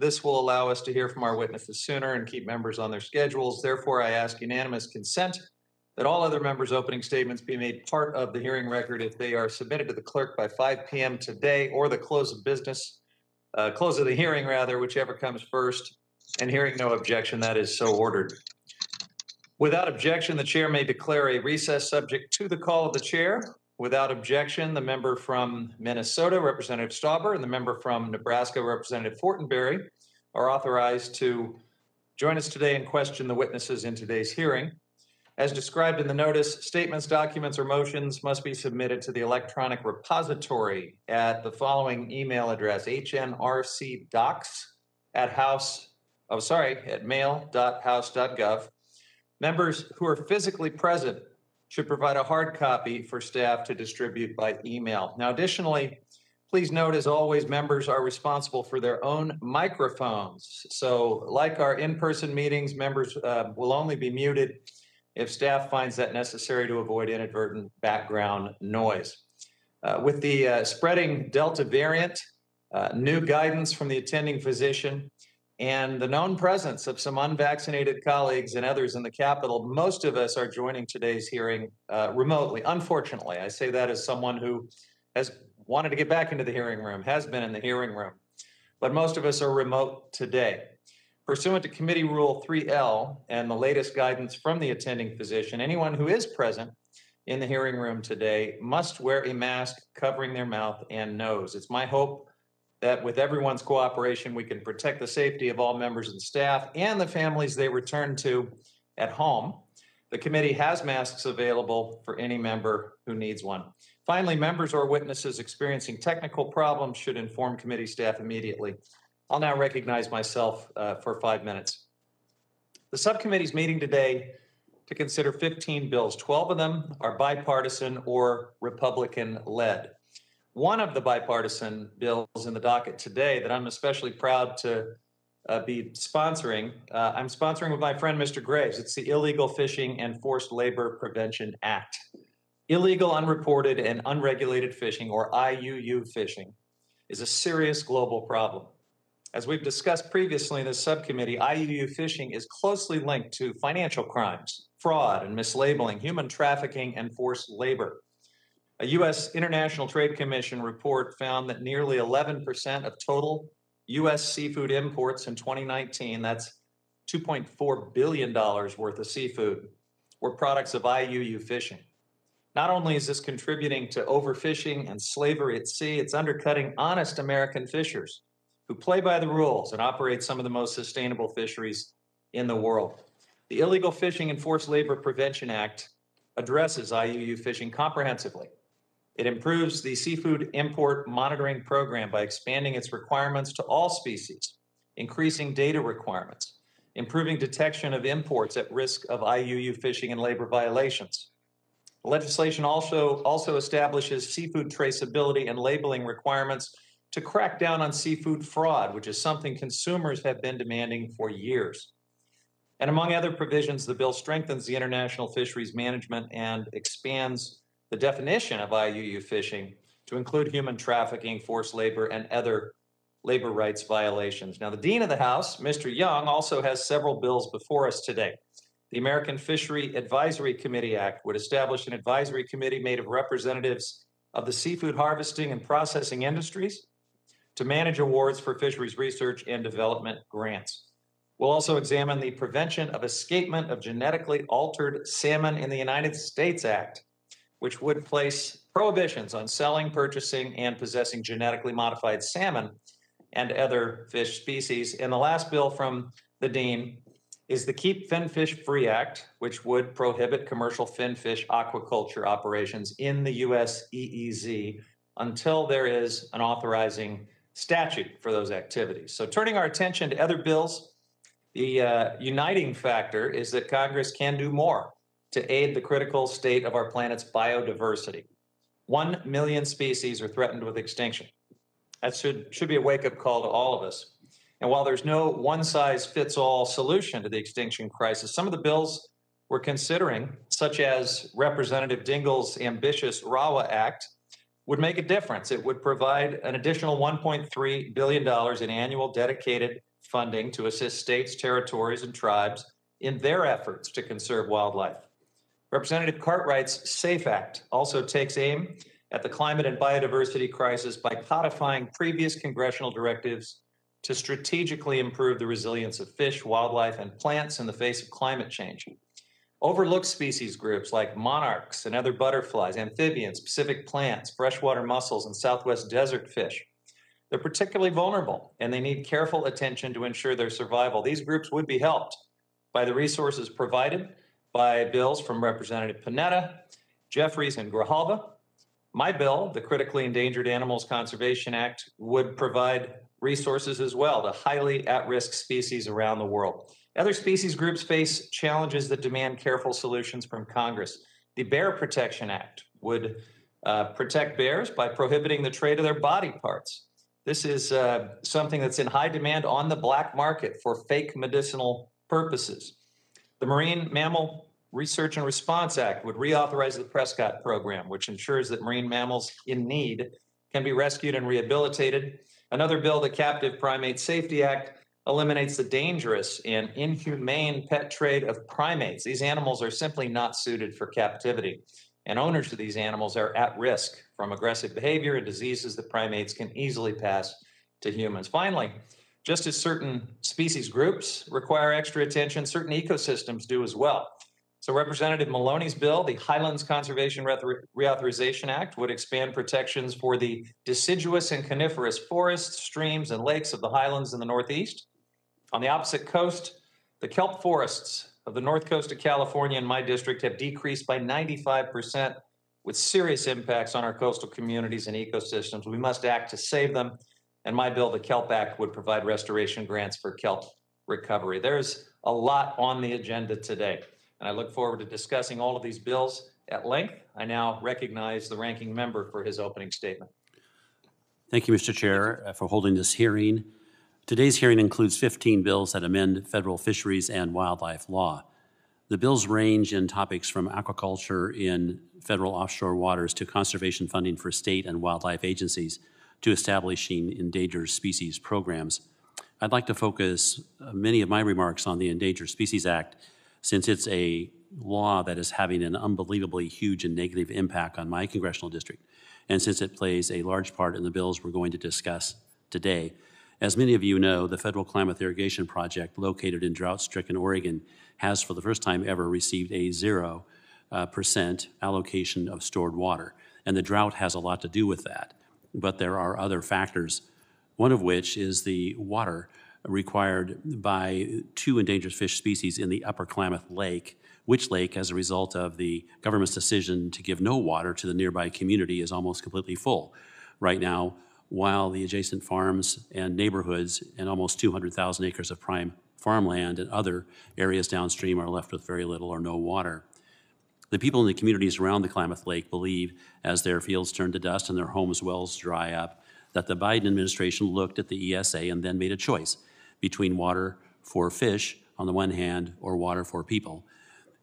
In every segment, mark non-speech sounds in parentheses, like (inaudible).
This will allow us to hear from our witnesses sooner and keep members on their schedules. Therefore, I ask unanimous consent that all other members' opening statements be made part of the hearing record if they are submitted to the clerk by 5 PM today or the close of business, uh, close of the hearing rather, whichever comes first. And hearing no objection, that is so ordered. Without objection, the chair may declare a recess subject to the call of the chair. Without objection, the member from Minnesota, Representative Stauber, and the member from Nebraska, Representative Fortenberry, are authorized to join us today and question the witnesses in today's hearing. As described in the notice, statements, documents, or motions must be submitted to the electronic repository at the following email address, hnrcdocs at house, oh, sorry, at mail.house.gov. Members who are physically present should provide a hard copy for staff to distribute by email. Now, additionally, please note, as always, members are responsible for their own microphones. So like our in-person meetings, members uh, will only be muted if staff finds that necessary to avoid inadvertent background noise. Uh, with the uh, spreading Delta variant, uh, new guidance from the attending physician, and the known presence of some unvaccinated colleagues and others in the Capitol, most of us are joining today's hearing uh, remotely. Unfortunately, I say that as someone who has wanted to get back into the hearing room, has been in the hearing room, but most of us are remote today. Pursuant to Committee Rule 3L and the latest guidance from the attending physician, anyone who is present in the hearing room today must wear a mask covering their mouth and nose. It's my hope that with everyone's cooperation, we can protect the safety of all members and staff and the families they return to at home. The committee has masks available for any member who needs one. Finally, members or witnesses experiencing technical problems should inform committee staff immediately. I'll now recognize myself uh, for five minutes. The subcommittee's meeting today to consider 15 bills. 12 of them are bipartisan or Republican led. One of the bipartisan bills in the docket today that I'm especially proud to uh, be sponsoring, uh, I'm sponsoring with my friend Mr. Graves. It's the Illegal Fishing and Forced Labor Prevention Act. Illegal, unreported, and unregulated fishing, or IUU fishing, is a serious global problem. As we've discussed previously in this subcommittee, IUU fishing is closely linked to financial crimes, fraud and mislabeling, human trafficking, and forced labor. A U.S. International Trade Commission report found that nearly 11% of total U.S. seafood imports in 2019, that's $2.4 billion worth of seafood, were products of IUU fishing. Not only is this contributing to overfishing and slavery at sea, it's undercutting honest American fishers who play by the rules and operate some of the most sustainable fisheries in the world. The Illegal Fishing and Forced Labor Prevention Act addresses IUU fishing comprehensively. It improves the seafood import monitoring program by expanding its requirements to all species, increasing data requirements, improving detection of imports at risk of IUU fishing and labor violations. The legislation also, also establishes seafood traceability and labeling requirements to crack down on seafood fraud, which is something consumers have been demanding for years. And among other provisions, the bill strengthens the international fisheries management and expands the definition of IUU fishing to include human trafficking, forced labor, and other labor rights violations. Now, the Dean of the House, Mr. Young, also has several bills before us today. The American Fishery Advisory Committee Act would establish an advisory committee made of representatives of the seafood harvesting and processing industries, to manage awards for fisheries research and development grants. We'll also examine the Prevention of Escapement of Genetically Altered Salmon in the United States Act, which would place prohibitions on selling, purchasing, and possessing genetically modified salmon and other fish species. And the last bill from the Dean is the Keep Finfish Free Act, which would prohibit commercial finfish aquaculture operations in the US EEZ until there is an authorizing statute for those activities. So turning our attention to other bills, the uh, uniting factor is that Congress can do more to aid the critical state of our planet's biodiversity. One million species are threatened with extinction. That should, should be a wake-up call to all of us. And while there's no one-size-fits-all solution to the extinction crisis, some of the bills we're considering, such as Representative Dingell's ambitious RAWA Act, would make a difference. It would provide an additional $1.3 billion in annual dedicated funding to assist states, territories, and tribes in their efforts to conserve wildlife. Representative Cartwright's SAFE Act also takes aim at the climate and biodiversity crisis by codifying previous congressional directives to strategically improve the resilience of fish, wildlife, and plants in the face of climate change. Overlooked species groups like monarchs and other butterflies, amphibians, Pacific plants, freshwater mussels, and southwest desert fish. They're particularly vulnerable and they need careful attention to ensure their survival. These groups would be helped by the resources provided by bills from Representative Panetta, Jeffries, and Grijalva. My bill, the Critically Endangered Animals Conservation Act, would provide resources as well to highly at-risk species around the world. Other species groups face challenges that demand careful solutions from Congress. The Bear Protection Act would uh, protect bears by prohibiting the trade of their body parts. This is uh, something that's in high demand on the black market for fake medicinal purposes. The Marine Mammal Research and Response Act would reauthorize the Prescott program, which ensures that marine mammals in need can be rescued and rehabilitated. Another bill, the Captive Primate Safety Act, eliminates the dangerous and inhumane pet trade of primates. These animals are simply not suited for captivity, and owners of these animals are at risk from aggressive behavior and diseases that primates can easily pass to humans. Finally, just as certain species groups require extra attention, certain ecosystems do as well. So Representative Maloney's bill, the Highlands Conservation Reauthorization Act, would expand protections for the deciduous and coniferous forests, streams, and lakes of the highlands in the Northeast. On the opposite coast, the kelp forests of the north coast of California in my district have decreased by 95% with serious impacts on our coastal communities and ecosystems. We must act to save them. And my bill, the Kelp Act, would provide restoration grants for kelp recovery. There's a lot on the agenda today, and I look forward to discussing all of these bills at length. I now recognize the ranking member for his opening statement. Thank you, Mr. Chair, uh, for holding this hearing. Today's hearing includes 15 bills that amend federal fisheries and wildlife law. The bills range in topics from aquaculture in federal offshore waters to conservation funding for state and wildlife agencies to establishing endangered species programs. I'd like to focus uh, many of my remarks on the Endangered Species Act since it's a law that is having an unbelievably huge and negative impact on my congressional district, and since it plays a large part in the bills we're going to discuss today. As many of you know, the Federal Klamath Irrigation Project, located in drought-stricken Oregon, has for the first time ever received a zero uh, percent allocation of stored water. And the drought has a lot to do with that. But there are other factors, one of which is the water required by two endangered fish species in the upper Klamath Lake, which lake, as a result of the government's decision to give no water to the nearby community, is almost completely full. Right now, while the adjacent farms and neighborhoods and almost 200,000 acres of prime farmland and other areas downstream are left with very little or no water. The people in the communities around the Klamath Lake believe, as their fields turn to dust and their homes' wells dry up, that the Biden administration looked at the ESA and then made a choice between water for fish on the one hand or water for people,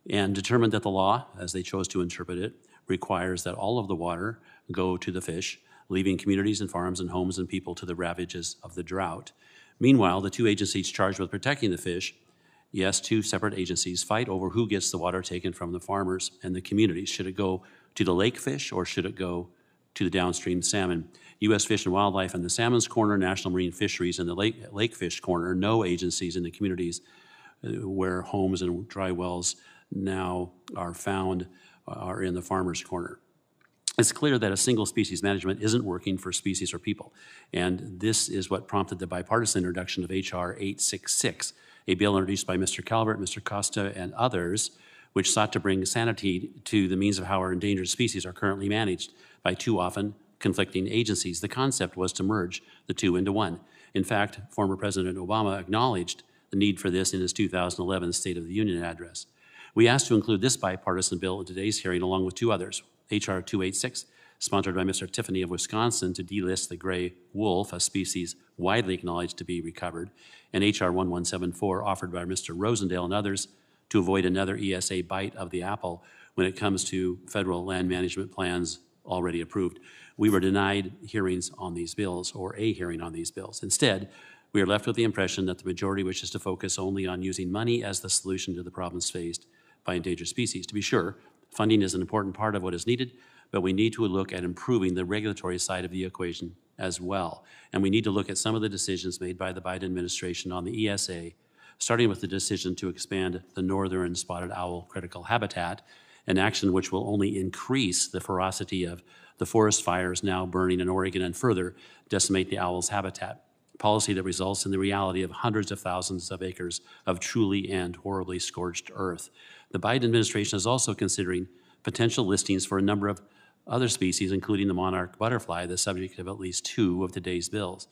and determined that the law, as they chose to interpret it, requires that all of the water go to the fish leaving communities and farms and homes and people to the ravages of the drought. Meanwhile, the two agencies charged with protecting the fish, yes, two separate agencies, fight over who gets the water taken from the farmers and the communities. Should it go to the lake fish or should it go to the downstream salmon? U.S. Fish and Wildlife and the Salmon's Corner, National Marine Fisheries, and the Lake, lake Fish Corner, no agencies in the communities uh, where homes and dry wells now are found are in the farmer's corner it's clear that a single species management isn't working for species or people. And this is what prompted the bipartisan introduction of H.R. 866, a bill introduced by Mr. Calvert, Mr. Costa, and others, which sought to bring sanity to the means of how our endangered species are currently managed by too often conflicting agencies. The concept was to merge the two into one. In fact, former President Obama acknowledged the need for this in his 2011 State of the Union address. We asked to include this bipartisan bill in today's hearing along with two others. H.R. 286, sponsored by Mr. Tiffany of Wisconsin to delist the gray wolf, a species widely acknowledged to be recovered, and H.R. 1174, offered by Mr. Rosendale and others to avoid another ESA bite of the apple when it comes to federal land management plans already approved. We were denied hearings on these bills, or a hearing on these bills. Instead, we are left with the impression that the majority wishes to focus only on using money as the solution to the problems faced by endangered species. To be sure, funding is an important part of what is needed, but we need to look at improving the regulatory side of the equation as well. And we need to look at some of the decisions made by the Biden administration on the ESA, starting with the decision to expand the northern spotted owl critical habitat, an action which will only increase the ferocity of the forest fires now burning in Oregon and further decimate the owl's habitat. Policy that results in the reality of hundreds of thousands of acres of truly and horribly scorched earth. The Biden administration is also considering potential listings for a number of other species, including the monarch butterfly, the subject of at least two of today's bills.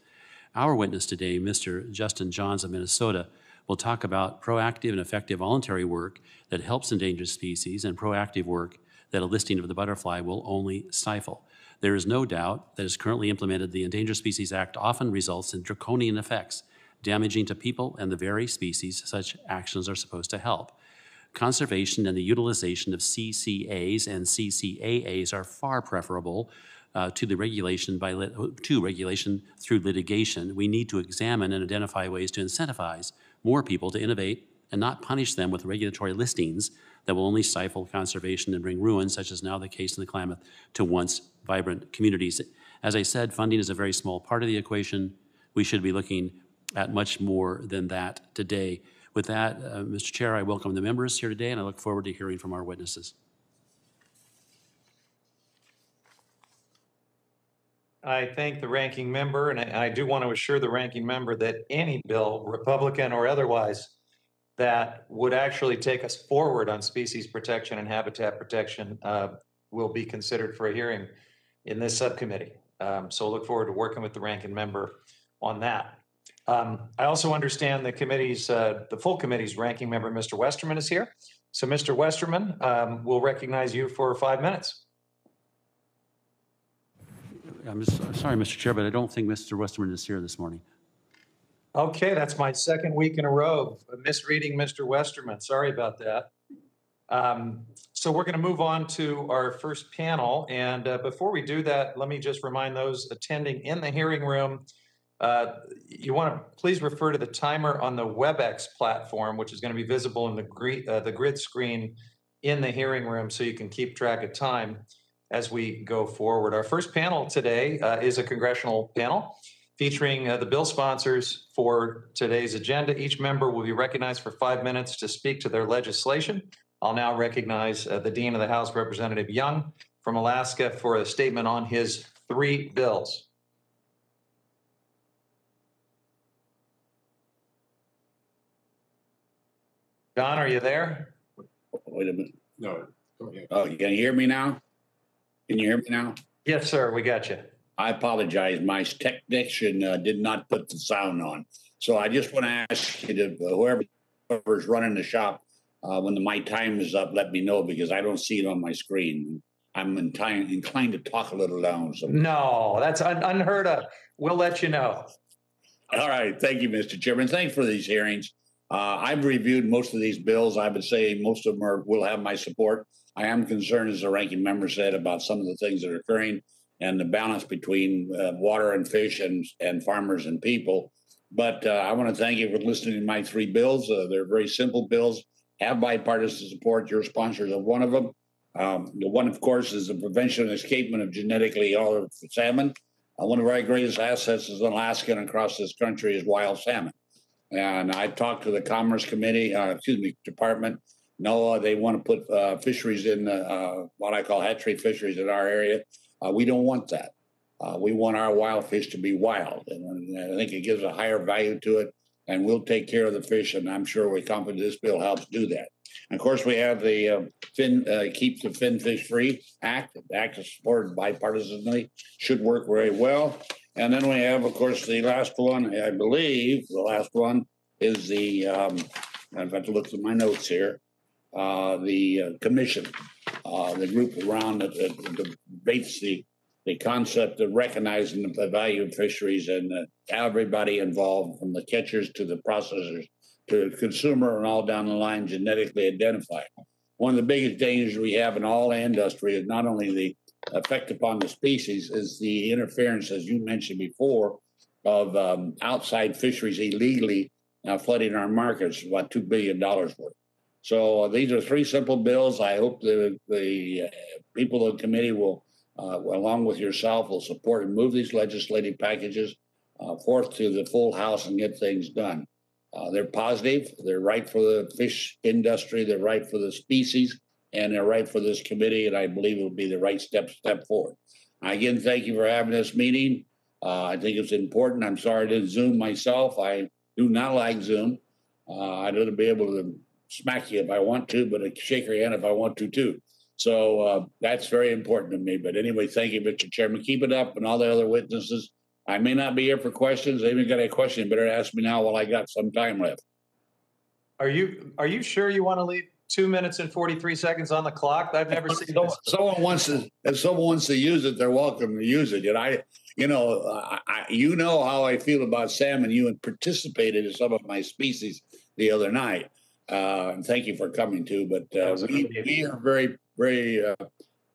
Our witness today, Mr. Justin Johns of Minnesota, will talk about proactive and effective voluntary work that helps endangered species and proactive work that a listing of the butterfly will only stifle. There is no doubt that as currently implemented, the Endangered Species Act often results in draconian effects, damaging to people and the very species such actions are supposed to help. Conservation and the utilization of CCAs and CCAAs are far preferable uh, to the regulation by to regulation through litigation. We need to examine and identify ways to incentivize more people to innovate and not punish them with regulatory listings that will only stifle conservation and bring ruin, such as now the case in the Klamath, to once vibrant communities. As I said, funding is a very small part of the equation. We should be looking at much more than that today. With that, uh, Mr. Chair, I welcome the members here today, and I look forward to hearing from our witnesses. I thank the ranking member, and I, I do want to assure the ranking member that any bill, Republican or otherwise, that would actually take us forward on species protection and habitat protection uh, will be considered for a hearing in this subcommittee. Um, So look forward to working with the ranking member on that. Um, I also understand the committee's, uh, the full committee's ranking member, Mr. Westerman, is here. So Mr. Westerman, um, we'll recognize you for five minutes. I'm sorry, Mr. Chair, but I don't think Mr. Westerman is here this morning. Okay, that's my second week in a row of misreading Mr. Westerman. Sorry about that. Um, So we're going to move on to our first panel. And uh, before we do that, let me just remind those attending in the hearing room, uh, you want to please refer to the timer on the WebEx platform, which is going to be visible in the uh, the grid screen in the hearing room so you can keep track of time as we go forward. Our first panel today uh, is a congressional panel featuring uh, the bill sponsors for today's agenda. Each member will be recognized for five minutes to speak to their legislation. I'll now recognize uh, the Dean of the House, Representative Young from Alaska, for a statement on his three bills. John, are you there? Wait a minute. No, go ahead. Oh, you can hear me now? Can you hear me now? Yes, sir, we got you. I apologize. My technician uh, did not put the sound on. So I just want to ask you to, whoever- whoever's running the shop, uh, when the, my time is up, let me know because I don't see it on my screen. I'm inclined, inclined to talk a little down. So, No, that's un- unheard of. We'll let you know. all right. Thank you, Mr. Chairman. Thanks for these hearings. Uh, I've reviewed most of these bills. I would say most of them are, will have my support. I am concerned, as the ranking member said, about some of the things that are occurring and the balance between uh, water and fish and, and farmers and people. But uh, I want to thank you for listening to my three bills. Uh, they're very simple bills, have bipartisan support. Your sponsors of one of them. Um, the one, of course, is the prevention and escapement of genetically altered salmon. Uh, one of our greatest assets is in Alaska and across this country is wild salmon. And I talked to the Commerce Committee, uh, excuse me, Department. No, uh, they want to put uh, fisheries in uh, what I call hatchery fisheries in our area. Uh, we don't want that. Uh, we want our wild fish to be wild, and, and I think it gives a higher value to it. And we'll take care of the fish, and I'm sure we're confident this bill helps do that. And of course, we have the uh, fin uh, keep the fin fish free act. The act is supported bipartisanly, should work very well. And then we have, of course, the last one. I believe the last one is the. Um, I've got to look at my notes here. Uh, the uh, commission, uh, the group around that, that debates the the concept of recognizing the value of fisheries and everybody involved, from the catchers to the processors to the consumer and all down the line, genetically identified. One of the biggest dangers we have in all industry is not only the effect upon the species is the interference, as you mentioned before, of um, outside fisheries illegally uh, flooding our markets, about $2 billion worth. So uh, these are three simple bills. I hope the, the uh, people of the committee will, uh, along with yourself, will support and move these legislative packages uh, forth to the full House and get things done. They're positive. They're right for the fish industry. They're right for the species, and they're right for this committee. And I believe it will be the right step step forward. Again, thank you for having this meeting. Uh, I think it's important. I'm sorry I didn't Zoom myself. I do not like Zoom. Uh, I'd rather be able to smack you if I want to, but shake your hand if I want to too. So uh, that's very important to me. But anyway, thank you, Mr. Chairman. Keep it up, and all the other witnesses. I may not be here for questions. They even got a question. Better ask me now while I got some time left. Are you, are you sure you want to leave two minutes and 43 seconds on the clock? I've never seen Someone, someone wants to, if someone wants to use it, they're welcome to use it. And I, you know, I, you know how I feel about salmon. You had participated in some of my species the other night. Uh, and thank you for coming too. But uh, we, we are very, very, uh,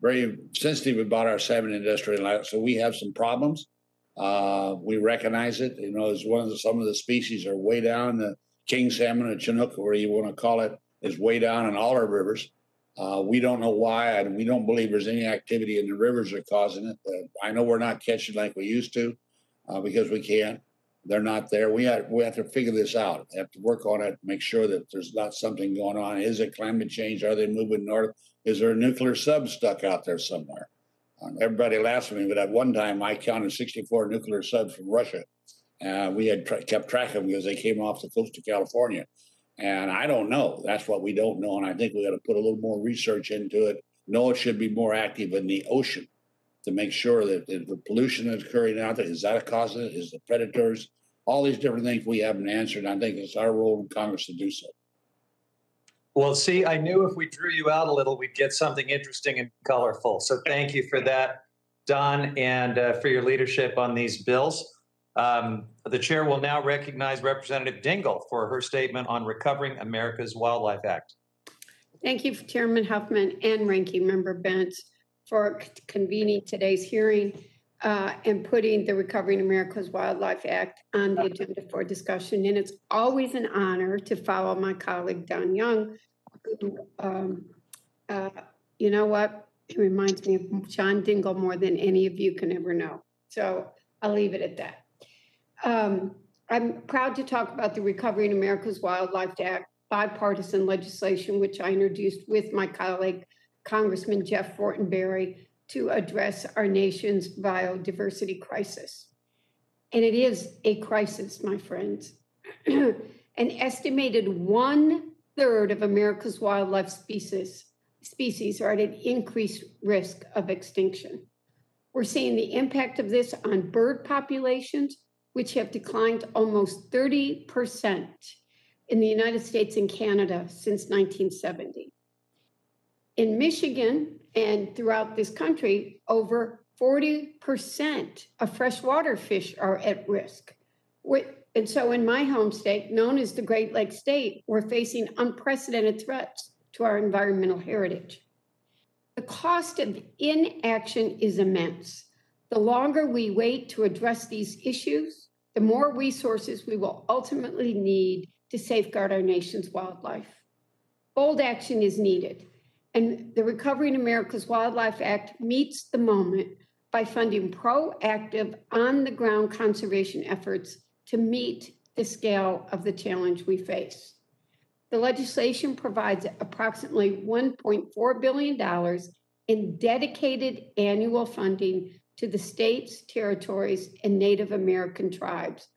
very sensitive about our salmon industry. So we have some problems. Uh, we recognize it. You know, as one of the, some of the species are way down. The king salmon or Chinook, whatever you want to call it, is way down in all our rivers. Uh, we don't know why, and we don't believe there's any activity in the rivers that are causing it. Uh, I know we're not catching like we used to uh, because we can't. They're not there. We have we have to figure this out. We have to work on it. Make sure that there's not something going on. Is it climate change? Are they moving north? Is there a nuclear sub stuck out there somewhere? Um, everybody laughs at me, but at one time I counted 64 nuclear subs from Russia. Uh, we had tra- kept track of them because they came off the coast of California. And I don't know. That's what we don't know. And I think we got to put a little more research into it. NOAA should be more active in the ocean to make sure that the, the pollution that's occurring out there is that a cause of it? Is the predators? All these different things we haven't answered. I think it's our role in Congress to do so. Well, see, I knew if we drew you out a little, we'd get something interesting and colorful. So thank you for that, Don, and uh, for your leadership on these bills. Um, the chair will now recognize Representative Dingell for her statement on Recovering America's Wildlife Act. Thank you, Chairman Huffman and Ranking Member Bentz, for convening today's hearing uh, and putting the Recovering America's Wildlife Act on the agenda for discussion. And it's always an honor to follow my colleague Don Young, who, um, uh, you know what? He reminds me of John Dingell more than any of you can ever know. So I'll leave it at that. Um, I'm proud to talk about the Recovering America's Wildlife Act bipartisan legislation, which I introduced with my colleague, Congressman Jeff Fortenberry, to address our nation's biodiversity crisis. And it is a crisis, my friends. (clears throat) An estimated one third of America's wildlife species, species are at an increased risk of extinction. We're seeing the impact of this on bird populations, which have declined almost 30% in the United States and Canada since 1970. In Michigan and throughout this country, over 40% of freshwater fish are at risk. And so, in my home state, known as the Great Lakes State, we're facing unprecedented threats to our environmental heritage. The cost of inaction is immense. The longer we wait to address these issues, the more resources we will ultimately need to safeguard our nation's wildlife. Bold action is needed, and the Recovering America's Wildlife Act meets the moment by funding proactive on the ground conservation efforts to meet the scale of the challenge we face. The legislation provides approximately $1.4 billion in dedicated annual funding to the states, territories, and Native American tribes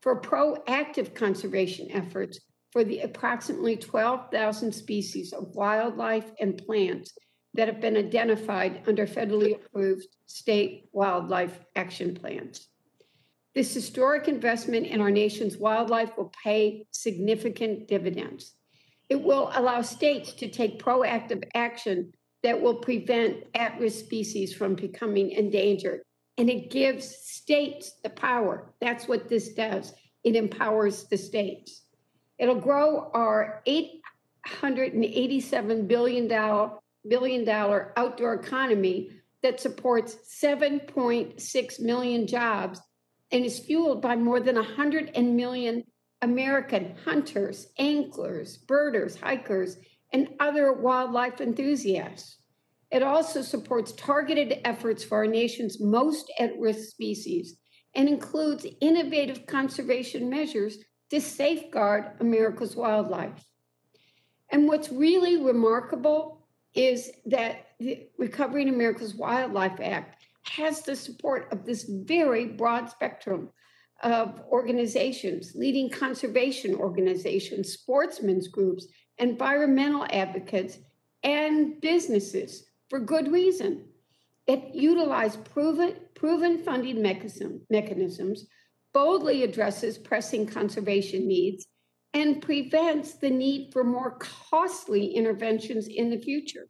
for proactive conservation efforts for the approximately 12,000 species of wildlife and plants that have been identified under federally approved state wildlife action plans. This historic investment in our nation's wildlife will pay significant dividends. It will allow states to take proactive action that will prevent at risk species from becoming endangered. And it gives states the power. That's what this does. It empowers the states. It'll grow our $887 billion, billion dollar outdoor economy that supports 7.6 million jobs and is fueled by more than 100 and American hunters, anglers, birders, hikers, and other wildlife enthusiasts. It also supports targeted efforts for our nation's most at risk species and includes innovative conservation measures to safeguard America's wildlife. And what's really remarkable is that the Recovering America's Wildlife Act has the support of this very broad spectrum of organizations, leading conservation organizations, sportsmen's groups, environmental advocates, and businesses for good reason. It utilized proven, proven funding mechanism, mechanisms, boldly addresses pressing conservation needs, and prevents the need for more costly interventions in the future.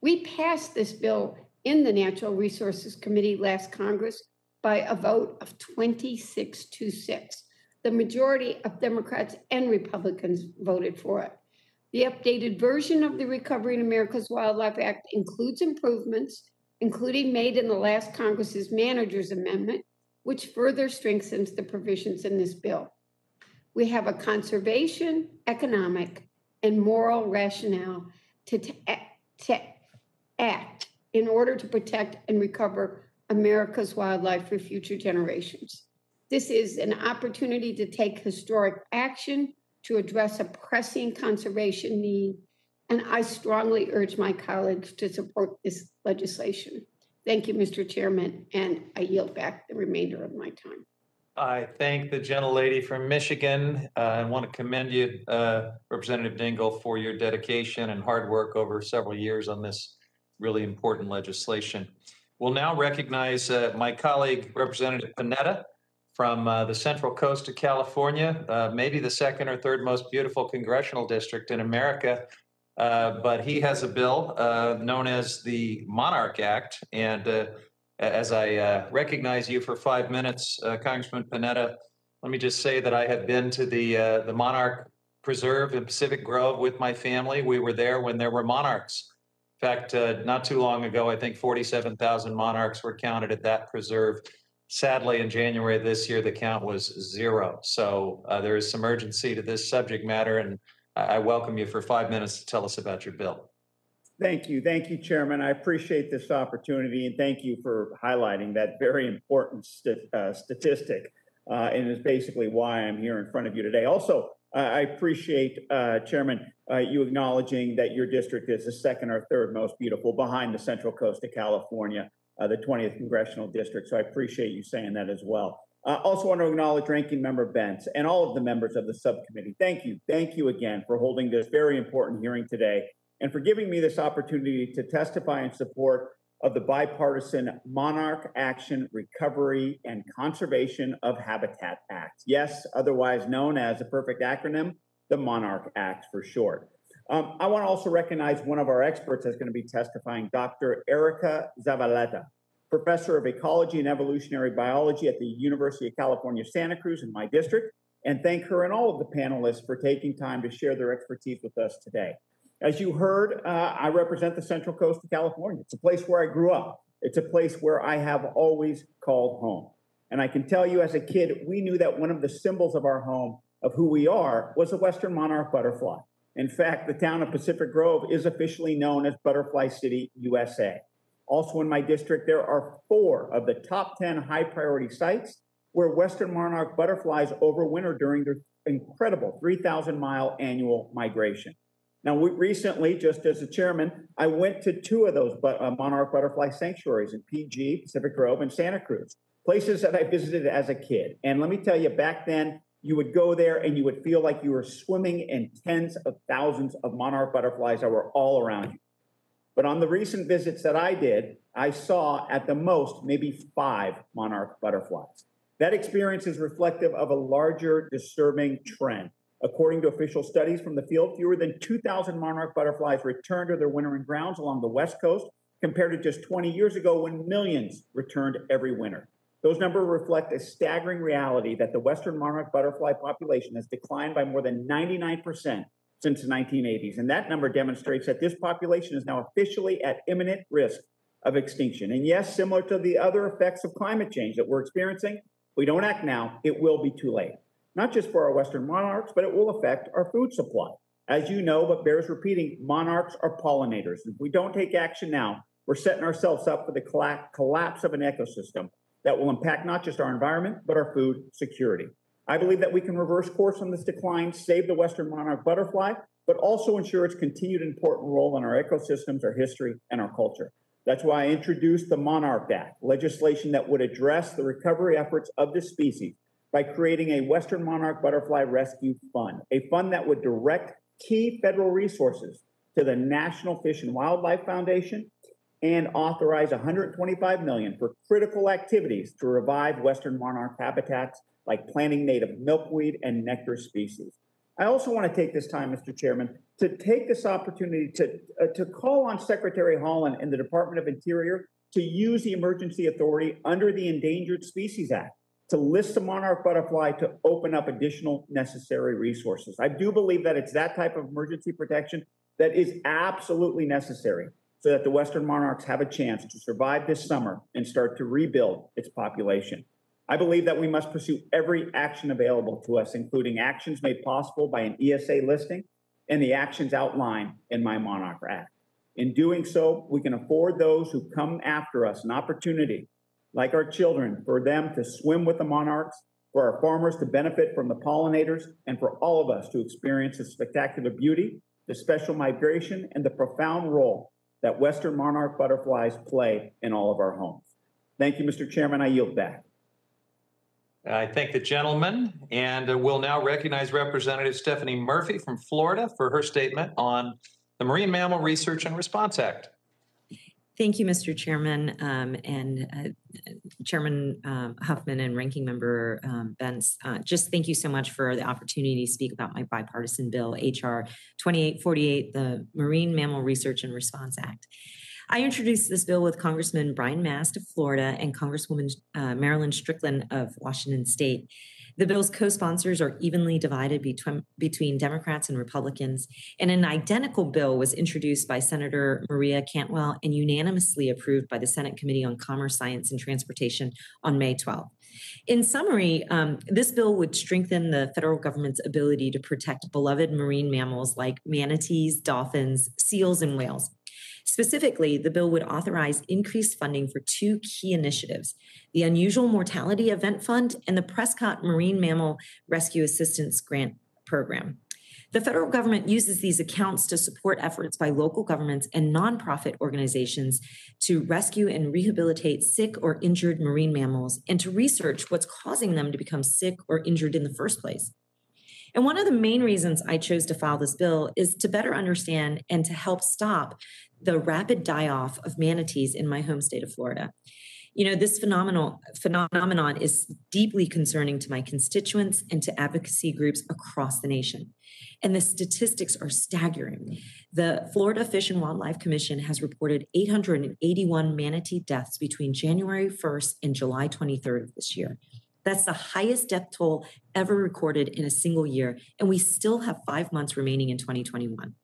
We passed this bill in the Natural Resources Committee last Congress by a vote of 26 to 6. The majority of Democrats and Republicans voted for it. The updated version of the Recovering America's Wildlife Act includes improvements, including made in the last Congress's manager's amendment, which further strengthens the provisions in this bill. We have a conservation, economic, and moral rationale to, to act in order to protect and recover America's wildlife for future generations. This is an opportunity to take historic action to address a pressing conservation need, and I strongly urge my colleagues to support this legislation. Thank you, Mr. Chairman, and I yield back the remainder of my time. I thank the gentlelady from Michigan uh, and want to commend you, uh, Representative Dingell, for your dedication and hard work over several years on this really important legislation. We'll now recognize uh, my colleague, Representative Panetta from uh, the Central Coast of California, uh, maybe the second or third most beautiful congressional district in America. Uh, but he has a bill uh, known as the Monarch Act. And uh, as I recognize you for five minutes, Congressman Panetta, let me just say that I have been to the the Monarch Preserve in Pacific Grove with my family. We were there when there were monarchs. In fact, uh, not too long ago, I think 47,000 monarchs were counted at that preserve. Sadly, in January this year, the count was zero. So uh, there is some urgency to this subject matter, and I welcome you for five minutes to tell us about your bill. Thank you. Thank you, Chairman. I appreciate this opportunity, and thank you for highlighting that very important st uh, statistic, uh, and is basically why I'm here in front of you today. Also, I appreciate, uh, Chairman, uh, you acknowledging that your district is the second or third most beautiful behind the Central Coast of California, uh, the 20th Congressional District. So I appreciate you saying that as well. I uh, also want to acknowledge Ranking Member Bentz and all of the members of the subcommittee. Thank you. Thank you again for holding this very important hearing today and for giving me this opportunity to testify in support of the bipartisan Monarch Action Recovery and Conservation of Habitat Act. Yes, otherwise known as a perfect acronym, the Monarch Act for short. Um, I want to also recognize one of our experts that's going to be testifying, Dr. Erica Zavaleta, professor of ecology and evolutionary biology at the University of California, Santa Cruz in my district, and thank her and all of the panelists for taking time to share their expertise with us today. As you heard, uh, I represent the Central Coast of California. It's a place where I grew up. It's a place where I have always called home. And I can tell you as a kid, we knew that one of the symbols of our home, of who we are, was the Western monarch butterfly. In fact, the town of Pacific Grove is officially known as Butterfly City, USA. Also in my district, there are four of the top 10 high priority sites where Western monarch butterflies overwinter during their incredible 3,000 mile annual migration. Now, we, recently, just as a chairman, I went to two of those but, uh, monarch butterfly sanctuaries in PG, Pacific Grove, and Santa Cruz, places that I visited as a kid. And let me tell you, back then, you would go there and you would feel like you were swimming in tens of thousands of monarch butterflies that were all around you. But on the recent visits that I did, I saw at the most maybe five monarch butterflies. That experience is reflective of a larger disturbing trend. According to official studies from the field, fewer than 2,000 monarch butterflies return to their wintering grounds along the West Coast compared to just 20 years ago when millions returned every winter. Those numbers reflect a staggering reality that the Western monarch butterfly population has declined by more than 99% since the 1980s. And that number demonstrates that this population is now officially at imminent risk of extinction. And yes, similar to the other effects of climate change that we're experiencing, we don't act now, it will be too late. Not just for our Western monarchs, but it will affect our food supply. As you know, but bears repeating, monarchs are pollinators. If we don't take action now, we're setting ourselves up for the collapse of an ecosystem that will impact not just our environment, but our food security. I believe that we can reverse course on this decline, save the Western monarch butterfly, but also ensure its continued important role in our ecosystems, our history, and our culture. That's why I introduced the Monarch Act, legislation that would address the recovery efforts of this species by creating a Western monarch butterfly rescue fund, a fund that would direct key federal resources to the National Fish and Wildlife Foundation and authorize 125 million for critical activities to revive Western monarch habitats like planting native milkweed and nectar species. I also want to take this time, Mr. Chairman, to take this opportunity to, uh, to call on Secretary Haaland and the Department of Interior to use the emergency authority under the Endangered Species Act to list the monarch butterfly to open up additional necessary resources. I do believe that it's that type of emergency protection that is absolutely necessary so that the Western monarchs have a chance to survive this summer and start to rebuild its population. I believe that we must pursue every action available to us, including actions made possible by an ESA listing and the actions outlined in my Monarch Act. In doing so, we can afford those who come after us an opportunity, like our children, for them to swim with the monarchs, for our farmers to benefit from the pollinators, and for all of us to experience the spectacular beauty, the special migration, and the profound role that Western monarch butterflies play in all of our homes. Thank you, Mr. Chairman. I yield back. I thank the gentleman and uh, will now recognize Representative Stephanie Murphy from Florida for her statement on the Marine Mammal Research and Response Act. Thank you, Mr. Chairman, um, and uh, Chairman um, Huffman and Ranking Member um, Bentz. Uh, just thank you so much for the opportunity to speak about my bipartisan bill, HR 2848, the Marine Mammal Research and Response Act. I introduced this bill with Congressman Brian Mast of Florida and Congresswoman uh, Marilyn Strickland of Washington State. The bill's co sponsors are evenly divided between, between Democrats and Republicans, and an identical bill was introduced by Senator Maria Cantwell and unanimously approved by the Senate Committee on Commerce, Science, and Transportation on May 12. In summary, um, this bill would strengthen the federal government's ability to protect beloved marine mammals like manatees, dolphins, seals, and whales. Specifically, the bill would authorize increased funding for two key initiatives the Unusual Mortality Event Fund and the Prescott Marine Mammal Rescue Assistance Grant Program. The federal government uses these accounts to support efforts by local governments and nonprofit organizations to rescue and rehabilitate sick or injured marine mammals and to research what's causing them to become sick or injured in the first place. And one of the main reasons I chose to file this bill is to better understand and to help stop the rapid die off of manatees in my home state of Florida. You know, this phenomenal phenomenon is deeply concerning to my constituents and to advocacy groups across the nation. And the statistics are staggering. The Florida Fish and Wildlife Commission has reported 881 manatee deaths between January 1st and July 23rd of this year. That's the highest death toll ever recorded in a single year. And we still have five months remaining in 2021.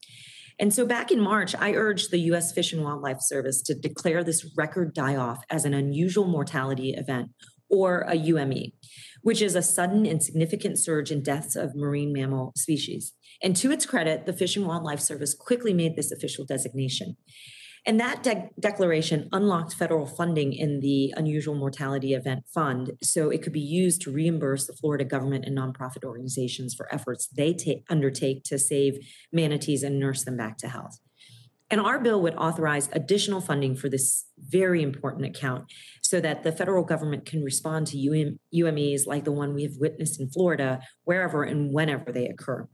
And so back in March, I urged the US Fish and Wildlife Service to declare this record die off as an unusual mortality event or a UME, which is a sudden and significant surge in deaths of marine mammal species. And to its credit, the Fish and Wildlife Service quickly made this official designation. And that de- declaration unlocked federal funding in the Unusual Mortality Event Fund so it could be used to reimburse the Florida government and nonprofit organizations for efforts they ta- undertake to save manatees and nurse them back to health. And our bill would authorize additional funding for this very important account so that the federal government can respond to UM, UMEs like the one we have witnessed in Florida, wherever and whenever they occur.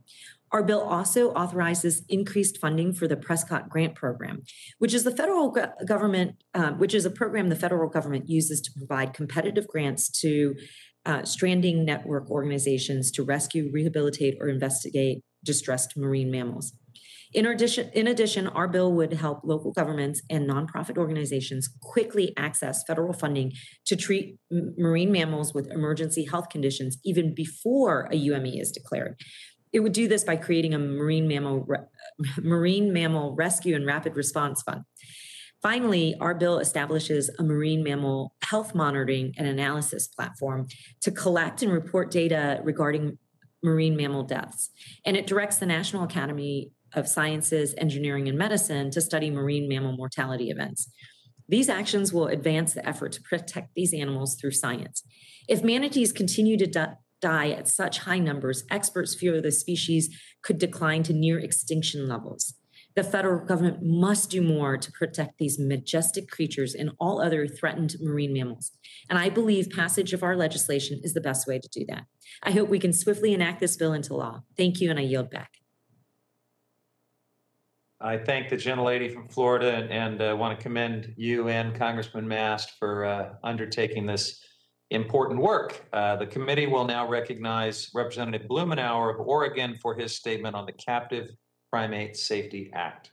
Our bill also authorizes increased funding for the Prescott Grant Program, which is the federal go- government, um, which is a program the federal government uses to provide competitive grants to uh, stranding network organizations to rescue, rehabilitate, or investigate distressed marine mammals. In addition, in addition, our bill would help local governments and nonprofit organizations quickly access federal funding to treat marine mammals with emergency health conditions even before a UME is declared. It would do this by creating a marine mammal re- (laughs) marine mammal rescue and rapid response fund. Finally, our bill establishes a marine mammal health monitoring and analysis platform to collect and report data regarding marine mammal deaths. And it directs the National Academy of Sciences, Engineering, and Medicine to study marine mammal mortality events. These actions will advance the effort to protect these animals through science. If manatees continue to die at such high numbers, experts fear the species could decline to near extinction levels. The federal government must do more to protect these majestic creatures and all other threatened marine mammals. And I believe passage of our legislation is the best way to do that. I hope we can swiftly enact this bill into law. Thank you, and I yield back. I thank the gentlelady from Florida and, and want to commend you and Congressman Mast for uh, undertaking this important work. Uh, the committee will now recognize Representative Blumenauer of Oregon for his statement on the Captive Primate Safety Act.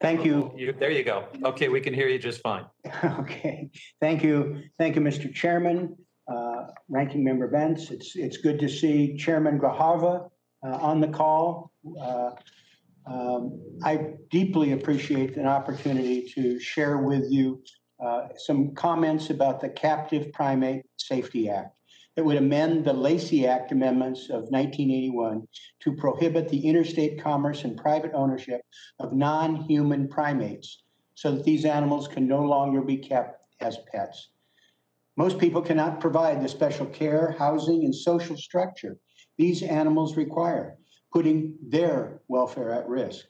Thank you. You, there you go. Okay, we can hear you just fine. (laughs) Okay, thank you. Thank you, Mr. Chairman, uh, Ranking Member Bentz. It's, it's good to see Chairman Grijalva uh, on the call. Um, I deeply appreciate an opportunity to share with you uh, some comments about the Captive Primate Safety Act that would amend the Lacey Act amendments of 1981 to prohibit the interstate commerce and private ownership of non-human primates so that these animals can no longer be kept as pets. Most people cannot provide the special care, housing, and social structure these animals require, putting their welfare at risk.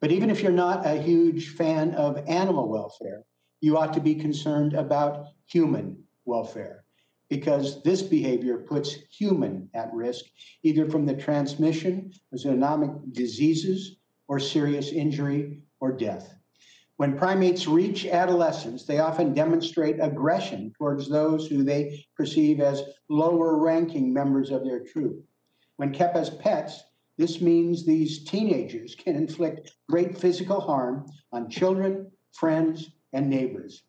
But even if you're not a huge fan of animal welfare, you ought to be concerned about human welfare because this behavior puts human at risk, either from the transmission of zoonotic diseases or serious injury or death. When primates reach adolescence, they often demonstrate aggression towards those who they perceive as lower ranking members of their troop. When kept as pets, this means these teenagers can inflict great physical harm on children, friends, and neighbors.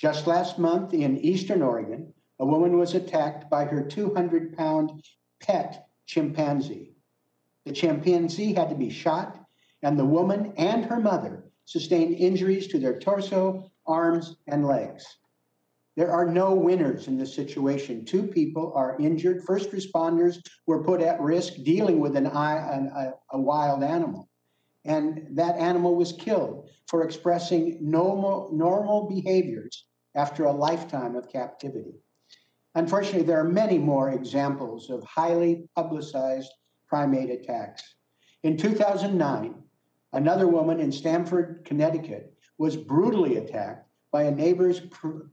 Just last month in Eastern Oregon, a woman was attacked by her 200 pound pet chimpanzee. The chimpanzee had to be shot, and the woman and her mother sustained injuries to their torso, arms, and legs. There are no winners in this situation. Two people are injured. First responders were put at risk dealing with an, a, a wild animal. And that animal was killed for expressing normal, normal behaviors after a lifetime of captivity. Unfortunately, there are many more examples of highly publicized primate attacks. In 2009, another woman in Stamford, Connecticut, was brutally attacked by a neighbor's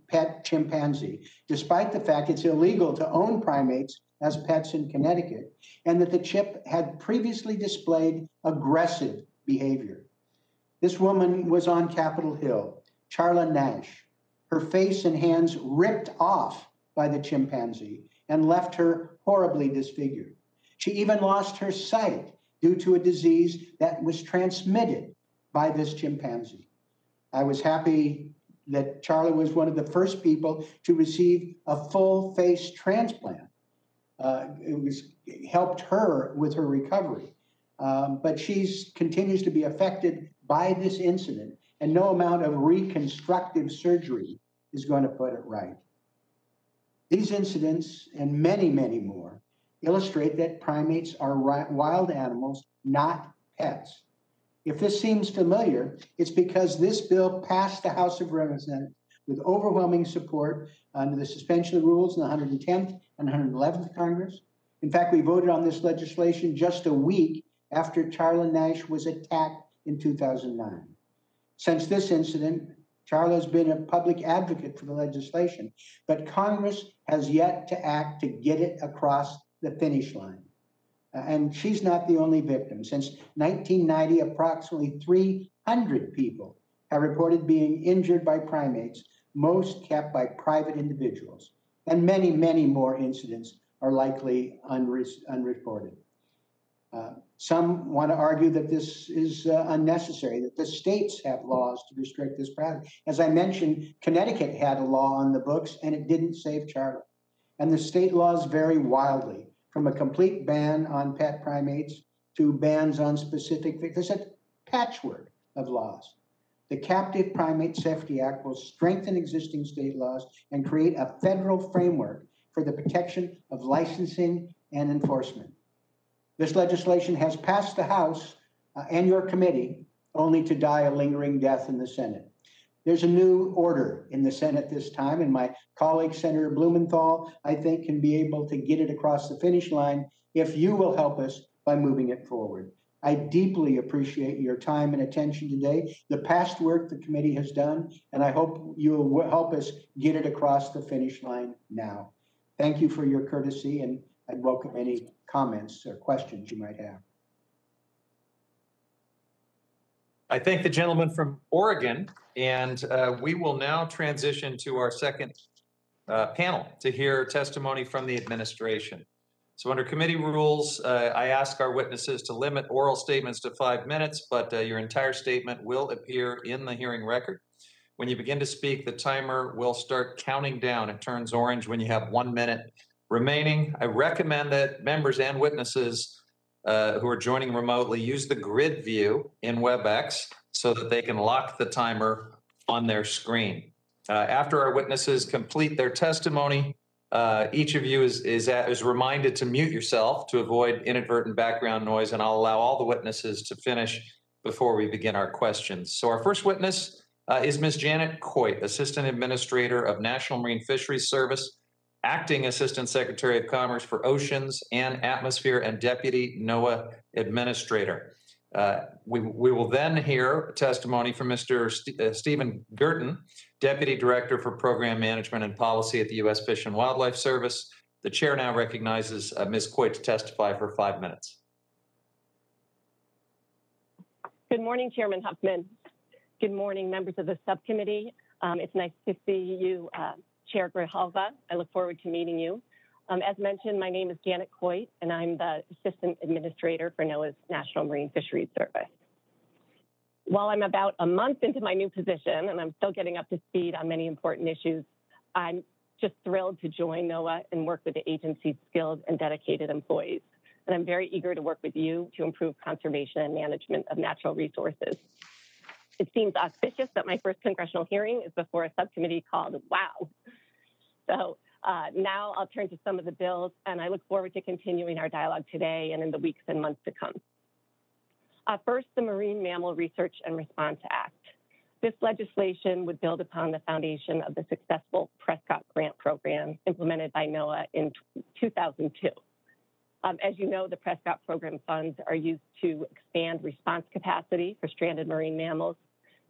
pet chimpanzee, despite the fact it's illegal to own primates as pets in Connecticut, and that the chip had previously displayed aggressive behavior. This woman was on Capitol Hill, Charla Nash, her face and hands ripped off by the chimpanzee and left her horribly disfigured. She even lost her sight due to a disease that was transmitted by this chimpanzee. I was happy that Charlie was one of the first people to receive a full face transplant. Uh, it was it helped her with her recovery, um, but she continues to be affected by this incident, and no amount of reconstructive surgery is going to put it right. These incidents and many, many more illustrate that primates are wild animals, not pets. If this seems familiar, it's because this bill passed the House of Representatives with overwhelming support under the suspension of the rules in the 110th and 111th Congress. In fact, we voted on this legislation just a week after Charla Nash was attacked in 2009. Since this incident, Charla has been a public advocate for the legislation, but Congress has yet to act to get it across the finish line. And she's not the only victim. Since 1990, approximately 300 people have reported being injured by primates, most kept by private individuals. And many, many more incidents are likely unreported. Uh, some want to argue that this is uh, unnecessary, that the states have laws to restrict this practice. As I mentioned, Connecticut had a law on the books and it didn't save Charlie. And the state laws vary wildly from a complete ban on pet primates to bans on specific, there's a patchwork of laws. The Captive Primate Safety Act will strengthen existing state laws and create a federal framework for the protection of licensing and enforcement. This legislation has passed the House uh, and your committee, only to die a lingering death in the Senate. There's a new order in the Senate this time, and my colleague, Senator Blumenthal, I think, can be able to get it across the finish line if you will help us by moving it forward. I deeply appreciate your time and attention today, the past work the committee has done, and I hope you will help us get it across the finish line now. Thank you for your courtesy, and I'd welcome any comments or questions you might have. I thank the gentleman from Oregon, and uh, we will now transition to our second uh, panel to hear testimony from the administration. So under committee rules, uh, I ask our witnesses to limit oral statements to five minutes, but uh, your entire statement will appear in the hearing record. When you begin to speak, the timer will start counting down. It turns orange when you have one minute remaining. I recommend that members and witnesses uh, who are joining remotely use the grid view in WebEx so that they can lock the timer on their screen. Uh, after our witnesses complete their testimony, uh, each of you is, is, at, is reminded to mute yourself to avoid inadvertent background noise, and I'll allow all the witnesses to finish before we begin our questions. So our first witness uh, is Ms. Janet Coit, Assistant Administrator of National Marine Fisheries Service Acting Assistant Secretary of Commerce for Oceans and Atmosphere and Deputy NOAA Administrator. Uh, we, will then hear testimony from Mr. St- uh, Stephen Guertin, Deputy Director for Program Management and Policy at the U.S. Fish and Wildlife Service. The chair now recognizes uh, Ms. Coit to testify for five minutes. Good morning, Chairman Huffman. Good morning, members of the subcommittee. Um, it's nice to see you, uh, Chair Grijalva. I look forward to meeting you. Um, as mentioned, my name is Janet Coit, and I'm the Assistant Administrator for NOAA's National Marine Fisheries Service. While I'm about a month into my new position, and I'm still getting up to speed on many important issues, I'm just thrilled to join NOAA and work with the agency's skilled and dedicated employees. And I'm very eager to work with you to improve conservation and management of natural resources. It seems auspicious that my first congressional hearing is before a subcommittee called WOW. So uh, now I'll turn to some of the bills, and I look forward to continuing our dialogue today and in the weeks and months to come. Uh, first, the Marine Mammal Research and Response Act. This legislation would build upon the foundation of the successful Prescott Grant Program implemented by NOAA in 2002. Um, as you know, the Prescott Program funds are used to expand response capacity for stranded marine mammals,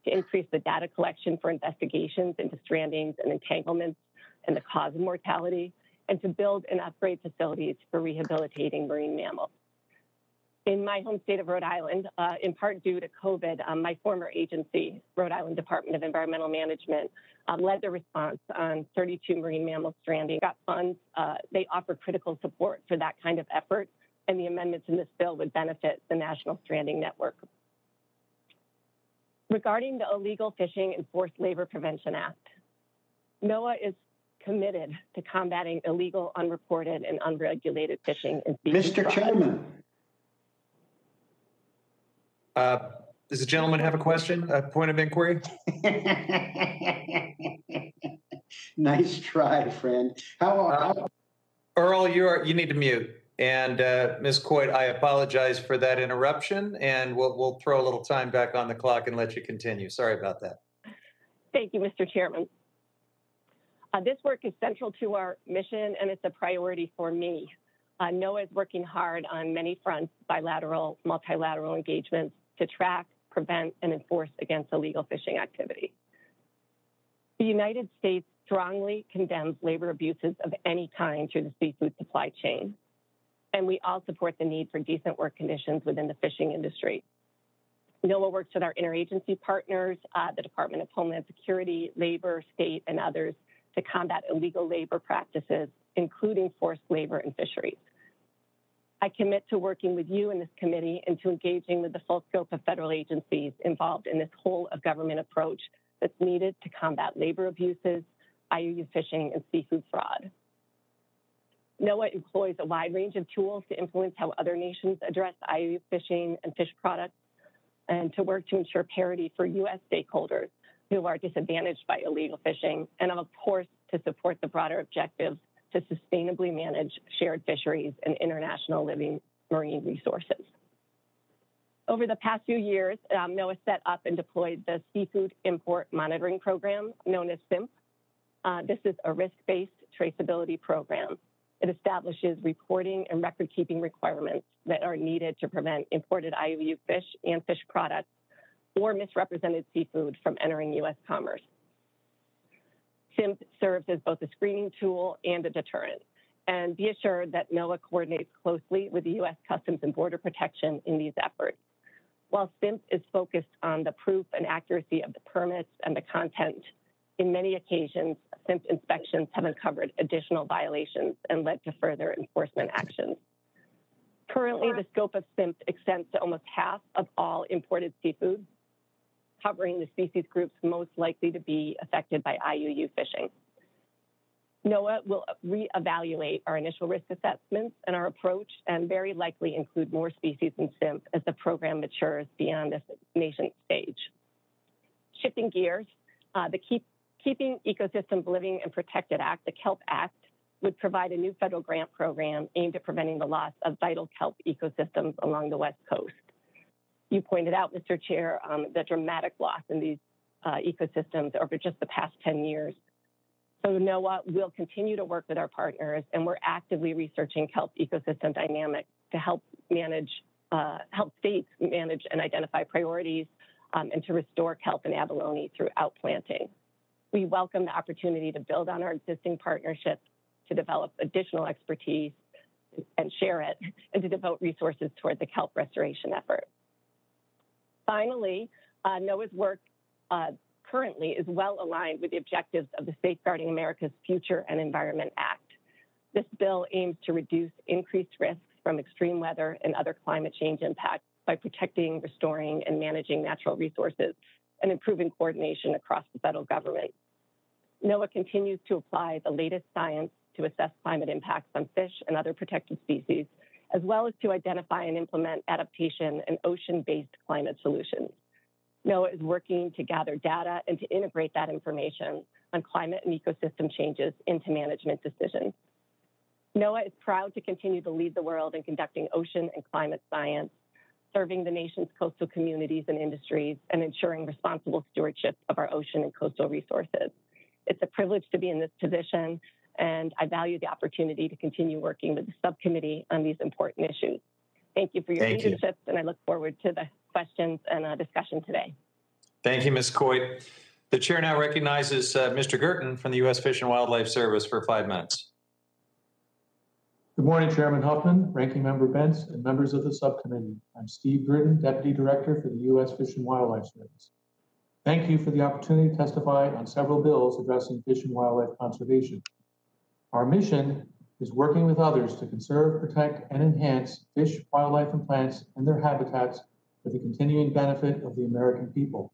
to increase the data collection for investigations into strandings and entanglements, and the cause of mortality, and to build and upgrade facilities for rehabilitating marine mammals. In my home state of Rhode Island, uh, in part due to COVID, um, my former agency, Rhode Island Department of Environmental Management, um, led the response on 32 marine mammal stranding. Got funds. Uh, they offer critical support for that kind of effort, and the amendments in this bill would benefit the National Stranding Network. Regarding the Illegal Fishing and Forced Labor Prevention Act, NOAA is committed to combating illegal, unreported, and unregulated fishing and Mr. Chairman. Uh, does the gentleman have a question, a point of inquiry? (laughs) nice try, friend. How, uh, Earl, you are you need to mute. And uh, Ms. Coit, I apologize for that interruption, and we'll we'll throw a little time back on the clock and let you continue. Sorry about that. Thank you, Mr. Chairman. Uh, this work is central to our mission and it's a priority for me. Uh, NOAA is working hard on many fronts, bilateral, multilateral engagements to track, prevent, and enforce against illegal fishing activity. The United States strongly condemns labor abuses of any kind through the seafood supply chain. And we all support the need for decent work conditions within the fishing industry. NOAA works with our interagency partners, uh, the Department of Homeland Security, labor, state, and others to combat illegal labor practices, including forced labor and fisheries. I commit to working with you in this committee and to engaging with the full scope of federal agencies involved in this whole of government approach that's needed to combat labor abuses, IUU fishing, and seafood fraud. NOAA employs a wide range of tools to influence how other nations address IUU fishing and fish products and to work to ensure parity for U.S. stakeholders who are disadvantaged by illegal fishing, and of course, to support the broader objectives to sustainably manage shared fisheries and international living marine resources. Over the past few years, um, NOAA set up and deployed the Seafood Import Monitoring Program, known as SIMP. Uh, this is a risk-based traceability program. It establishes reporting and record-keeping requirements that are needed to prevent imported IUU fish and fish products or misrepresented seafood from entering U.S. commerce. SIMP serves as both a screening tool and a deterrent. And be assured that NOAA coordinates closely with the U.S. Customs and Border Protection in these efforts. While SIMP is focused on the proof and accuracy of the permits and the content, in many occasions, SIMP inspections have uncovered additional violations and led to further enforcement actions. Currently, the scope of SIMP extends to almost half of all imported seafood, covering the species groups most likely to be affected by IUU fishing. NOAA will reevaluate our initial risk assessments and our approach and very likely include more species in SIMP as the program matures beyond this nascent stage. Shifting gears, uh, the Keep, Keeping Ecosystems Living and Protected Act, the KELP Act, would provide a new federal grant program aimed at preventing the loss of vital kelp ecosystems along the West Coast you pointed out, Mr. Chair, um, the dramatic loss in these uh, ecosystems over just the past 10 years. So NOAA will continue to work with our partners, and we're actively researching kelp ecosystem dynamics to help manage, uh, help states manage and identify priorities um, and to restore kelp and abalone through outplanting. We welcome the opportunity to build on our existing partnerships, to develop additional expertise and share it, and to devote resources toward the kelp restoration effort. Finally, uh, NOAA's work uh, currently is well aligned with the objectives of the Safeguarding America's Future and Environment Act. This bill aims to reduce increased risks from extreme weather and other climate change impacts by protecting, restoring, and managing natural resources and improving coordination across the federal government. NOAA continues to apply the latest science to assess climate impacts on fish and other protected species as well as to identify and implement adaptation and ocean-based climate solutions. NOAA is working to gather data and to integrate that information on climate and ecosystem changes into management decisions. NOAA is proud to continue to lead the world in conducting ocean and climate science, serving the nation's coastal communities and industries, and ensuring responsible stewardship of our ocean and coastal resources. It's a privilege to be in this position, and I value the opportunity to continue working with the subcommittee on these important issues. Thank you for your Thank you. leadership, and I look forward to the questions and uh, discussion today. Thank you, Ms. Coit. The chair now recognizes uh, Mr. Guertin from the U.S. Fish and Wildlife Service for five minutes. Good morning, Chairman Huffman, Ranking Member Bentz, and members of the subcommittee. I'm Steve Guertin, Deputy Director for the U.S. Fish and Wildlife Service. Thank you for the opportunity to testify on several bills addressing fish and wildlife conservation. Our mission is working with others to conserve, protect, and enhance fish, wildlife, and plants and their habitats for the continuing benefit of the American people.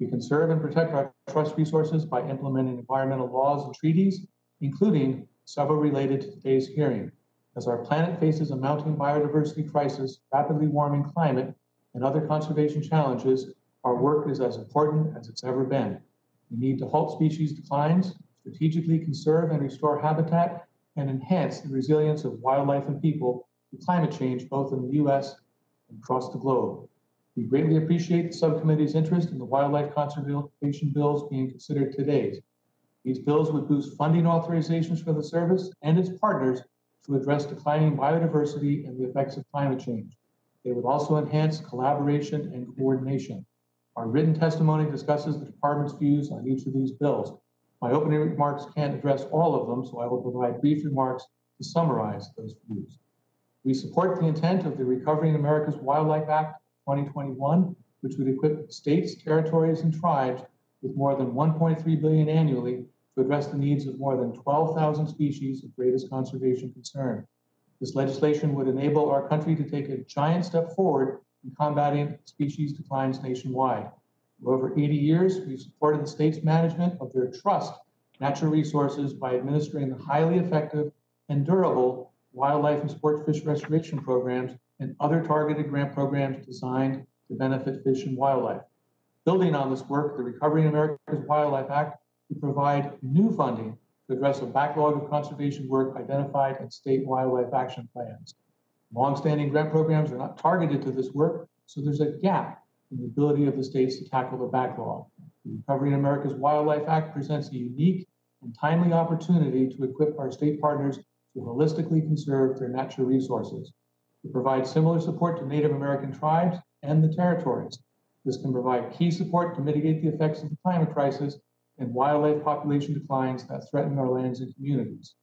We conserve and protect our trust resources by implementing environmental laws and treaties, including several related to today's hearing. As our planet faces a mounting biodiversity crisis, rapidly warming climate, and other conservation challenges, our work is as important as it's ever been. We need to halt species declines, strategically conserve and restore habitat, and enhance the resilience of wildlife and people to climate change both in the U.S. and across the globe. We greatly appreciate the subcommittee's interest in the wildlife conservation bills being considered today. These bills would boost funding authorizations for the service and its partners to address declining biodiversity and the effects of climate change. They would also enhance collaboration and coordination. Our written testimony discusses the department's views on each of these bills. My opening remarks can't address all of them, so I will provide brief remarks to summarize those views. We support the intent of the Recovering America's Wildlife Act 2021, which would equip states, territories, and tribes with more than 1.3 billion annually to address the needs of more than 12,000 species of greatest conservation concern. This legislation would enable our country to take a giant step forward in combating species declines nationwide. For over 80 years, we've supported the state's management of their trust natural resources by administering the highly effective and durable wildlife and sport fish restoration programs and other targeted grant programs designed to benefit fish and wildlife. Building on this work, the Recovering America's Wildlife Act will provide new funding to address a backlog of conservation work identified in state wildlife action plans. Longstanding grant programs are not targeted to this work, so there's a gap in the ability of the states to tackle the backlog. The Recovering America's Wildlife Act presents a unique and timely opportunity to equip our state partners to holistically conserve their natural resources. To provide similar support to Native American tribes and the territories. This can provide key support to mitigate the effects of the climate crisis and wildlife population declines that threaten our lands and communities.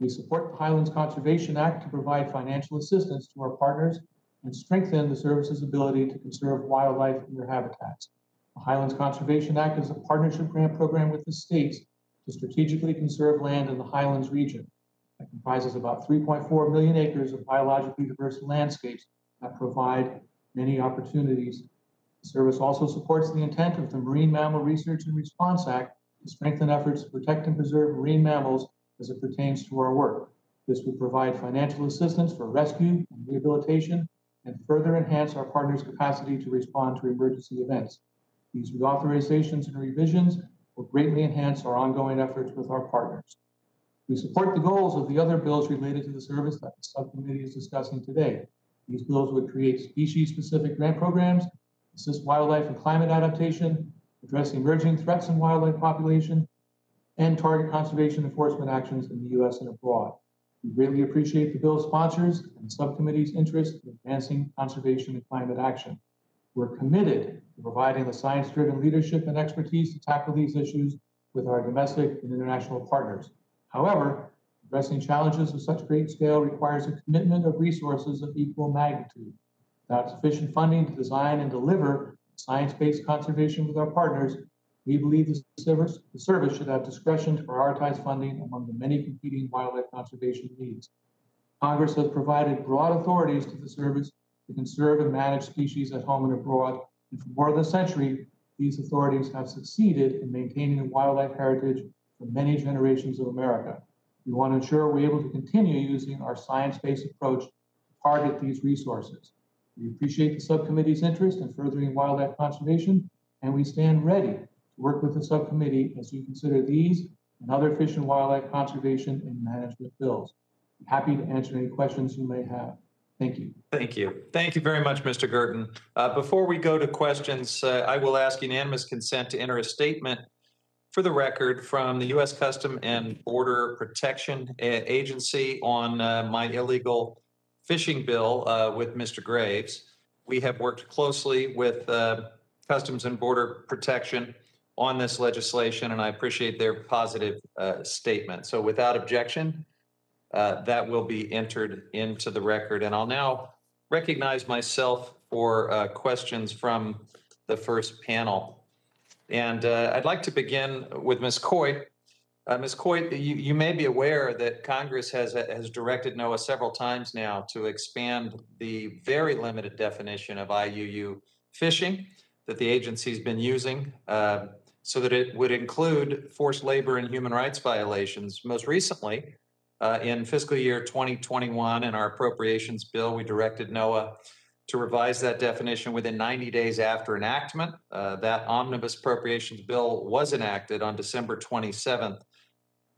We support the Highlands Conservation Act to provide financial assistance to our partners and strengthen the service's ability to conserve wildlife and their habitats. The Highlands Conservation Act is a partnership grant program with the states to strategically conserve land in the Highlands region that comprises about 3.4 million acres of biologically diverse landscapes that provide many opportunities. The service also supports the intent of the Marine Mammal Research and Response Act to strengthen efforts to protect and preserve marine mammals as it pertains to our work. This would provide financial assistance for rescue and rehabilitation and further enhance our partners' capacity to respond to emergency events. These reauthorizations and revisions will greatly enhance our ongoing efforts with our partners. We support the goals of the other bills related to the service that the subcommittee is discussing today. These bills would create species-specific grant programs, assist wildlife and climate adaptation, address emerging threats in wildlife population, and target conservation enforcement actions in the U.S. and abroad. We greatly appreciate the bill's sponsors and subcommittee's interest in advancing conservation and climate action. We're committed to providing the science-driven leadership and expertise to tackle these issues with our domestic and international partners. However, addressing challenges of such great scale requires a commitment of resources of equal magnitude. Without sufficient funding to design and deliver science-based conservation with our partners, we believe the service, the service should have discretion to prioritize funding among the many competing wildlife conservation needs. Congress has provided broad authorities to the service to conserve and manage species at home and abroad, and for more than a century, these authorities have succeeded in maintaining the wildlife heritage for many generations of America. We want to ensure we're able to continue using our science-based approach to target these resources. We appreciate the subcommittee's interest in furthering wildlife conservation, and we stand ready work with the subcommittee as you consider these and other fish and wildlife conservation and management bills. Happy to answer any questions you may have. Thank you. Thank you. Thank you very much, Mr. Guertin. Uh, before we go to questions, uh, I will ask unanimous consent to enter a statement for the record from the U.S. Custom and Border Protection Agency on uh, my illegal fishing bill uh, with Mr. Graves. We have worked closely with uh, Customs and Border Protection on this legislation, and I appreciate their positive uh, statement. So without objection, uh, that will be entered into the record. And I'll now recognize myself for uh, questions from the first panel. And uh, I'd like to begin with Ms. Coit. Uh, Ms. Coit, you, you may be aware that Congress has, has directed NOAA several times now to expand the very limited definition of IUU fishing that the agency's been using uh, so that it would include forced labor and human rights violations. Most recently, uh, in fiscal year 2021 in our appropriations bill, we directed NOAA to revise that definition within 90 days after enactment. Uh, that omnibus appropriations bill was enacted on December 27th.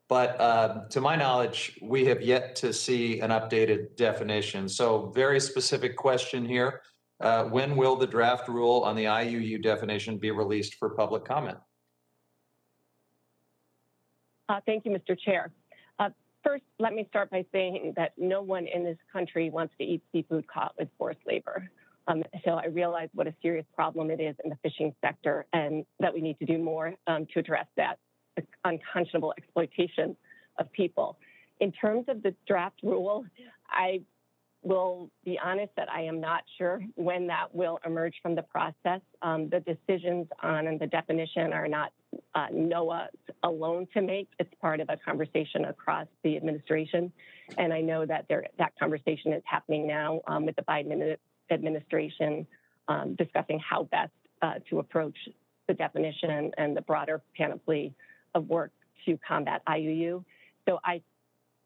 But uh, to my knowledge, we have yet to see an updated definition. So, very specific question here. Uh, when will the draft rule on the IUU definition be released for public comment? Uh, thank you, Mr. Chair. First, let me start by saying that no one in this country wants to eat seafood caught with forced labor. Um, so I realize what a serious problem it is in the fishing sector and that we need to do more um, to address that unconscionable exploitation of people. In terms of the draft rule, I will be honest that I am not sure when that will emerge from the process. Um, the decisions on and the definition are not uh, NOAA alone to make. It's part of a conversation across the administration. And I know that there, that conversation is happening now um, with the Biden administration um, discussing how best uh, to approach the definition and the broader panoply of work to combat IUU. So I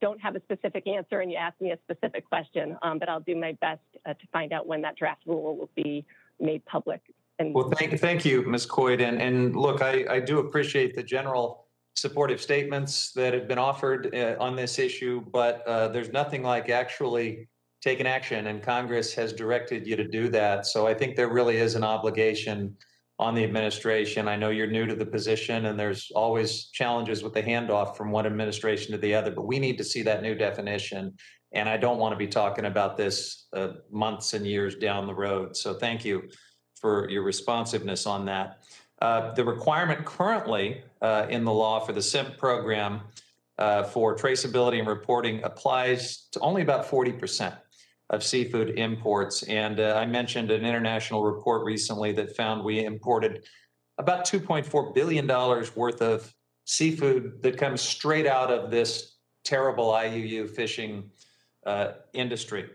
don't have a specific answer and you asked me a specific question, um, but I'll do my best uh, to find out when that draft rule will be made public. And Well, thank, thank you, Ms. Coit. And, and look, I, I do appreciate the general supportive statements that have been offered uh, on this issue, but uh, there's nothing like actually taking action, and Congress has directed you to do that. So I think there really is an obligation on the administration. I know you're new to the position, and there's always challenges with the handoff from one administration to the other, but we need to see that new definition. And I don't want to be talking about this uh, months and years down the road. So thank you for your responsiveness on that. Uh, The requirement currently uh, in the law for the SIMP program uh, for traceability and reporting applies to only about 40% of seafood imports. And uh, I mentioned an international report recently that found we imported about $2.4 billion worth of seafood that comes straight out of this terrible IUU fishing uh, industry.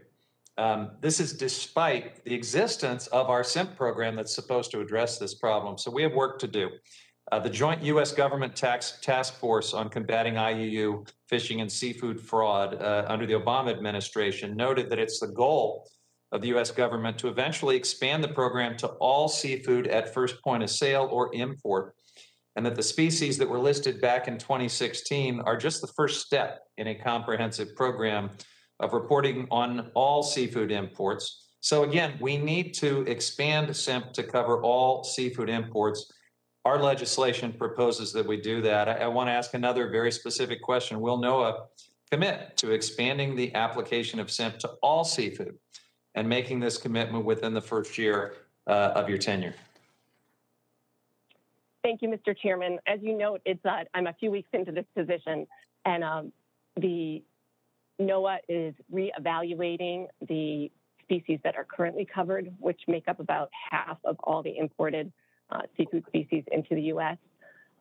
Um, this is despite the existence of our SIMP program that's supposed to address this problem. So we have work to do. Uh, the Joint U.S. Government Tax Task Force on Combating IUU Fishing and Seafood Fraud uh, under the Obama administration noted that it's the goal of the U.S. government to eventually expand the program to all seafood at first point of sale or import, and that the species that were listed back in 2016 are just the first step in a comprehensive program of reporting on all seafood imports. So again, we need to expand SIMP to cover all seafood imports. Our legislation proposes that we do that. I, I want to ask another very specific question. Will NOAA commit to expanding the application of SIMP to all seafood and making this commitment within the first year uh, of your tenure? Thank you, Mr. Chairman. As you note, it's uh, I'm a few weeks into this position, and um, the NOAA is reevaluating the species that are currently covered, which make up about half of all the imported uh, seafood species into the U.S.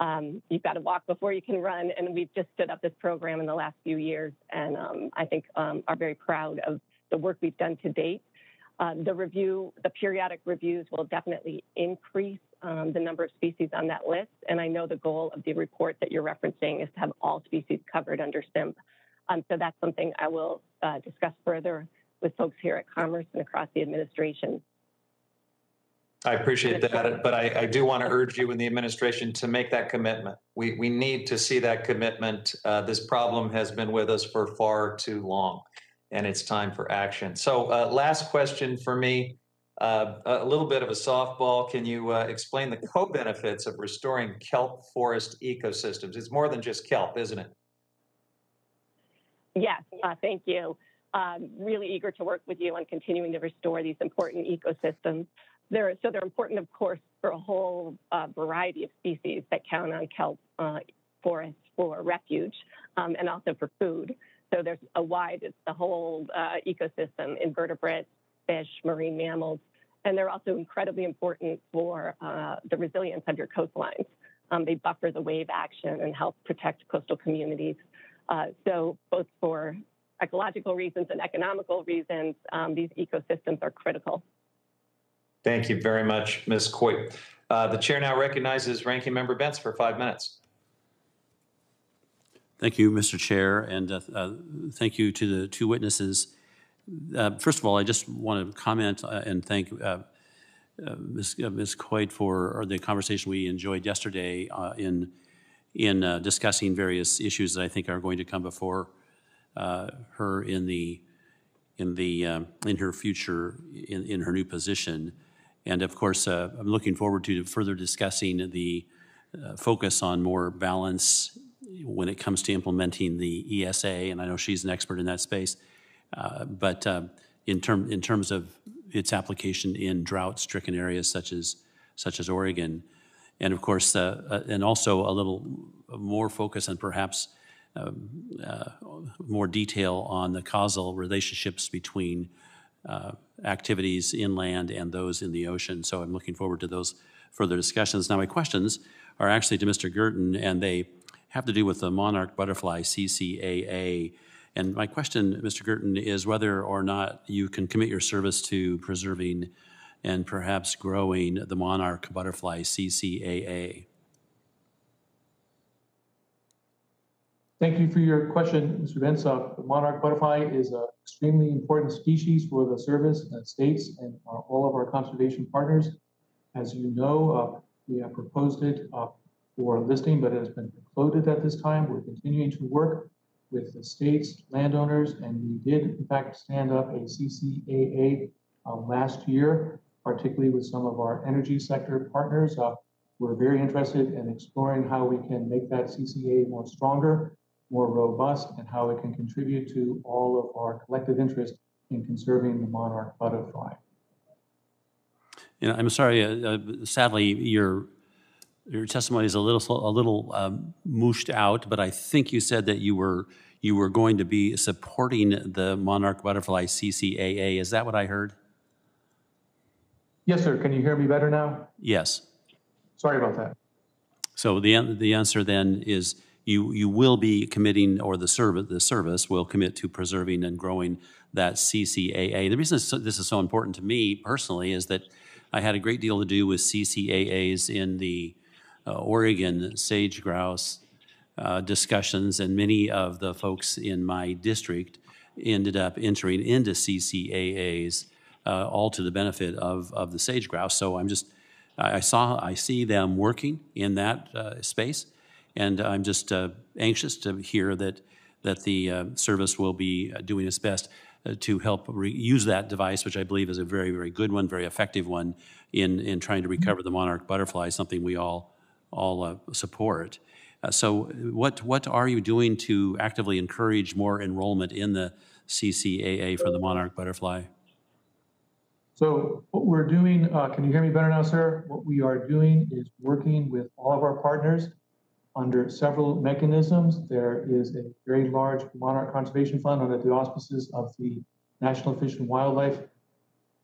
Um, you've got to walk before you can run, and we've just stood up this program in the last few years, and um, I think um, are very proud of the work we've done to date. Uh, the review, the periodic reviews will definitely increase um, the number of species on that list. And I know the goal of the report that you're referencing is to have all species covered under SIMP. Um, so that's something I will uh, discuss further with folks here at Commerce and across the administration. I appreciate that, but I, I do want to urge you and the administration to make that commitment. We, we need to see that commitment. Uh, this problem has been with us for far too long, and it's time for action. So, uh, last question for me, uh, a little bit of a softball. Can you uh, explain the co-benefits of restoring kelp forest ecosystems? It's more than just kelp, isn't it? Yes, uh, thank you. Um, really eager to work with you on continuing to restore these important ecosystems. They're, so they're important, of course, for a whole uh, variety of species that count on kelp uh, forests for refuge um, and also for food. So there's a wide, it's the whole uh, ecosystem, invertebrates, fish, marine mammals, and they're also incredibly important for uh, the resilience of your coastlines. Um, they buffer the wave action and help protect coastal communities. Uh, so both for ecological reasons and economical reasons, um, these ecosystems are critical. Thank you very much, Ms. Coit. Uh, the chair now recognizes Ranking Member Bentz for five minutes. Thank you, Mr. Chair, and uh, uh, thank you to the two witnesses. Uh, First of all, I just want to comment uh, and thank uh, Ms. Ms. Coit for the conversation we enjoyed yesterday in, in discussing various issues that I think are going to come before her in the, in the, um, in her future, in, in her new position. And of course, uh, I'm looking forward to further discussing the uh, focus on more balance when it comes to implementing the ESA, and I know she's an expert in that space. Uh, But uh, in term, in terms of its application in drought-stricken areas such as, such as Oregon. And of course, uh, uh, and also a little more focus and perhaps um, more detail on the causal relationships between uh, activities inland and those in the ocean. So I'm looking forward to those further discussions. Now, my questions are actually to Mr. Guertin, and they have to do with the monarch butterfly CCAA. And my question, Mr. Guertin, is whether or not you can commit your service to preserving and perhaps growing the monarch butterfly CCAA. Thank you for your question, Mr. Uh, The monarch butterfly is an extremely important species for the service and states and uh, all of our conservation partners. As you know, uh, we have proposed it uh, for listing, but it has been precluded at this time. We're continuing to work with the states, landowners, and we did in fact stand up a CCAA uh, last year, particularly with some of our energy sector partners. Uh, We're very interested in exploring how we can make that CCA more stronger, more robust, and how it can contribute to all of our collective interest in conserving the monarch butterfly. You know, I'm sorry, uh, uh, sadly, your, your testimony is a little, a little um, mooshed out, but I think you said that you were, you were going to be supporting the Monarch Butterfly CCAA. Is that what I heard? Yes, sir. Can you hear me better now? Yes. Sorry about that. So the, the answer then is you, you will be committing, or the service, the service will commit to preserving and growing that CCAA. The reason this is so important to me personally is that I had a great deal to do with CCAAs in the uh, Oregon sage grouse uh, discussions, and many of the folks in my district ended up entering into CCAAs, uh, all to the benefit of, of the sage grouse. So I'm just, I I saw, I see them working in that uh, space, and I'm just uh, anxious to hear that, that the uh, service will be uh, doing its best uh, to help use that device, which I believe is a very, very good one, very effective one in, in trying to recover the monarch butterfly, something we all, all uh, support. So what, what are you doing to actively encourage more enrollment in the CCAA for the monarch butterfly? So what we're doing, uh, can you hear me better now, sir? What we are doing is working with all of our partners under several mechanisms. There is a very large monarch conservation fund under the auspices of the National Fish and Wildlife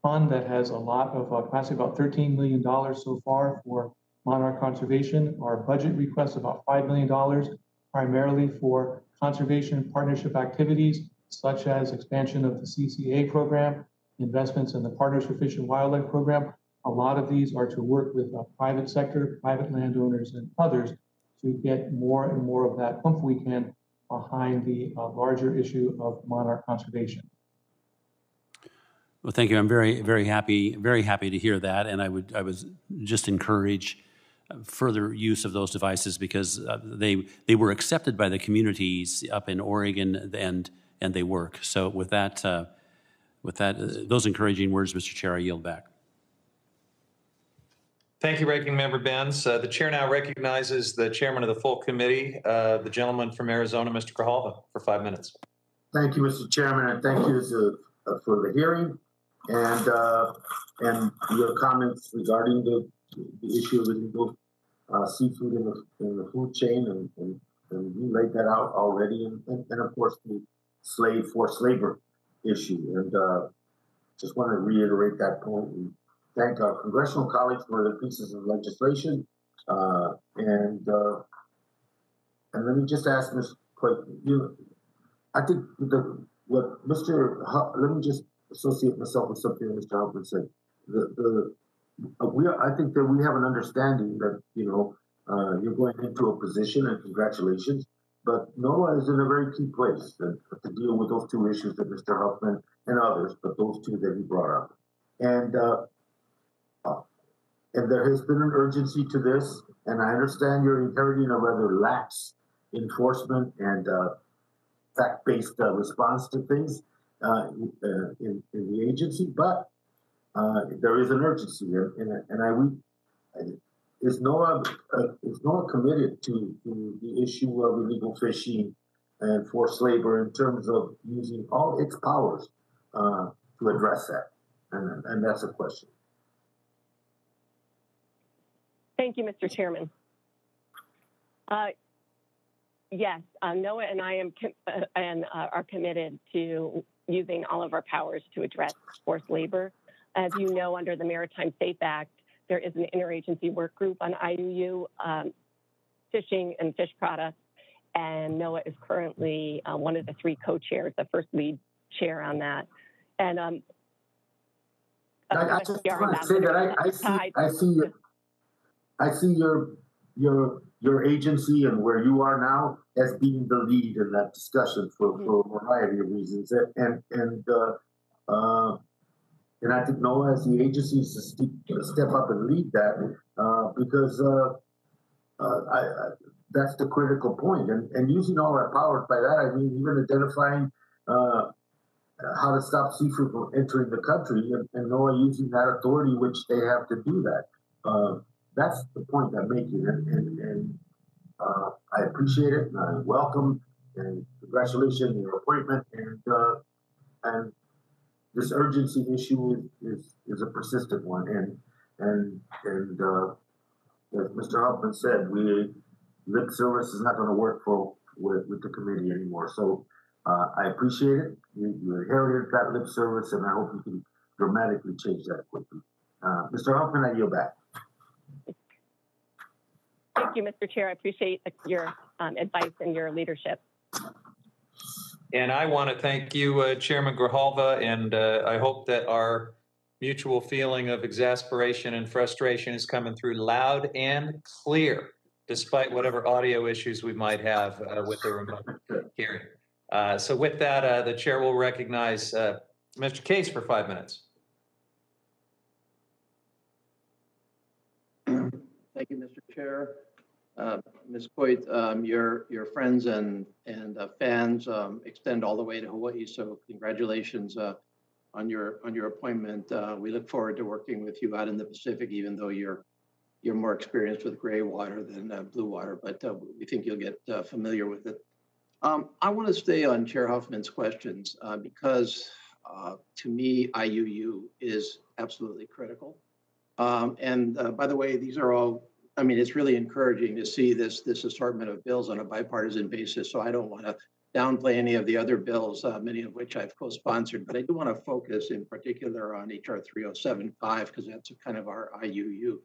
Fund that has a lot of uh, capacity, about $13 million so far for monarch conservation. Our budget requests about $5 million primarily for conservation partnership activities such as expansion of the CCA program, investments in the Partners for Fish and Wildlife Program. A lot of these are to work with uh, private sector, private landowners, and others to get more and more of that oomph we can behind the uh, larger issue of monarch conservation. Well, thank you. I'm very, very happy, very happy to hear that. And I would, I was just encourage uh, further use of those devices because uh, they, they were accepted by the communities up in Oregon and, and they work. So with that, uh, with that, uh, those encouraging words, Mr. Chair, I yield back. Thank you, Ranking Member Bentz. Uh, The chair now recognizes the chairman of the full committee, uh, the gentleman from Arizona, Mr. Grijalva, for five minutes. Thank you, Mr. Chairman, and thank you uh, for the hearing and, uh, and your comments regarding the, the issue of illegal uh, seafood in the, in the food chain, and, and, and you laid that out already, and, and, and of course, the slave, forced labor issue. And uh, just want to reiterate that point and thank our congressional colleagues for the pieces of legislation. Uh, and uh, and let me just ask Ms. Clayton, you, I think the what Mr. Hu- let me just associate myself with something Mr. Huffman said. The the uh, we I think that we have an understanding that you know uh, you're going into a position and congratulations, but NOAA is in a very key place to, to deal with those two issues that Mr. Huffman and others, but those two that he brought up, and uh, and there has been an urgency to this, and I understand you're inheriting a rather lax enforcement and uh, fact-based uh, response to things uh, uh, in, in the agency, but uh, there is an urgency there, and, and I we is NOAA uh, is NOAA committed to, to the issue of illegal fishing and forced labor in terms of using all its powers to address that, and and that's a question. Thank you, Mr. Chairman. Uh, yes, uh, NOAA and I am uh, and uh, are committed to using all of our powers to address forced labor. As you know, under the Maritime Safe Act, there is an interagency work group on IUU um, fishing and fish products, and NOAA is currently uh, one of the three co-chairs, the first lead chair on that. And um, I, I just want to say that I, I see I see I see your your your agency and where you are now as being the lead in that discussion for, for a variety of reasons. And and, uh, uh, and I think NOAA has the agencies to step up and lead that uh, because uh, uh, I, I, that's the critical point. And, and using all that power, by that I mean even identifying uh, how to stop seafood from entering the country and, and NOAA using that authority which they have to do that. Uh, that's the point I'm making. And, and, and uh, I appreciate it and I welcome and congratulations on your appointment. And, and this urgency issue is, is, is a persistent one. And, and, and uh, as Mr. Huffman said, we lip service is not going to work for with, with the committee anymore. So uh, I appreciate it. You, you inherited that lip service, and I hope you can dramatically change that quickly. Uh, Mr. Huffman, I yield back. Thank you, Mr. Chair. I appreciate your um, advice and your leadership. And I want to thank you, uh, Chairman Grijalva, and uh, I hope that our mutual feeling of exasperation and frustration is coming through loud and clear, despite whatever audio issues we might have uh, with the remote hearing. Uh, so with that, uh, the chair will recognize uh, Mr. Case for five minutes. Thank you, Mr. Chair. Uh, Ms. Coit, um, your your friends and and uh, fans um, extend all the way to Hawaii. So congratulations uh, on your on your appointment. Uh, we look forward to working with you out in the Pacific, even though you're you're more experienced with gray water than uh, blue water. But we think you'll get familiar with it. Um, I want to stay on Chair Huffman's questions because to me, IUU is absolutely critical. Um, and by the way, these are all I mean, it's really encouraging to see this this assortment of bills on a bipartisan basis. So I don't want to downplay any of the other bills, uh, many of which I've co-sponsored, but I do want to focus in particular on HR 3075 because that's kind of our IUU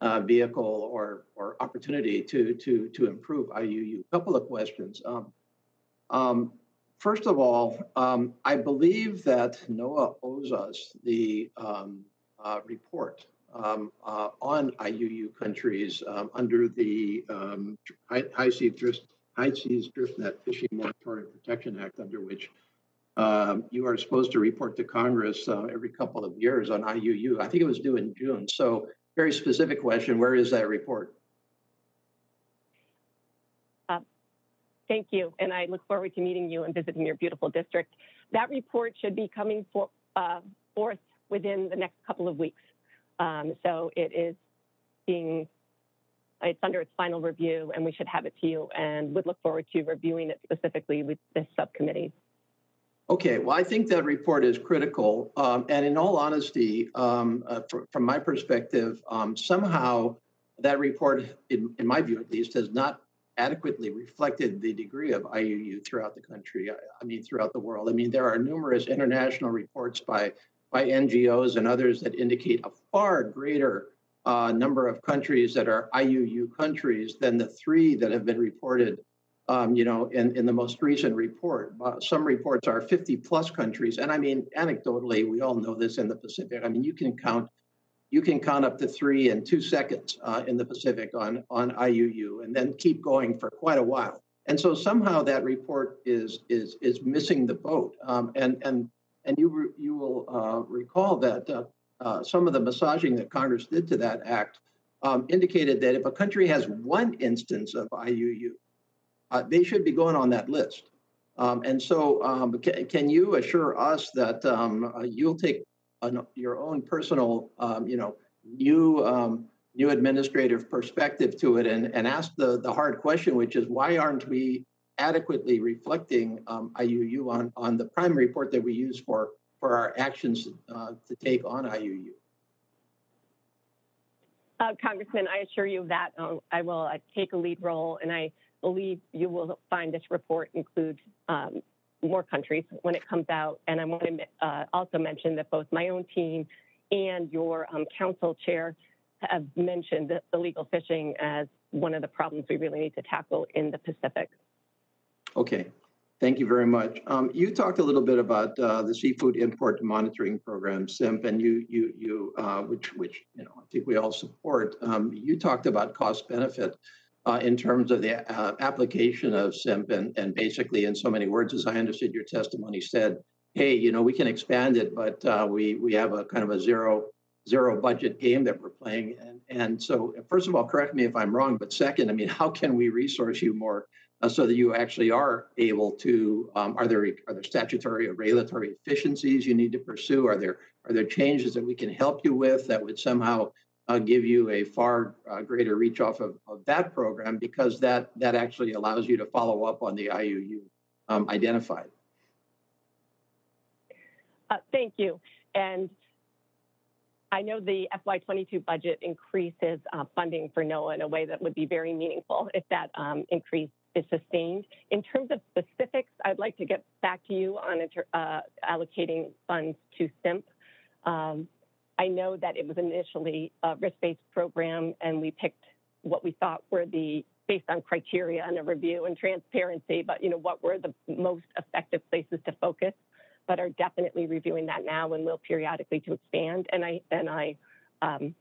uh, vehicle or or opportunity to to to improve IUU. A couple of questions. Um, um, first of all, um, I believe that NOAA owes us the um, uh, report um, uh, on IUU countries um, under the um, High, High, sea drift, High Seas Drift Net Fishing Moratorium Protection Act, under which um, you are supposed to report to Congress uh, every couple of years on IUU. I think it was due in June. So, very specific question: Where is that report? Uh, thank you, and I look forward to meeting you and visiting your beautiful district. That report should be coming for, uh, forth within the next couple of weeks. Um, so it is being, it's under its final review and we should have it to you and would look forward to reviewing it specifically with this subcommittee. Okay, well, I think that report is critical. Um, and in all honesty, um, uh, fr from my perspective, um, somehow that report, in, in, my view at least, has not adequately reflected the degree of IUU throughout the country. I, I mean, throughout the world. I mean, there are numerous international reports by by NGOs and others that indicate a far greater uh, number of countries that are IUU countries than the three that have been reported. Um, you know, in, in the most recent report, uh, some reports are 50 plus countries, and I mean, anecdotally, we all know this in the Pacific. I mean, you can count, you can count up to three in two seconds uh, in the Pacific on on IUU, and then keep going for quite a while. And so somehow that report is is is missing the boat. Um, and and and you, re- you will uh, recall that uh, uh, some of the massaging that Congress did to that act um, indicated that if a country has one instance of IUU, uh, they should be going on that list. Um, and so, um, can, you assure us that um, uh, you'll take an, your own personal, um, you know, new um, new administrative perspective to it and, and ask the, the hard question, which is why aren't we adequately reflecting um, IUU on, on the prime report that we use for, for our actions uh, to take on IUU. Uh, Congressman, I assure you that uh, I will uh, take a lead role, and I believe you will find this report includes um, more countries when it comes out. And I want to uh, also mention that both my own team and your um, council chair have mentioned the illegal fishing as one of the problems we really need to tackle in the Pacific. Okay, thank you very much. Um, you talked a little bit about uh, the seafood import monitoring program, SIMP, and you you you uh, which which you know I think we all support. Um, you talked about cost benefit. uh, in terms of the uh, application of SIMP and, and basically in so many words, as I understood your testimony said, hey, you know, we can expand it, but uh, we we have a kind of a zero zero budget game that we're playing. And, and so, first of all, correct me if I'm wrong, but second, I mean, how can we resource you more uh, so that you actually are able to? Um, are there are there statutory or regulatory efficiencies you need to pursue? Are there are there changes that we can help you with that would somehow uh, give you a far uh, greater reach off of, of that program because that that actually allows you to follow up on the IUU um, identified. Uh, thank you. And I know the FY22 budget increases uh, funding for NOAA in a way that would be very meaningful if that um, increase is sustained. In terms of specifics, I'd like to get back to you on uh, allocating funds to SIMP. Um, I know that it was initially a risk-based program, and we picked what we thought were the based on criteria and a review and transparency, but you know what were the most effective places to focus but are definitely reviewing that now and will periodically to expand. And I and I um,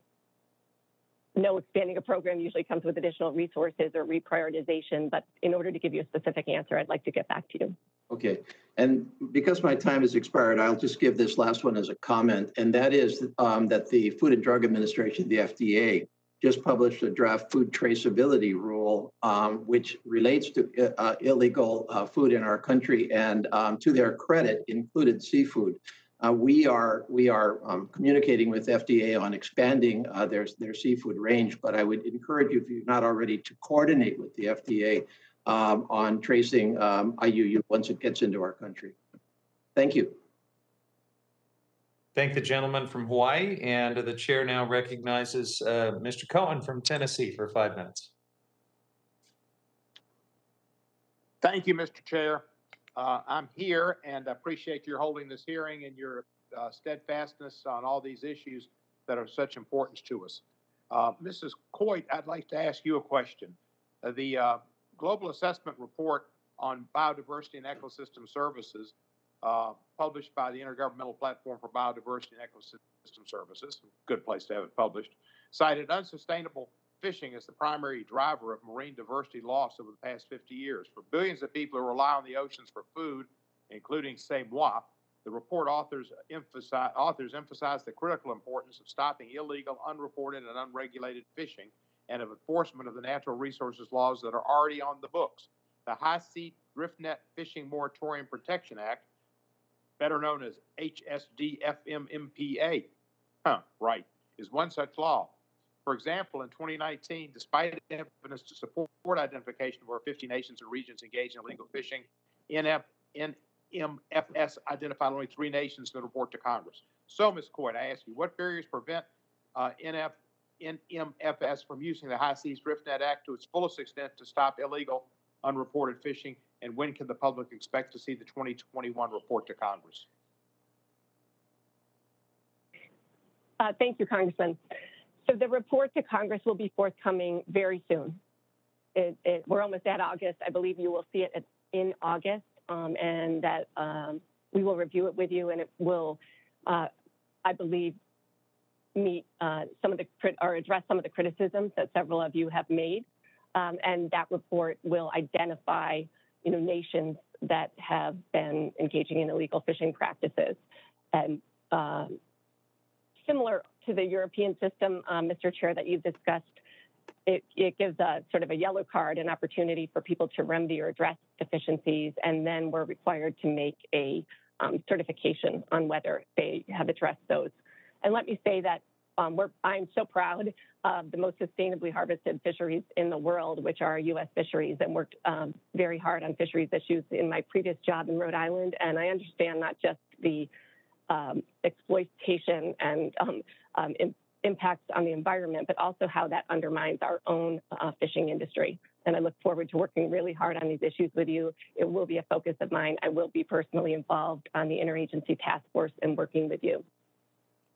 know expanding a program usually comes with additional resources or reprioritization. But in order to give you a specific answer, I'd like to get back to you. Okay, and because my time has expired, I'll just give this last one as a comment, and that is um, that the Food and Drug Administration, the FDA, just published a draft food traceability rule, um, which relates to uh, uh, illegal uh, food in our country, and um, to their credit, included seafood. Uh, we are we are um, communicating with FDA on expanding uh, their their seafood range, but I would encourage you, if you're not already, to coordinate with the FDA um, on tracing um, IUU once it gets into our country. Thank you. Thank the gentleman from Hawaii, and the chair now recognizes uh, Mr. Cohen from Tennessee for five minutes. Thank you, Mr. Chair. Uh, I'm here and I appreciate your holding this hearing and your uh, steadfastness on all these issues that are such importance to us. Uh, Mrs. Coit, I'd like to ask you a question. Uh, the uh, Global Assessment Report on Biodiversity and Ecosystem Services uh, published by the Intergovernmental Platform for Biodiversity and Ecosystem Services, good place to have it published, cited unsustainable fishing is the primary driver of marine diversity loss over the past 50 years. For billions of people who rely on the oceans for food, including Samoa, the report authors emphasize, authors emphasize the critical importance of stopping illegal, unreported, and unregulated fishing and of enforcement of the natural resources laws that are already on the books. The High Seas Drift Net Fishing Moratorium Protection Act better known as HSDFMMPA, huh, right, is one such law. For example, in 2019, despite evidence to support identification of over 50 nations and regions engaged in illegal fishing, NF, NMFS identified only three nations that report to Congress. So, Ms. Coit, I ask you, what barriers prevent uh, NF, NMFS from using the High Seas Drift Net Act to its fullest extent to stop illegal, unreported fishing and when can the public expect to see the 2021 report to Congress? Uh, thank you, Congressman. So the report to Congress will be forthcoming very soon. It, it, we're almost at August. I believe you will see it in August, um, and that um, we will review it with you, and it will, uh, I believe, meet uh, some of the or address some of the criticisms that several of you have made. Um, and that report will identify you know, nations that have been engaging in illegal fishing practices. And um, similar to the European system, um, Mr. Chair, that you've discussed, it, it, gives a sort of a yellow card, an opportunity for people to remedy or address deficiencies, and then we're required to make a um, certification on whether they have addressed those. And let me say that um, I'm so proud of the most sustainably harvested fisheries in the world, which are U.S. fisheries, and worked um, very hard on fisheries issues in my previous job in Rhode Island. And I understand not just the um, exploitation and um, impacts on the environment, but also how that undermines our own uh, fishing industry. And I look forward to working really hard on these issues with you. It will be a focus of mine. I will be personally involved on the interagency task force and working with you.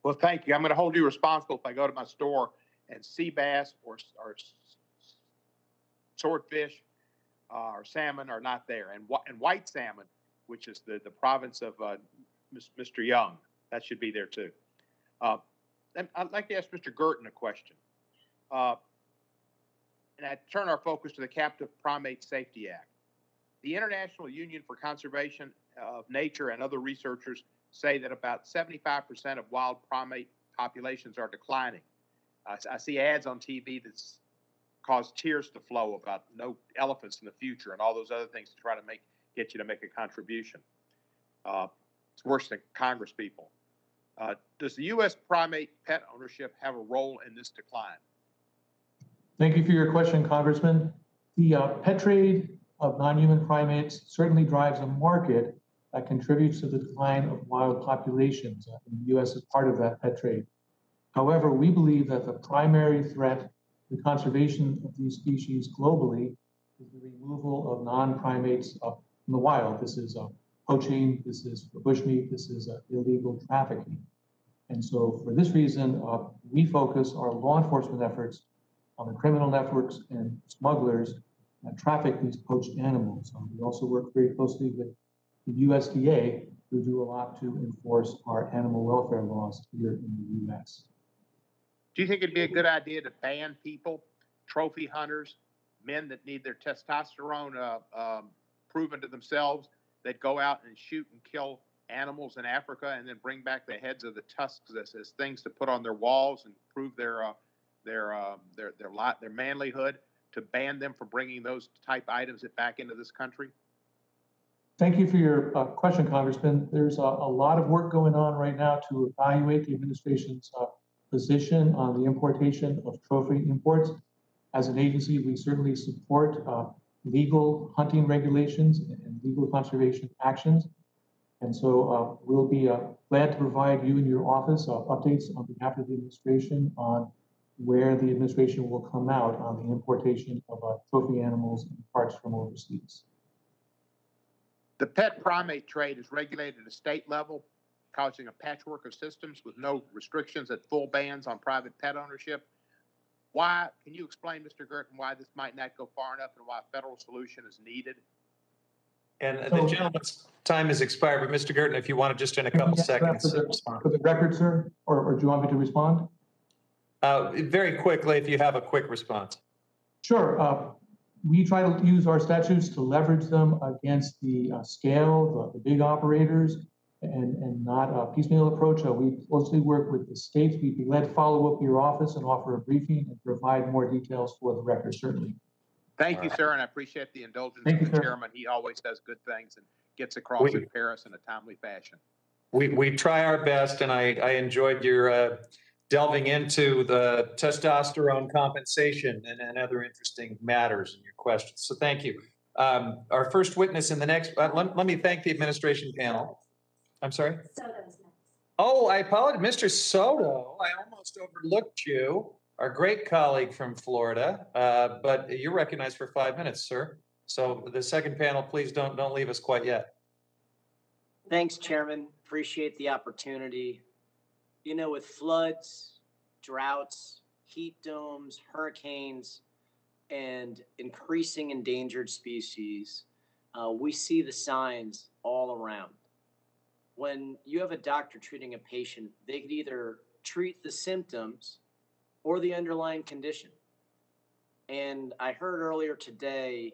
Well, thank you. I'm going to hold you responsible if I go to my store and sea bass or, or swordfish uh, or salmon are not there. And, and white salmon, which is the, the province of uh, Mr. Young, that should be there too. I'd like to ask Mr. Guertin a question. Uh, and I turn our focus to the Captive Primate Safety Act. The International Union for Conservation of Nature and other researchers say that about 75% of wild primate populations are declining. I, I see ads on TV that's caused tears to flow about no elephants in the future and all those other things to try to make get you to make a contribution. Uh, it's worse than Congress people. Uh, does the U.S. primate pet ownership have a role in this decline? Thank you for your question, Congressman. The uh, pet trade of non-human primates certainly drives a market that contributes to the decline of wild populations. Uh, the U.S. is part of that pet trade. However, we believe that the primary threat to the conservation of these species globally is the removal of non-primates uh, from the wild. This is uh, poaching, this is bushmeat, this is uh, illegal trafficking. And so for this reason, uh, we focus our law enforcement efforts on the criminal networks and smugglers that traffic these poached animals. Um, we also work very closely with the USDA, who do a lot to enforce our animal welfare laws here in the US. Do you think it'd be a good idea to ban people, trophy hunters, men that need their testosterone uh, um, proven to themselves, that go out and shoot and kill animals in Africa and then bring back the heads of the tusks as, as things to put on their walls and prove their uh, their um, their their lot their manlyhood to ban them from bringing those type items back into this country? Thank you for your uh, question, Congressman. There's a, a, lot of work going on right now to evaluate the administration's uh, position on the importation of trophy imports. As an agency, we certainly support uh, legal hunting regulations and legal conservation actions. And so uh, we'll be uh, glad to provide you and your office uh, updates on behalf of the administration on where the administration will come out on the importation of trophy animals and parts from overseas. The pet primate trade is regulated at a state level, causing a patchwork of systems with no restrictions at full bans on private pet ownership. Why, can you explain, Mr. Guertin, why this might not go far enough and why a federal solution is needed? And the gentleman's time has expired, but Mr. Guertin, if you want to just in a couple seconds. For the, for the record, sir, or, or do you want me to respond? Uh, very quickly, if you have a quick response. Sure. Uh, we try to use our statutes to leverage them against the uh, scale, the, the, big operators, and, and not a piecemeal approach. Uh, we closely work with the states. We'd be glad to follow up with your office and offer a briefing and provide more details for the record, certainly. Thank All you, right. sir, and I appreciate the indulgence Thank of the you, chairman. He always does good things and gets across we, in Paris in a timely fashion. We, we try our best, and I, I enjoyed your uh, delving into the testosterone compensation and, and, other interesting matters in your questions. So thank you. Um, our first witness in the next, uh, let, let, me thank the administration panel. I'm sorry? Soto's next. Oh, I apologize. Mr. Soto, I almost overlooked you, our great colleague from Florida, uh, but you're recognized for five minutes, sir. So the second panel, please don't, don't leave us quite yet. Thanks, Chairman. Appreciate the opportunity you know, with floods, droughts, heat domes, hurricanes, and increasing endangered species, uh, we see the signs all around. When you have a doctor treating a patient, they could either treat the symptoms or the underlying condition. And I heard earlier today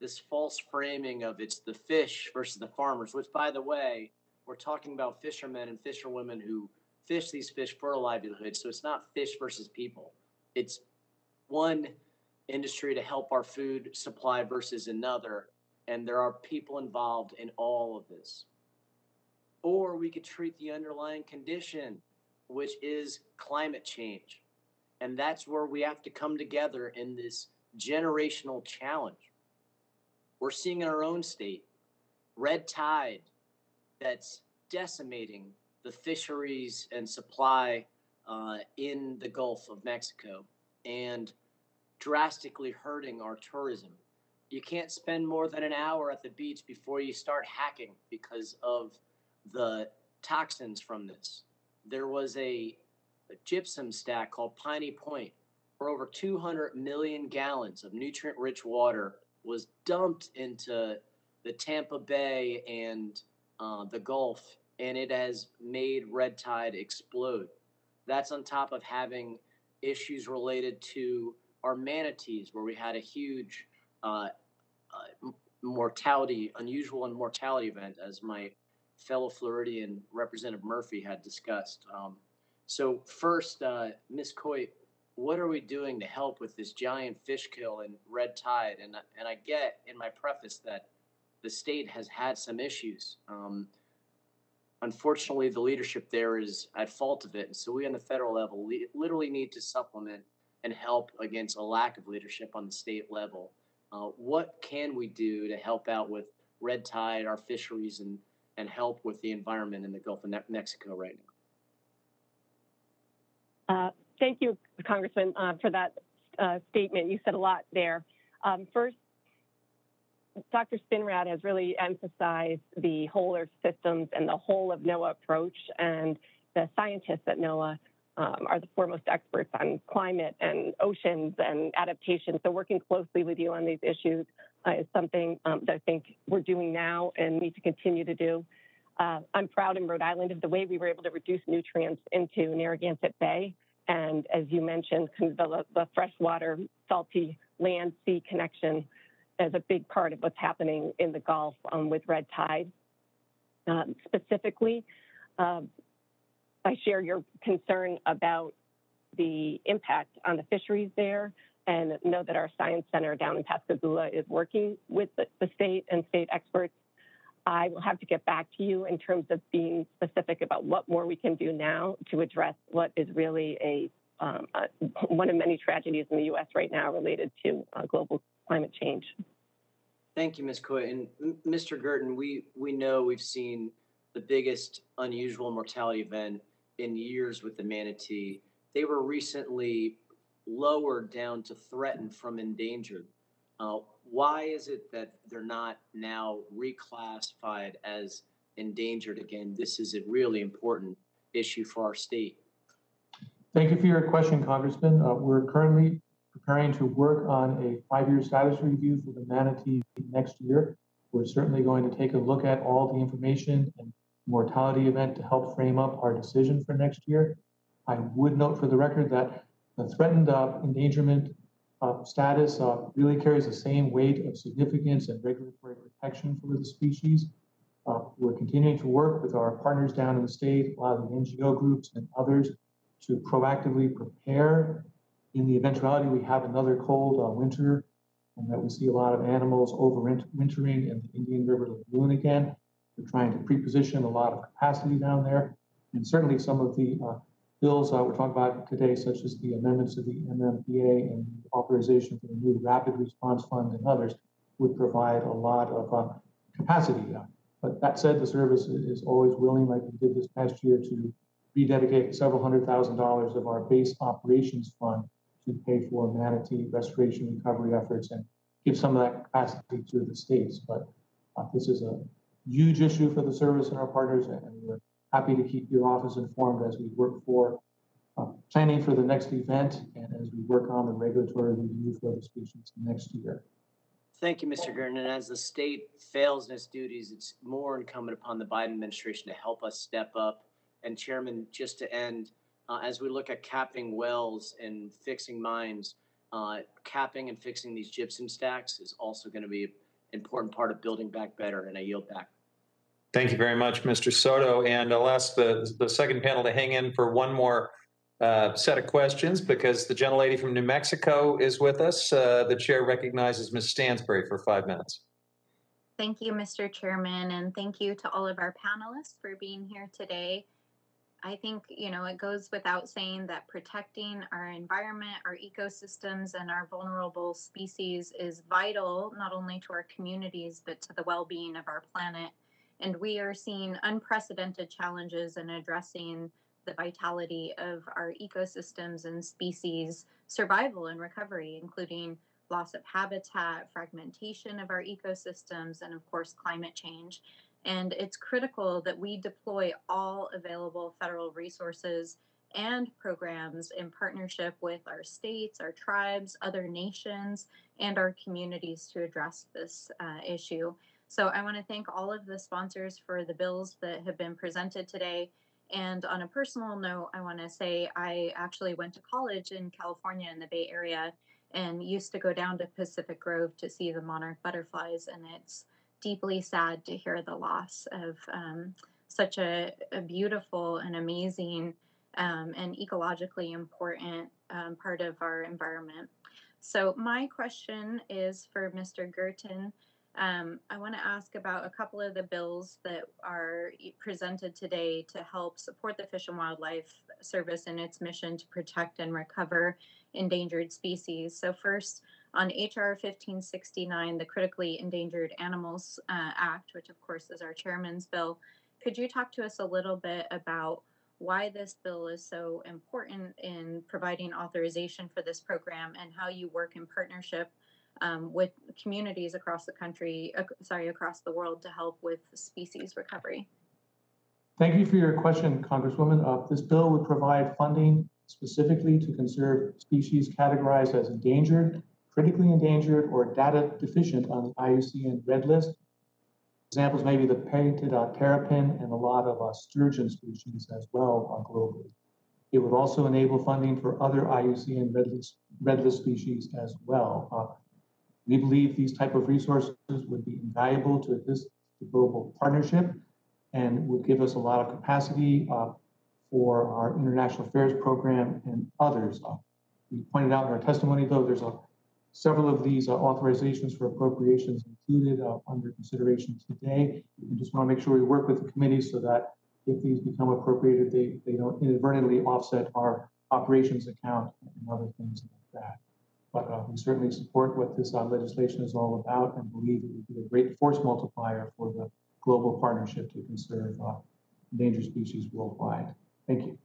this false framing of it's the fish versus the farmers, which, by the way, we're talking about fishermen and fisherwomen who fish these fish for a livelihood. So it's not fish versus people. It's one industry to help our food supply versus another. And there are people involved in all of this. Or we could treat the underlying condition, which is climate change. And that's where we have to come together in this generational challenge. We're seeing in our own state red tide that's decimating the fisheries and supply uh, in the Gulf of Mexico and drastically hurting our tourism. You can't spend more than an hour at the beach before you start hacking because of the toxins from this. There was a, a gypsum stack called Piney Point, where over 200 million gallons of nutrient rich water was dumped into the Tampa Bay and uh, the Gulf and it has made red tide explode. That's on top of having issues related to our manatees, where we had a huge uh, uh, mortality, unusual and mortality event, as my fellow Floridian Representative Murphy had discussed. Um, so first, uh, Ms. Coit, what are we doing to help with this giant fish kill in red tide? And and I get in my preface that the state has had some issues. Um, unfortunately, the leadership there is at fault of it, and so we on the federal level li- literally need to supplement and help against a lack of leadership on the state level. Uh, what can we do to help out with red tide, our fisheries, and and help with the environment in the Gulf of Mexico right now? Uh, Thank you, Congressman, uh, for that uh, statement. You said a lot there. Um, First, Dr. Spinrad has really emphasized the whole Earth systems and the whole of NOAA approach, and the scientists at NOAA um, are the foremost experts on climate and oceans and adaptation. So working closely with you on these issues uh, is something um, that I think we're doing now and need to continue to do. Uh, I'm proud in Rhode Island of the way we were able to reduce nutrients into Narragansett Bay. And as you mentioned, the, the freshwater, salty land sea connection is a big part of what's happening in the Gulf um, with red tide. Um, specifically, um, I share your concern about the impact on the fisheries there and know that our science center down in Pascagoula is working with the, the state and state experts. I will have to get back to you in terms of being specific about what more we can do now to address what is really a, um, a one of many tragedies in the U.S. right now related to uh, global climate change. Thank you, Ms. Coit. And Mr. Guertin, we, we know we've seen the biggest unusual mortality event in years with the manatee. They were recently lowered down to threatened from endangered. Uh, why is it that they're not now reclassified as endangered again? This is a really important issue for our state. Thank you for your question, Congressman. Uh, We're currently preparing to work on a five-year status review for the manatee next year. We're certainly going to take a look at all the information and mortality event to help frame up our decision for next year. I would note for the record that the threatened uh, endangerment uh, status uh, really carries the same weight of significance and regulatory protection for the species. Uh, We're continuing to work with our partners down in the state, a lot of the NGO groups and others to proactively prepare in the eventuality we have another cold uh, winter and that we see a lot of animals overwintering in the Indian River Lagoon again. We're trying to pre-position a lot of capacity down there. And certainly some of the uh, bills uh, we're talking about today, such as the amendments to the MMPA and authorization for the new Rapid Response Fund and others, would provide a lot of uh, capacity. But that said, the service is always willing, like we did this past year, to rededicate several hundred thousand dollars of our base operations fund to pay for manatee restoration recovery efforts and give some of that capacity to the states. But uh, this is a huge issue for the service and our partners, and we're happy to keep your office informed as we work for uh, planning for the next event and as we work on the regulatory review for the species next year. Thank you, Mr. Guertin. And as the state fails in its duties, it's more incumbent upon the Biden administration to help us step up. And Chairman, just to end, uh, as we look at capping wells and fixing mines, uh, capping and fixing these gypsum stacks is also going to be an important part of building back better. And I yield back. Thank you very much, Mr. Soto. And I'll ask the, the second panel to hang in for one more uh, set of questions because the gentlelady from New Mexico is with us. Uh, the chair recognizes Ms. Stansbury for five minutes. Thank you, Mr. Chairman, and thank you to all of our panelists for being here today. I think, you know, it goes without saying that protecting our environment, our ecosystems, and our vulnerable species is vital not only to our communities, but to the well being of our planet. And we are seeing unprecedented challenges in addressing the vitality of our ecosystems and species survival and recovery, including loss of habitat, fragmentation of our ecosystems, and of course, climate change. And it's critical that we deploy all available federal resources and programs in partnership with our states, our tribes, other nations, and our communities to address this uh, issue. So I want to thank all of the sponsors for the bills that have been presented today. And on a personal note, I want to say I actually went to college in California in the Bay Area and used to go down to Pacific Grove to see the monarch butterflies. And it's deeply sad to hear the loss of um, such a, a, beautiful and amazing um, and ecologically important um, part of our environment. So, my question is for Mr. Guertin. Um, I want to ask about a couple of the bills that are presented today to help support the Fish and Wildlife Service in its mission to protect and recover endangered species. So, first, on HR 1569, the Critically Endangered Animals uh, Act, which of course is our chairman's bill, could you talk to us a little bit about why this bill is so important in providing authorization for this program and how you work in partnership um, with communities across the country, uh, sorry, across the world to help with species recovery. Thank you for your question, Congresswoman. Uh, this bill would provide funding specifically to conserve species categorized as endangered, critically endangered, or data deficient on the IUCN Red List. Examples may be the painted uh, terrapin and a lot of uh, sturgeon species as well uh, globally. It would also enable funding for other IUCN Red List, Red List species as well. Uh, we believe these type of resources would be invaluable to this global partnership and would give us a lot of capacity uh, for our international affairs program and others. Uh, we pointed out in our testimony, though, there's a, several of these uh, authorizations for appropriations included uh, under consideration today. We just want to make sure we work with the committee so that if these become appropriated, they, they don't inadvertently offset our operations account and other things like that. But uh, we certainly support what this uh, legislation is all about and believe it would be a great force multiplier for the global partnership to conserve uh, endangered species worldwide. Thank you.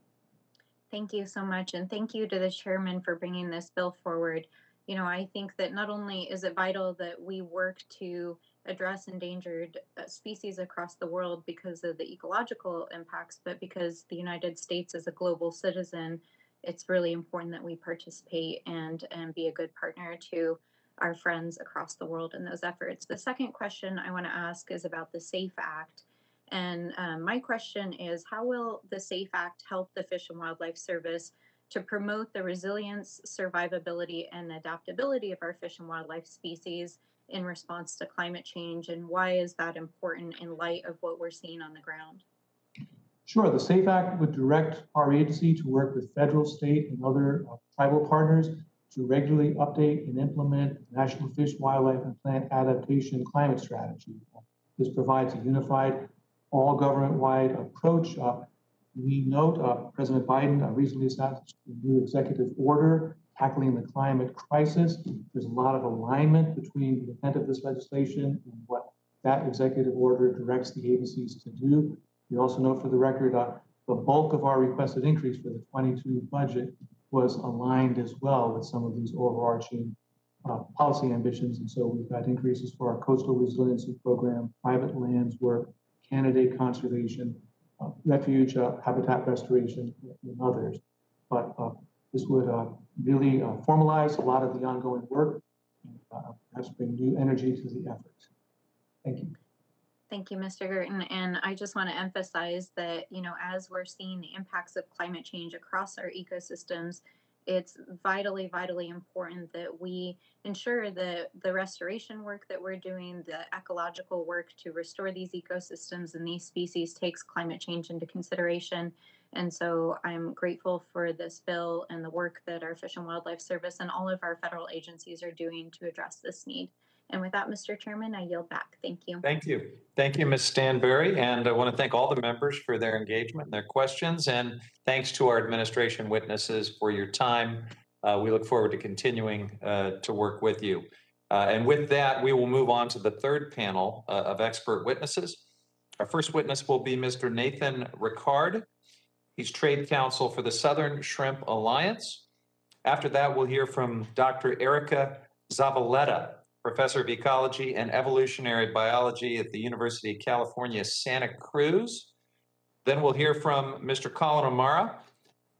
Thank you so much. And thank you to the chairman for bringing this bill forward. You know, I think that not only is it vital that we work to address endangered uh, species across the world because of the ecological impacts, but because the United States is a global citizen it's really important that we participate and and be a good partner to our friends across the world in those efforts. The second question I want to ask is about the SAFE Act. And um, my question is how will the SAFE Act help the Fish and Wildlife Service to promote the resilience, survivability, and adaptability of our fish and wildlife species in response to climate change? And why is that important in light of what we're seeing on the ground? Sure. The SAFE Act would direct our agency to work with federal, state, and other uh, tribal partners to regularly update and implement National Fish, Wildlife, and Plant Adaptation Climate Strategy. This provides a unified, all government-wide approach. Uh, we note uh, President Biden uh, recently established a new executive order tackling the climate crisis. There's a lot of alignment between the intent of this legislation and what that executive order directs the agencies to do. We also note for the record, uh, the bulk of our requested increase for the 22 budget was aligned as well with some of these overarching uh, policy ambitions. And so we've got increases for our coastal resiliency program, private lands work, candidate conservation, uh, refuge uh, habitat restoration, and others. But uh, this would uh, really uh, formalize a lot of the ongoing work and perhaps bring new energy to the effort. Thank you. Thank you, Mr. Guertin. And I just want to emphasize that, you know, as we're seeing the impacts of climate change across our ecosystems, it's vitally, vitally important that we ensure that the restoration work that we're doing, the ecological work to restore these ecosystems and these species takes climate change into consideration. And so I'm grateful for this bill and the work that our Fish and Wildlife Service and all of our federal agencies are doing to address this need. And with that, Mr. Chairman, I yield back. Thank you. Thank you. Thank you, Ms. Stansbury. And I want to thank all the members for their engagement and their questions. And thanks to our administration witnesses for your time. Uh, we look forward to continuing uh, to work with you. Uh, and with that, we will move on to the third panel uh, of expert witnesses. Our first witness will be Mr. Nathan Rickard. He's trade counsel for the Southern Shrimp Alliance. After that, we'll hear from Dr. Erica Zavaleta professor of ecology and evolutionary biology at the University of California, Santa Cruz. Then we'll hear from Mr. Collin O'Mara,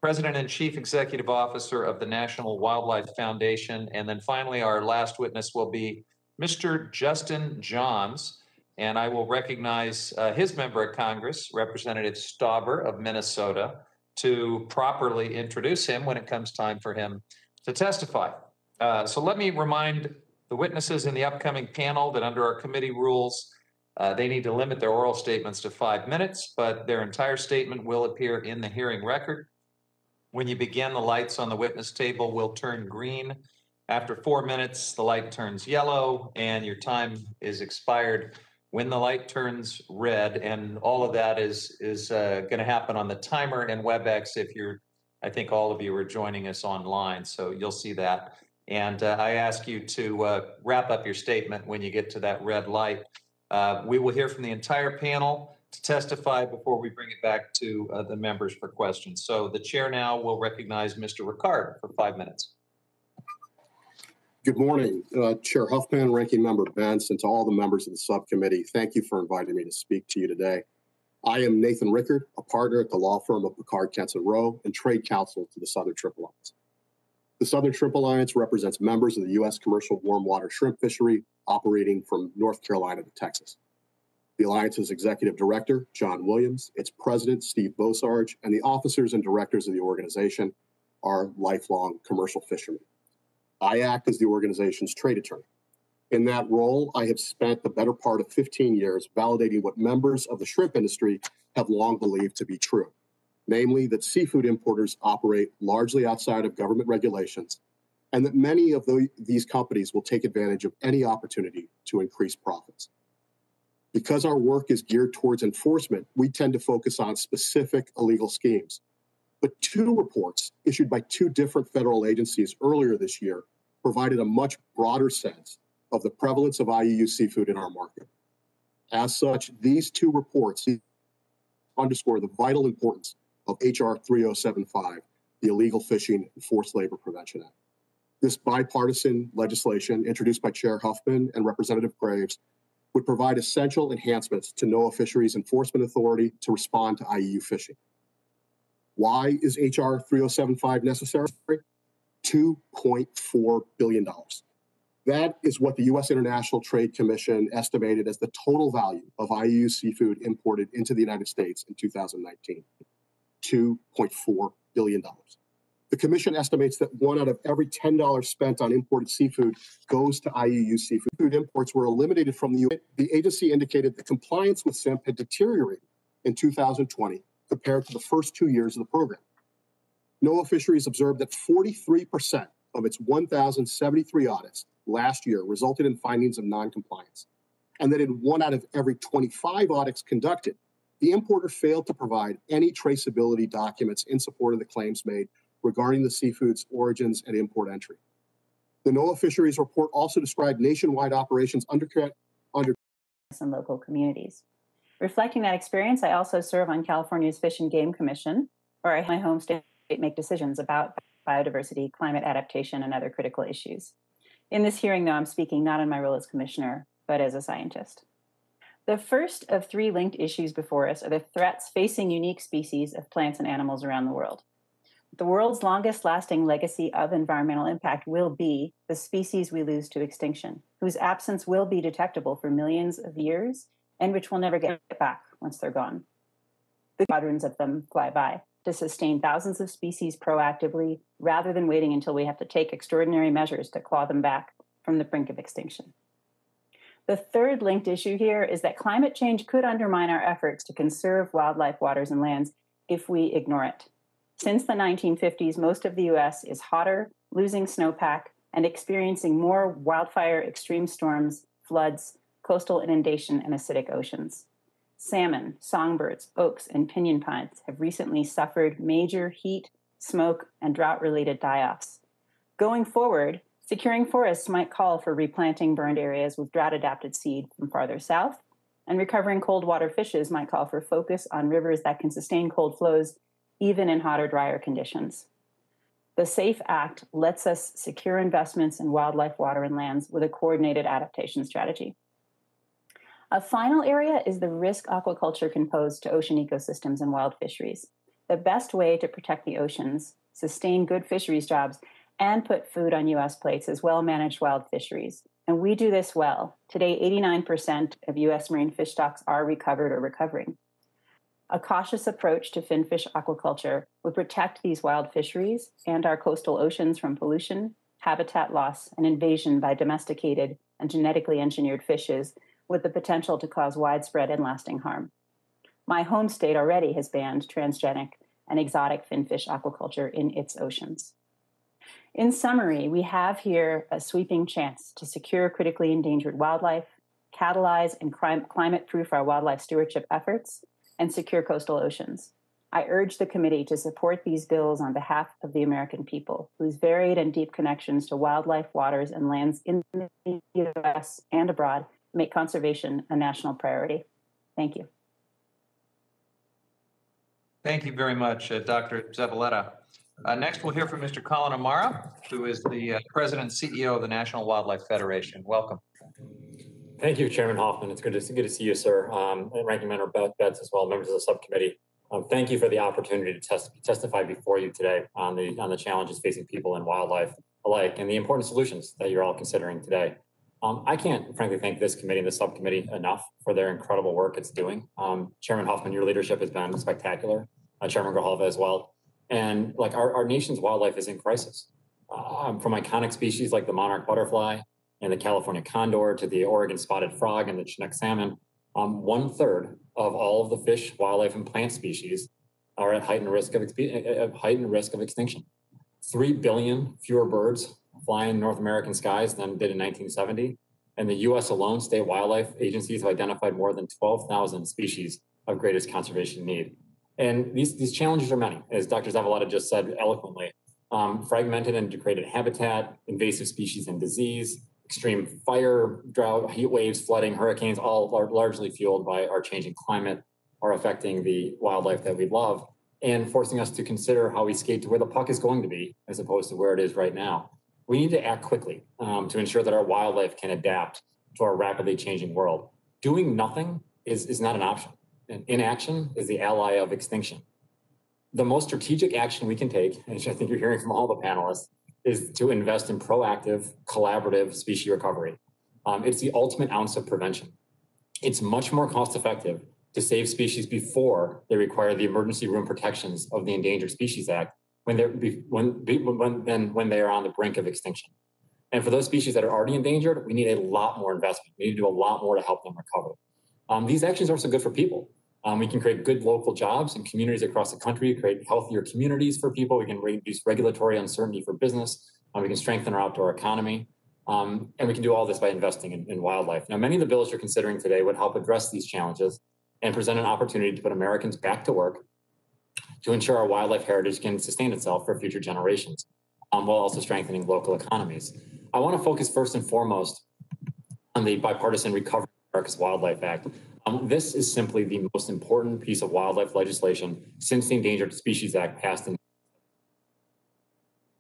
President and Chief Executive Officer of the National Wildlife Foundation. And then finally, our last witness will be Mr. Justin Johns. And I will recognize uh, his member of Congress, Representative Stauber of Minnesota, to properly introduce him when it comes time for him to testify. Uh, So let me remind the witnesses in the upcoming panel that under our committee rules, uh, they need to limit their oral statements to five minutes, but their entire statement will appear in the hearing record. When you begin, the lights on the witness table will turn green. After four minutes, the light turns yellow and your time is expired. When the light turns red, and all of that is, is going to happen on the timer and WebEx if you're, I think all of you are joining us online, so you'll see that. And uh, I ask you to uh, wrap up your statement when you get to that red light. Uh, We will hear from the entire panel to testify before we bring it back to uh, the members for questions. So the chair now will recognize Mr. Rickard for five minutes. Good morning, uh, Chair Huffman, Ranking Member Bentz, and to all the members of the subcommittee. Thank you for inviting me to speak to you today. I am Nathan Rickard, a partner at the law firm of Picard Kenson Rowe and trade counsel to the Southern Triple Alliance. The Southern Shrimp Alliance represents members of the U.S. commercial warm water shrimp fishery operating from North Carolina to Texas. The Alliance's executive director, John Williams, its president, Steve Bosarge, and the officers and directors of the organization are lifelong commercial fishermen. I act as the organization's trade attorney. In that role, I have spent the better part of 15 years validating what members of the shrimp industry have long believed to be true, namely that seafood importers operate largely outside of government regulations and that many of the, these companies will take advantage of any opportunity to increase profits. Because our work is geared towards enforcement, we tend to focus on specific illegal schemes. But two reports issued by two different federal agencies earlier this year provided a much broader sense of the prevalence of IUU seafood in our market. As such, these two reports underscore the vital importance of H.R. 3075, the Illegal Fishing and Forced Labor Prevention Act. This bipartisan legislation, introduced by Chair Huffman and Representative Graves, would provide essential enhancements to NOAA Fisheries Enforcement Authority to respond to IUU fishing. Why is H.R. 3075 necessary? $2.4 billion. That is what the U.S. International Trade Commission estimated as the total value of IUU seafood imported into the United States in 2019. $2.4 billion. The Commission estimates that one out of every $10 spent on imported seafood goes to IUU seafood. Food imports were eliminated from the U.S. The agency indicated that compliance with SIMP had deteriorated in 2020 compared to the first two years of the program. NOAA Fisheries observed that 43% of its 1,073 audits last year resulted in findings of noncompliance, and that in one out of every 25 audits conducted, the importer failed to provide any traceability documents in support of the claims made regarding the seafood's origins and import entry. The NOAA Fisheries report also described nationwide operations undercut under and local communities. Reflecting that experience, I also serve on California's Fish and Game Commission, where I my home state make decisions about biodiversity, climate adaptation, and other critical issues. In this hearing, though, I'm speaking not in my role as commissioner, but as a scientist. The first of three linked issues before us are the threats facing unique species of plants and animals around the world. The world's longest lasting legacy of environmental impact will be the species we lose to extinction, whose absence will be detectable for millions of years and which will never get back once they're gone. The quadrants of them fly by to sustain thousands of species proactively rather than waiting until we have to take extraordinary measures to claw them back from the brink of extinction. The third linked issue here is that climate change could undermine our efforts to conserve wildlife, waters, and lands if we ignore it. Since the 1950s, most of the US is hotter, losing snowpack, and experiencing more wildfire, extreme storms, floods, coastal inundation, and acidic oceans. Salmon, songbirds, oaks, and pinyon pines have recently suffered major heat, smoke, and drought related die offs. Going forward, securing forests might call for replanting burned areas with drought adapted seed from farther south, and recovering cold water fishes might call for focus on rivers that can sustain cold flows even in hotter, drier conditions. The SAFE Act lets us secure investments in wildlife, water, and lands with a coordinated adaptation strategy. A final area is the risk aquaculture can pose to ocean ecosystems and wild fisheries. The best way to protect the oceans, sustain good fisheries jobs, and put food on US plates is well managed wild fisheries. And we do this well. Today, 89% of US marine fish stocks are recovered or recovering. A cautious approach to finfish aquaculture would protect these wild fisheries and our coastal oceans from pollution habitat loss, and invasion by domesticated and genetically engineered fishes with the potential to cause widespread and lasting harm. My home state already has banned transgenic and exotic finfish aquaculture in its oceans. In summary, we have here a sweeping chance to secure critically endangered wildlife, catalyze and climate proof our wildlife stewardship efforts, and secure coastal oceans. I urge the committee to support these bills on behalf of the American people, whose varied and deep connections to wildlife, waters, and lands in the US and abroad make conservation a national priority. Thank you. Thank you very much, uh, Dr. Zavaleta. Uh, next, we'll hear from Mr. Collin O'Mara, who is the uh, President and CEO of the National Wildlife Federation. Welcome. Thank you, Chairman Huffman. It's good to, good to see you, sir, um, and Ranking Member Bentz as well, members of the subcommittee. Um, thank you for the opportunity to test, testify before you today on the on the challenges facing people and wildlife alike, and the important solutions that you're all considering today. Um, I can't, frankly, thank this committee and the subcommittee enough for their incredible work it's doing. Um, Chairman Huffman, your leadership has been spectacular. Uh, Chairman Grijalva as well. And like our, our nation's wildlife is in crisis. Um, from iconic species like the monarch butterfly and the California condor to the Oregon spotted frog and the Chinook salmon, um, one third of all of the fish, wildlife, and plant species are at heightened risk of, exp- heightened risk of extinction. Three billion fewer birds fly in North American skies than did in 1970. And the US alone, state wildlife agencies have identified more than 12,000 species of greatest conservation need. And these, these challenges are many, as Dr. Zavaleta just said eloquently. Um, fragmented and degraded habitat, invasive species and disease, extreme fire, drought, heat waves, flooding, hurricanes, all are largely fueled by our changing climate, are affecting the wildlife that we love, and forcing us to consider how we skate to where the puck is going to be as opposed to where it is right now we need to act quickly um, to ensure that our wildlife can adapt to our rapidly changing world. Doing nothing is, is not an option. And inaction is the ally of extinction. The most strategic action we can take, (laughs) which I think you're hearing from all the panelists, is to invest in proactive, collaborative species recovery. Um, it's the ultimate ounce of prevention. It's much more cost effective to save species before they require the emergency room protections of the Endangered Species Act when they're when when then when they are on the brink of extinction. And for those species that are already endangered, we need a lot more investment. We need to do a lot more to help them recover. Um, these actions are also good for people. Um, we can create good local jobs in communities across the country, create healthier communities for people. We can reduce regulatory uncertainty for business. Um, we can strengthen our outdoor economy. Um, and we can do all this by investing in, in wildlife. Now, many of the bills you're considering today would help address these challenges and present an opportunity to put Americans back to work to ensure our wildlife heritage can sustain itself for future generations, um, while also strengthening local economies. I want to focus first and foremost on the bipartisan Recovery America's Wildlife Act. Um, this is simply the most important piece of wildlife legislation since the Endangered Species Act passed in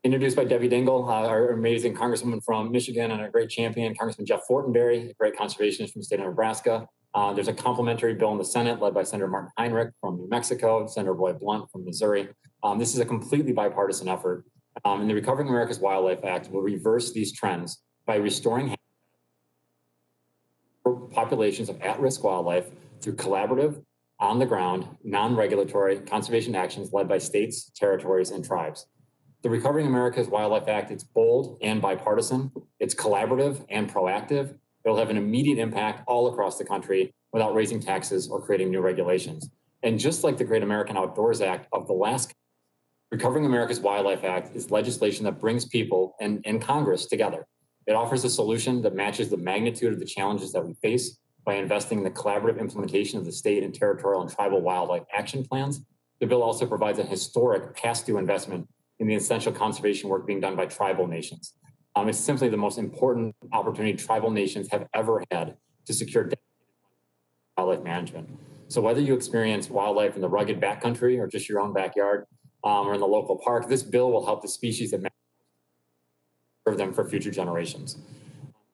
introduced by Debbie Dingell, uh, our amazing congresswoman from Michigan and our great champion, Congressman Jeff Fortenberry, a great conservationist from the state of Nebraska, uh, there's a complementary bill in the Senate led by Senator Martin Heinrich from New Mexico, and Senator Roy Blunt from Missouri. Um, this is a completely bipartisan effort. Um, and the Recovering America's Wildlife Act will reverse these trends by restoring populations of at-risk wildlife through collaborative, on-the-ground, non-regulatory conservation actions led by states, territories, and tribes. The Recovering America's Wildlife Act, it's bold and bipartisan, it's collaborative and proactive, It'll have an immediate impact all across the country without raising taxes or creating new regulations. And just like the Great American Outdoors Act of the last, Recovering America's Wildlife Act is legislation that brings people and, and Congress together. It offers a solution that matches the magnitude of the challenges that we face by investing in the collaborative implementation of the state and territorial and tribal wildlife action plans. The bill also provides a historic past due investment in the essential conservation work being done by tribal nations. Um, it's simply the most important opportunity tribal nations have ever had to secure wildlife management. So whether you experience wildlife in the rugged backcountry or just your own backyard um, or in the local park, this bill will help the species that serve them for future generations.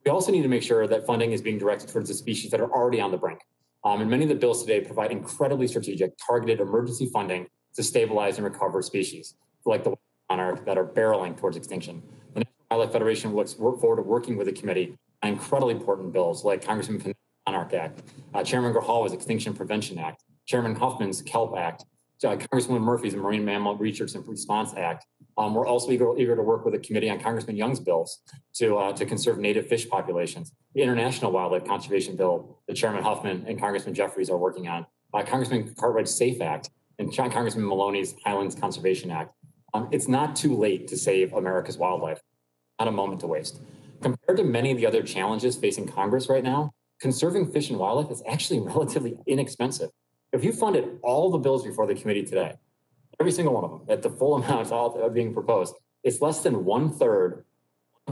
We also need to make sure that funding is being directed towards the species that are already on the brink. Um, and many of the bills today provide incredibly strategic, targeted emergency funding to stabilize and recover species, like the monarch that are barreling towards extinction. The National Wildlife Federation looks forward to working with the committee on incredibly important bills like Congressman Monarch Act, uh, Chairman Grijalva's Extinction Prevention Act, Chairman Huffman's KELP Act, uh, Congresswoman Murphy's Marine Mammal Research and Response Act. Um, we're also eager, eager to work with the committee on Congressman Young's bills to uh, to conserve native fish populations. The International Wildlife Conservation Bill that Chairman Huffman and Congressman Jeffries are working on. Uh, Congressman Cartwright's SAFE Act and Congressman Maloney's Highlands Conservation Act. Um, it's not too late to save America's wildlife. Not a moment to waste. Compared to many of the other challenges facing Congress right now, conserving fish and wildlife is actually (laughs) relatively inexpensive. If you funded all the bills before the committee today, every single one of them at the full (laughs) amount all being proposed, it's less than one third,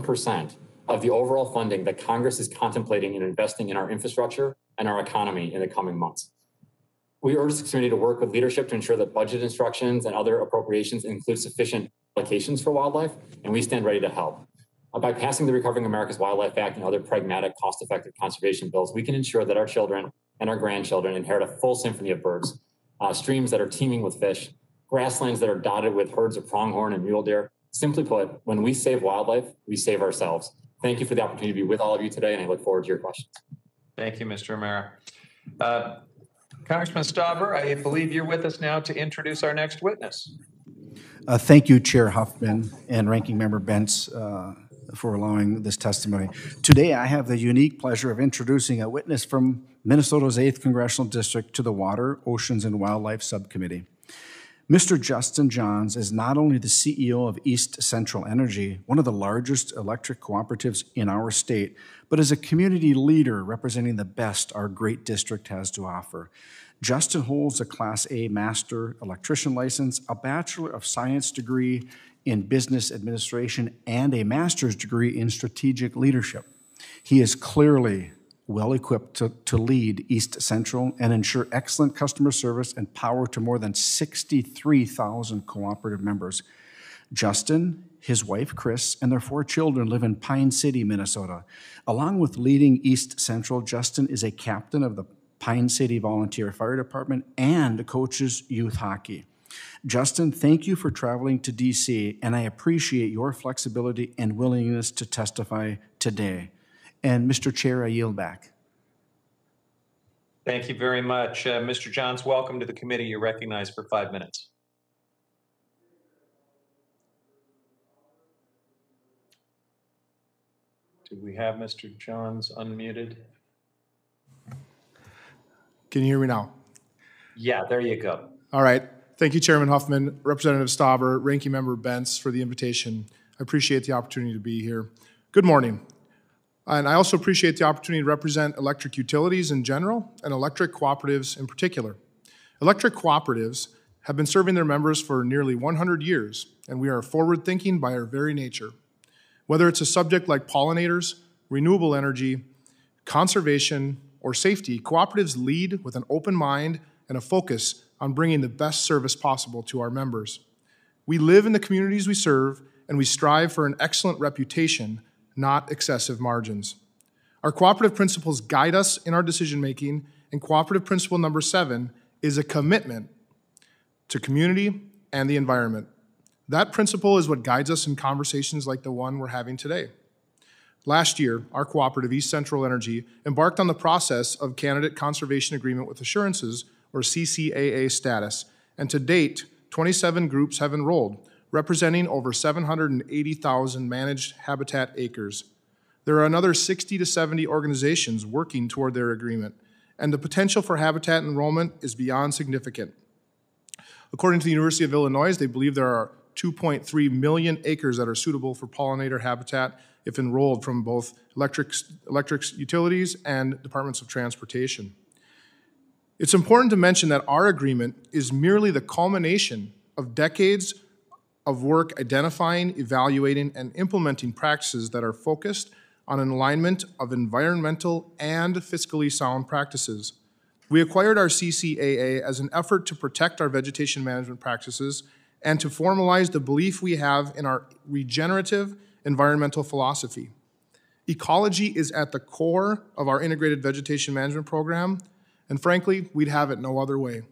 percent of the overall funding that Congress is contemplating in investing in our infrastructure and our economy in the coming months. We urge the committee to work with leadership to ensure that budget instructions and other appropriations include sufficient allocations for wildlife, and we stand ready to help. Uh, by passing the Recovering America's Wildlife Act and other pragmatic, cost effective conservation bills, we can ensure that our children and our grandchildren inherit a full symphony of birds, uh, streams that are teeming with fish, grasslands that are dotted with herds of pronghorn and mule deer. Simply put, when we save wildlife, we save ourselves. Thank you for the opportunity to be with all of you today, and I look forward to your questions. Thank you, Mr. O'Mara. Uh, Congressman Stauber, I believe you're with us now to introduce our next witness. Uh, thank you, Chair Huffman and Ranking Member Bentz, uh, for allowing this testimony. Today, I have the unique pleasure of introducing a witness from Minnesota's 8th Congressional District to the Water, Oceans, and Wildlife Subcommittee. Mr. Justin Johns is not only the CEO of East Central Energy, one of the largest electric cooperatives in our state, but is a community leader representing the best our great district has to offer. Justin holds a Class A Master Electrician license, a Bachelor of Science degree in Business Administration, and a Master's degree in Strategic Leadership. He is clearly well equipped to, to lead East Central and ensure excellent customer service and power to more than 63,000 cooperative members. Justin, his wife Chris, and their four children live in Pine City, Minnesota. Along with leading East Central, Justin is a captain of the Pine City Volunteer Fire Department and coaches youth hockey. Justin, thank you for traveling to DC, and I appreciate your flexibility and willingness to testify today. And Mr. Chair, I yield back. Thank you very much. Uh, Mr. Johns, welcome to the committee. You're recognized for five minutes. Do we have Mr. Johns unmuted? Can you hear me now? Yeah, there you go. All right. Thank you, Chairman Huffman, Representative Stauber, Ranking Member Bentz for the invitation. I appreciate the opportunity to be here. Good morning. And I also appreciate the opportunity to represent electric utilities in general and electric cooperatives in particular. Electric cooperatives have been serving their members for nearly 100 years, and we are forward thinking by our very nature. Whether it's a subject like pollinators, renewable energy, conservation, or safety, cooperatives lead with an open mind and a focus on bringing the best service possible to our members. We live in the communities we serve, and we strive for an excellent reputation not excessive margins. Our cooperative principles guide us in our decision making, and cooperative principle number seven is a commitment to community and the environment. That principle is what guides us in conversations like the one we're having today. Last year, our cooperative East Central Energy embarked on the process of Candidate Conservation Agreement with Assurances, or CCAA status, and to date, 27 groups have enrolled, representing over 780,000 managed habitat acres. There are another 60 to 70 organizations working toward their agreement, and the potential for habitat enrollment is beyond significant. According to the University of Illinois, they believe there are 2.3 million acres that are suitable for pollinator habitat if enrolled from both electric, electric utilities and departments of transportation. It's important to mention that our agreement is merely the culmination of decades of work identifying, evaluating, and implementing practices that are focused on an alignment of environmental and fiscally sound practices. We acquired our CCAA as an effort to protect our vegetation management practices and to formalize the belief we have in our regenerative environmental philosophy. Ecology is at the core of our integrated vegetation management program, and frankly, we'd have it no other way.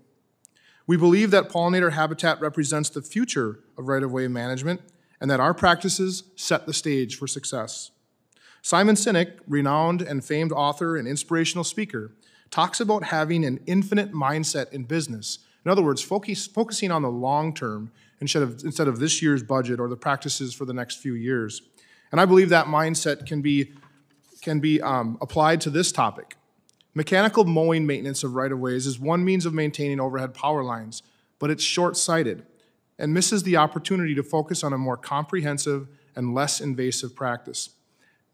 We believe that pollinator habitat represents the future of right-of-way management and that our practices set the stage for success. Simon Sinek, renowned and famed author and inspirational speaker, talks about having an infinite mindset in business In other words, focus, focusing on the long term instead of, instead of this year's budget or the practices for the next few years. And I believe that mindset can be, can be um, applied to this topic. Mechanical mowing maintenance of right-of-ways is one means of maintaining overhead power lines, but it's short-sighted and misses the opportunity to focus on a more comprehensive and less invasive practice.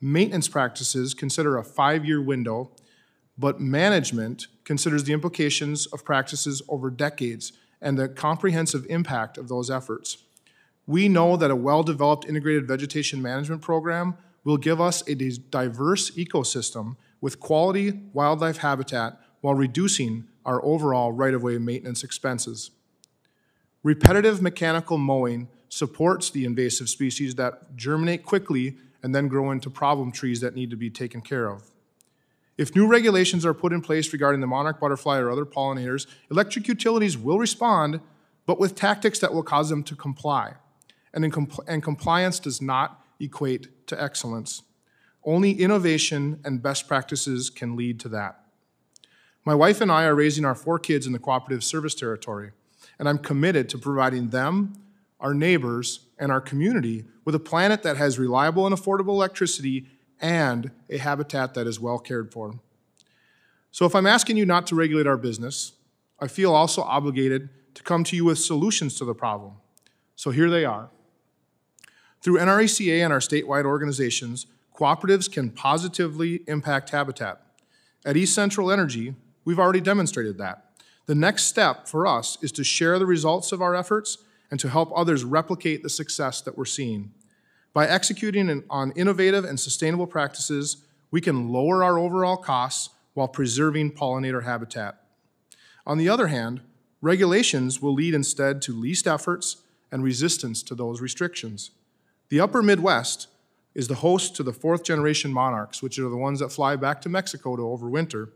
Maintenance practices consider a five-year window, but management considers the implications of practices over decades and the comprehensive impact of those efforts. We know that a well-developed integrated vegetation management program will give us a diverse ecosystem with quality wildlife habitat while reducing our overall right-of-way maintenance expenses. Repetitive mechanical mowing supports the invasive species that germinate quickly and then grow into problem trees that need to be taken care of. If new regulations are put in place regarding the monarch butterfly or other pollinators, electric utilities will respond, but with tactics that will cause them to comply. And, compl and compliance does not equate to excellence. Only innovation and best practices can lead to that. My wife and I are raising our four kids in the cooperative service territory and I'm committed to providing them, our neighbors, and our community with a planet that has reliable and affordable electricity and a habitat that is well cared for. So if I'm asking you not to regulate our business, I feel also obligated to come to you with solutions to the problem. So here they are. Through NRECA and our statewide organizations, cooperatives can positively impact habitat. At East Central Energy, we've already demonstrated that. The next step for us is to share the results of our efforts and to help others replicate the success that we're seeing. By executing on innovative and sustainable practices, we can lower our overall costs while preserving pollinator habitat. On the other hand, regulations will lead instead to least efforts and resistance to those restrictions. The upper Midwest is the host to the fourth generation monarchs, which are the ones that fly back to Mexico to overwinter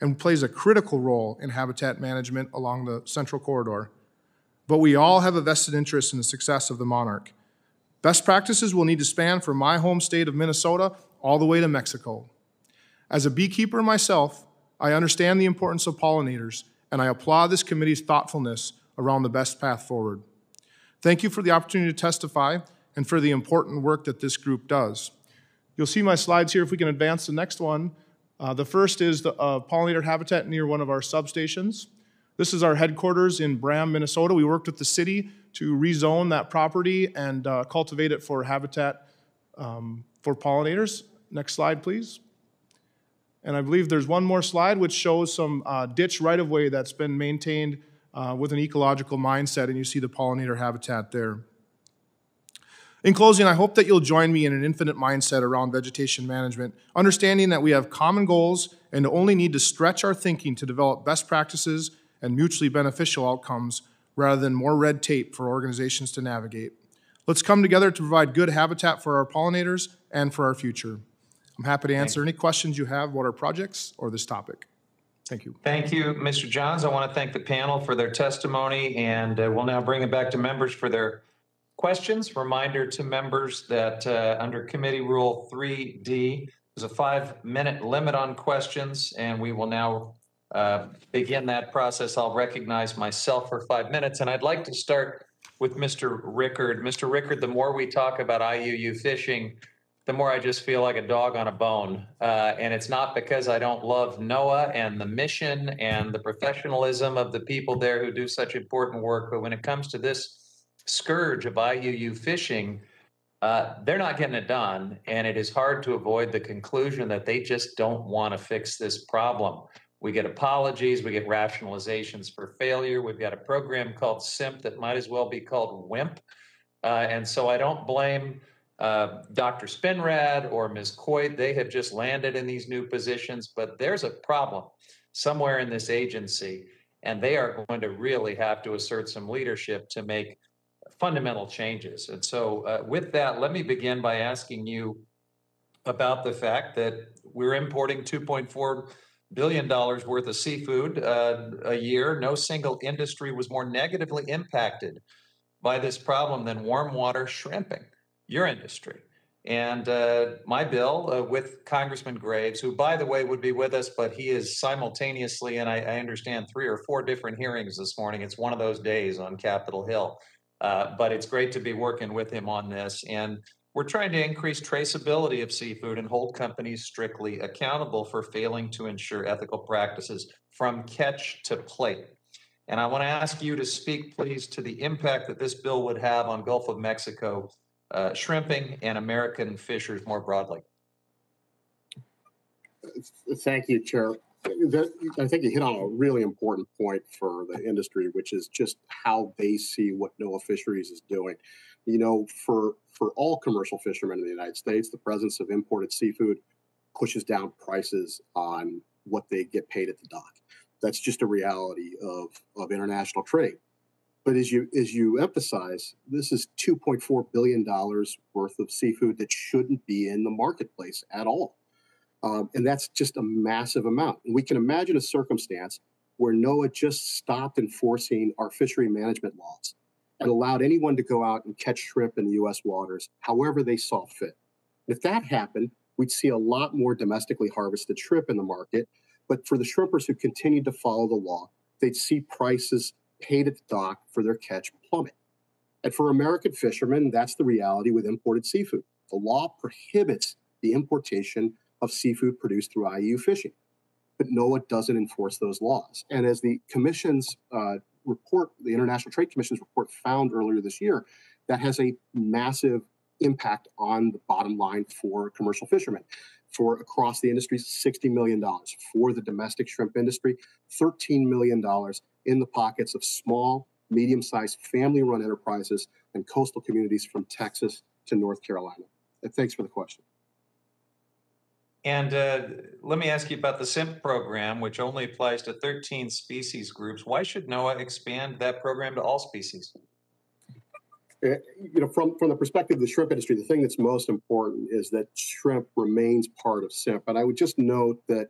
and plays a critical role in habitat management along the central corridor. But we all have a vested interest in the success of the monarch. Best practices will need to span from my home state of Minnesota all the way to Mexico. As a beekeeper myself, I understand the importance of pollinators, and I applaud this committee's thoughtfulness around the best path forward. Thank you for the opportunity to testify and for the important work that this group does. You'll see my slides here if we can advance the next one. Uh, the first is the uh, pollinator habitat near one of our substations. This is our headquarters in Braham, Minnesota. We worked with the city to rezone that property and uh, cultivate it for habitat um, for pollinators. Next slide, please. And I believe there's one more slide which shows some uh, ditch right-of-way that's been maintained uh, with an ecological mindset, and you see the pollinator habitat there. In closing, I hope that you'll join me in an infinite mindset around vegetation management, understanding that we have common goals and only need to stretch our thinking to develop best practices and mutually beneficial outcomes rather than more red tape for organizations to navigate. Let's come together to provide good habitat for our pollinators and for our future. I'm happy to answer any questions you have about our projects or this topic. Thank you. Thank you, Mr. Johns. I want to thank the panel for their testimony, and uh, we'll now bring it back to members for their questions. Reminder to members that uh, under Committee Rule 3D, there's a five-minute limit on questions, and we will now uh, begin that process. I'll recognize myself for five minutes, and I'd like to start with Mr. Rickard. Mr. Rickard, the more we talk about IUU fishing, the more I just feel like a dog on a bone. Uh, and it's not because I don't love NOAA and the mission and the professionalism of the people there who do such important work, but when it comes to this scourge of IUU fishing, uh, they're not getting it done. And it is hard to avoid the conclusion that they just don't want to fix this problem. We get apologies, we get rationalizations for failure. We've got a program called SIMP that might as well be called WIMP. Uh, and so I don't blame uh, Dr. Spinrad or Ms. Coit. They have just landed in these new positions, but there's a problem somewhere in this agency, and they are going to really have to assert some leadership to make fundamental changes. And so, uh, with that, let me begin by asking you about the fact that we're importing $2.4 billion worth of seafood uh, a year. No single industry was more negatively impacted by this problem than warm water shrimping, your industry. And uh, my bill uh, with Congressman Graves, who, by the way, would be with us, but he is simultaneously, and I, I understand, three or four different hearings this morning. It's one of those days on Capitol Hill. Uh, but it's great to be working with him on this. And we're trying to increase traceability of seafood and hold companies strictly accountable for failing to ensure ethical practices from catch to plate. And I want to ask you to speak, please, to the impact that this bill would have on Gulf of Mexico uh, shrimping and American fishers more broadly. Thank you, Chair. That, I think you hit on a really important point for the industry, which is just how they see what NOAA Fisheries is doing. You know, for for all commercial fishermen in the United States, the presence of imported seafood pushes down prices on what they get paid at the dock. That's just a reality of of international trade. But as you as you emphasize, this is 2.4 billion dollars worth of seafood that shouldn't be in the marketplace at all. Um, and that's just a massive amount. And we can imagine a circumstance where NOAA just stopped enforcing our fishery management laws and allowed anyone to go out and catch shrimp in the U.S. waters however they saw fit. If that happened, we'd see a lot more domestically harvested shrimp in the market. But for the shrimpers who continued to follow the law, they'd see prices paid at the dock for their catch plummet. And for American fishermen, that's the reality with imported seafood. The law prohibits the importation of seafood produced through IU fishing. But NOAA doesn't enforce those laws. And as the Commission's uh, report, the International Trade Commission's report found earlier this year, that has a massive impact on the bottom line for commercial fishermen. For across the industry, $60 million. For the domestic shrimp industry, $13 million in the pockets of small, medium sized family run enterprises and coastal communities from Texas to North Carolina. And thanks for the question. And uh, let me ask you about the SIMP program, which only applies to 13 species groups. Why should NOAA expand that program to all species? Uh, you know, from from the perspective of the shrimp industry, the thing that's most important is that shrimp remains part of SIMP. And I would just note that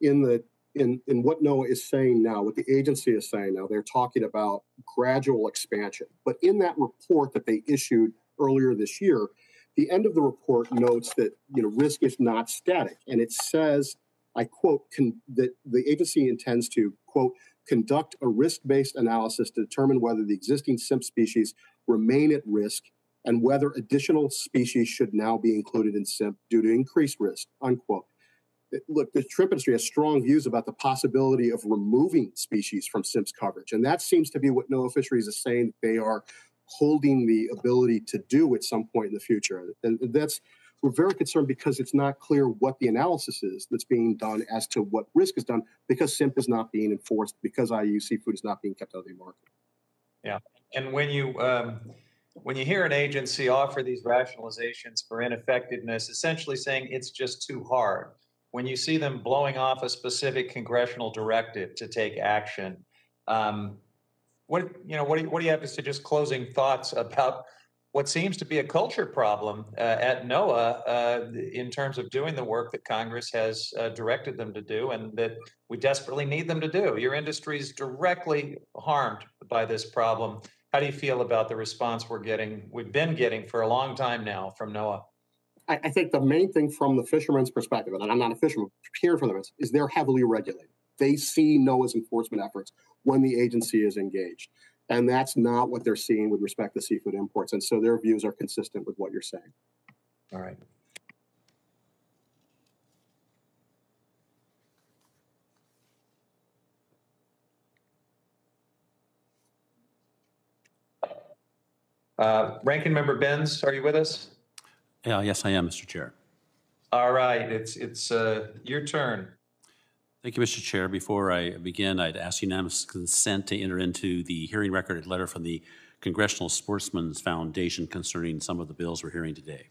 in the in in what NOAA is saying now, what the agency is saying now, they're talking about gradual expansion. But in that report that they issued earlier this year, the end of the report notes that you know risk is not static, and it says, I quote, that the agency intends to quote conduct a risk-based analysis to determine whether the existing SIMP species remain at risk and whether additional species should now be included in SIMP due to increased risk, unquote. Look, the shrimp industry has strong views about the possibility of removing species from SIMP's coverage. And that seems to be what NOAA Fisheries is saying they are holding the ability to do at some point in the future. And that's we're very concerned because it's not clear what the analysis is that's being done as to what risk is done because SIMP is not being enforced because IU seafood is not being kept out of the market. Yeah, and when you um, when you hear an agency offer these rationalizations for ineffectiveness, essentially saying it's just too hard. When you see them blowing off a specific congressional directive to take action, um, what you know, what do you, what do you have to say? Just closing thoughts about what seems to be a culture problem uh, at NOAA uh, in terms of doing the work that Congress has uh, directed them to do, and that we desperately need them to do. Your industry is directly harmed by this problem. How do you feel about the response we're getting? We've been getting for a long time now from NOAA. I, I think the main thing from the fisherman's perspective, and I'm not a fisherman, hearing from them is, is they're heavily regulated. They see NOAA's enforcement efforts when the agency is engaged. And that's not what they're seeing with respect to seafood imports. And so their views are consistent with what you're saying. All right. Uh, Ranking Member Bentz, are you with us? Yeah, yes, I am, Mr. Chair. All right, it's it's uh, your turn. Thank you, Mr. Chair. Before I begin, I'd ask unanimous consent to enter into the hearing record a letter from the Congressional Sportsmen's Foundation concerning some of the bills we're hearing today.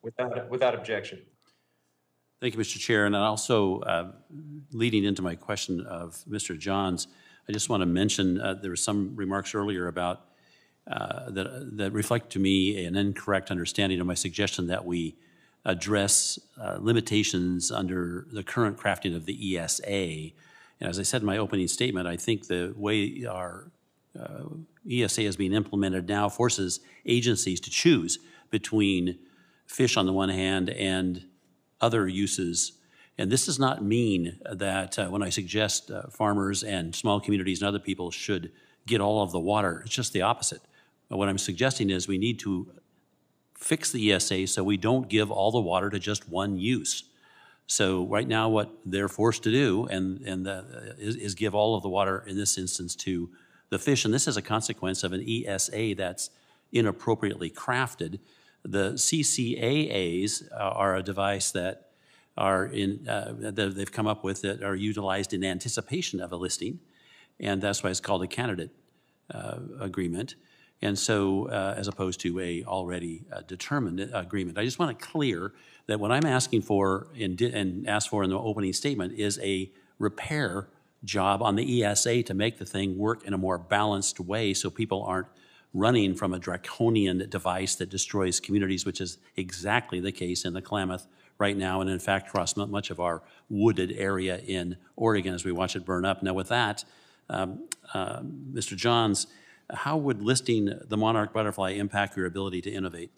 Without without objection. Thank you, Mr. Chair. And also, uh, leading into my question of Mr. Johns, I just want to mention uh, there were some remarks earlier about uh, that that reflect to me an incorrect understanding of my suggestion that we address uh, limitations under the current crafting of the ESA. And as I said in my opening statement, I think the way our uh, ESA is being implemented now forces agencies to choose between fish on the one hand and other uses. And this does not mean that uh, when I suggest uh, farmers and small communities and other people should get all of the water, it's just the opposite. What I'm suggesting is we need to fix the ESA so we don't give all the water to just one use. So right now, what they're forced to do and, and the, is, is give all of the water, in this instance, to the fish. And this is a consequence of an ESA that's inappropriately crafted. The CCAAs are a device that are in, uh, they've come up with that are utilized in anticipation of a listing. And that's why it's called a candidate uh, agreement. And so, uh, as opposed to a already uh, determined agreement. I just want to clear that what I'm asking for and, and asked for in the opening statement is a repair job on the ESA to make the thing work in a more balanced way so people aren't running from a draconian device that destroys communities, which is exactly the case in the Klamath right now, and in fact, across much of our wooded area in Oregon as we watch it burn up. Now, with that, um, uh, Mr. Johns, how would listing the monarch butterfly impact your ability to innovate?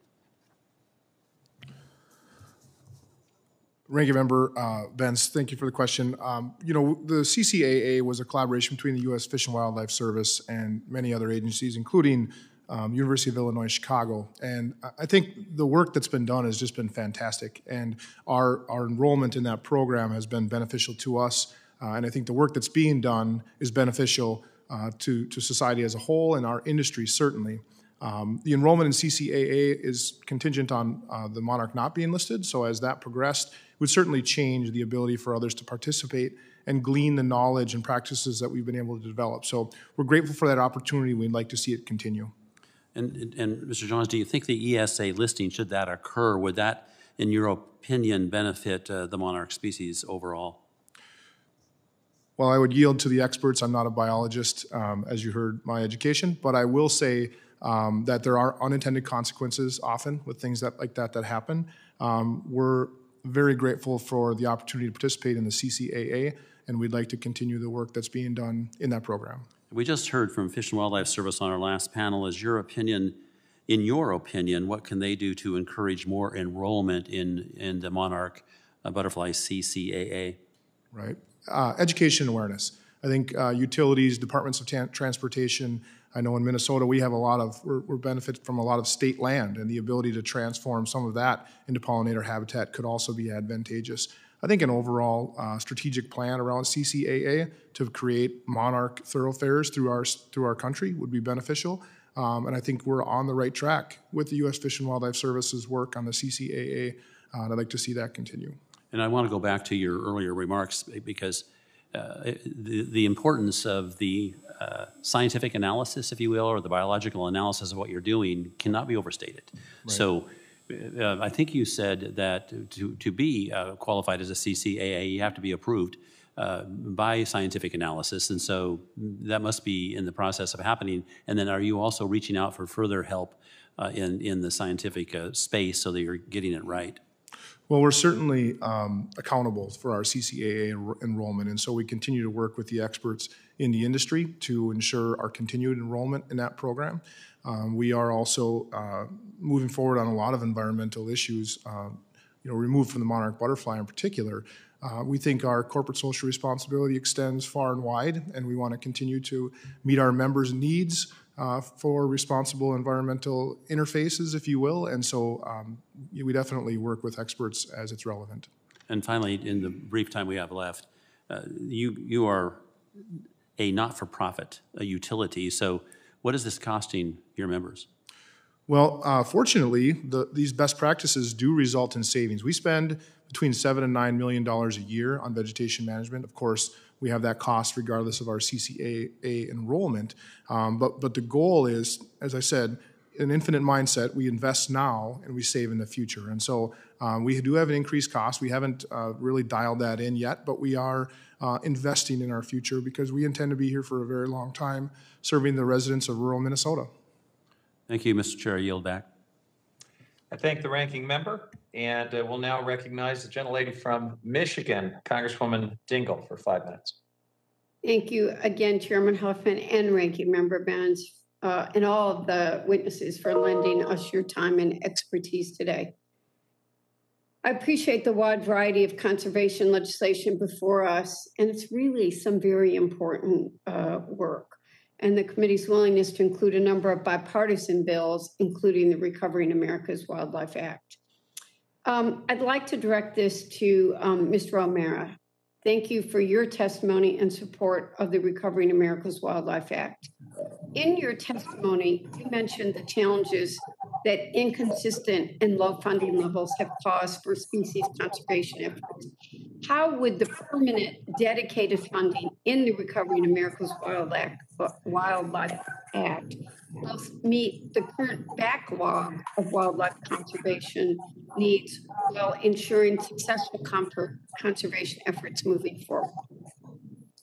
Ranking Member uh, Bentz, thank you for the question. Um, you know, the CCAA was a collaboration between the U.S. Fish and Wildlife Service and many other agencies, including um, University of Illinois Chicago. And I think the work that's been done has just been fantastic. And our, our enrollment in that program has been beneficial to us. Uh, and I think the work that's being done is beneficial uh, to, to society as a whole and our industry, certainly. Um, the enrollment in CCAA is contingent on uh, the monarch not being listed. So as that progressed, it would certainly change the ability for others to participate and glean the knowledge and practices that we've been able to develop. So we're grateful for that opportunity. We'd like to see it continue. And, and Mr. Johns, do you think the ESA listing, should that occur, would that, in your opinion, benefit uh, the monarch species overall? Well, I would yield to the experts. I'm not a biologist, um, as you heard my education, but I will say um, that there are unintended consequences often with things that like that that happen. Um, we're very grateful for the opportunity to participate in the CCAA, and we'd like to continue the work that's being done in that program. We just heard from Fish and Wildlife Service on our last panel. Is your opinion, in your opinion, what can they do to encourage more enrollment in, in the Monarch uh, Butterfly CCAA? Right. Uh, education awareness. I think uh, utilities, departments of transportation, I know in Minnesota we have a lot of, we're, we're benefit from a lot of state land and the ability to transform some of that into pollinator habitat could also be advantageous. I think an overall uh, strategic plan around CCAA to create monarch thoroughfares through our, through our country would be beneficial. Um, and I think we're on the right track with the U.S. Fish and Wildlife Service's work on the CCAA. Uh, and I'd like to see that continue. And I want to go back to your earlier remarks because uh, the, the importance of the uh, scientific analysis, if you will, or the biological analysis of what you're doing cannot be overstated. Right. So uh, I think you said that to, to be uh, qualified as a CCAA, you have to be approved uh, by scientific analysis. And so that must be in the process of happening. And then are you also reaching out for further help uh, in, in the scientific space so that you're getting it right? Well, we're certainly um, accountable for our CCAA en enrollment, and so we continue to work with the experts in the industry to ensure our continued enrollment in that program. Um, we are also uh, moving forward on a lot of environmental issues, uh, you know, removed from the monarch butterfly in particular. Uh, we think our corporate social responsibility extends far and wide, and we want to continue to meet our members' needs uh, for responsible environmental interfaces, if you will. And so um, we definitely work with experts as it's relevant. And finally, in the brief time we have left, uh, you, you are a not-for-profit, a utility. So what is this costing your members? Well, uh, fortunately, the, these best practices do result in savings. We spend between seven and nine million dollars a year on vegetation management. Of course, we have that cost regardless of our CCAA enrollment. Um, but, but the goal is, as I said, an infinite mindset. We invest now and we save in the future. And so um, we do have an increased cost. We haven't uh, really dialed that in yet, but we are uh, investing in our future because we intend to be here for a very long time serving the residents of rural Minnesota. Thank you, Mr. Chair. I yield back. I thank the ranking member, and uh, we'll now recognize the gentlelady from Michigan, Congresswoman Dingell, for five minutes. Thank you again, Chairman Huffman and Ranking Member Bentz, uh, and all of the witnesses for lending us your time and expertise today. I appreciate the wide variety of conservation legislation before us, and it's really some very important uh, work. And the committee's willingness to include a number of bipartisan bills, including the Recovering America's Wildlife Act. Um, I'd like to direct this to um, Mr. O'Mara. Thank you for your testimony and support of the Recovering America's Wildlife Act. In your testimony, you mentioned the challenges that inconsistent and low funding levels have caused for species conservation efforts. How would the permanent dedicated funding in the Recovering America's Wildlife, Wildlife Act both meet the current backlog of wildlife conservation needs while ensuring successful conservation efforts moving forward?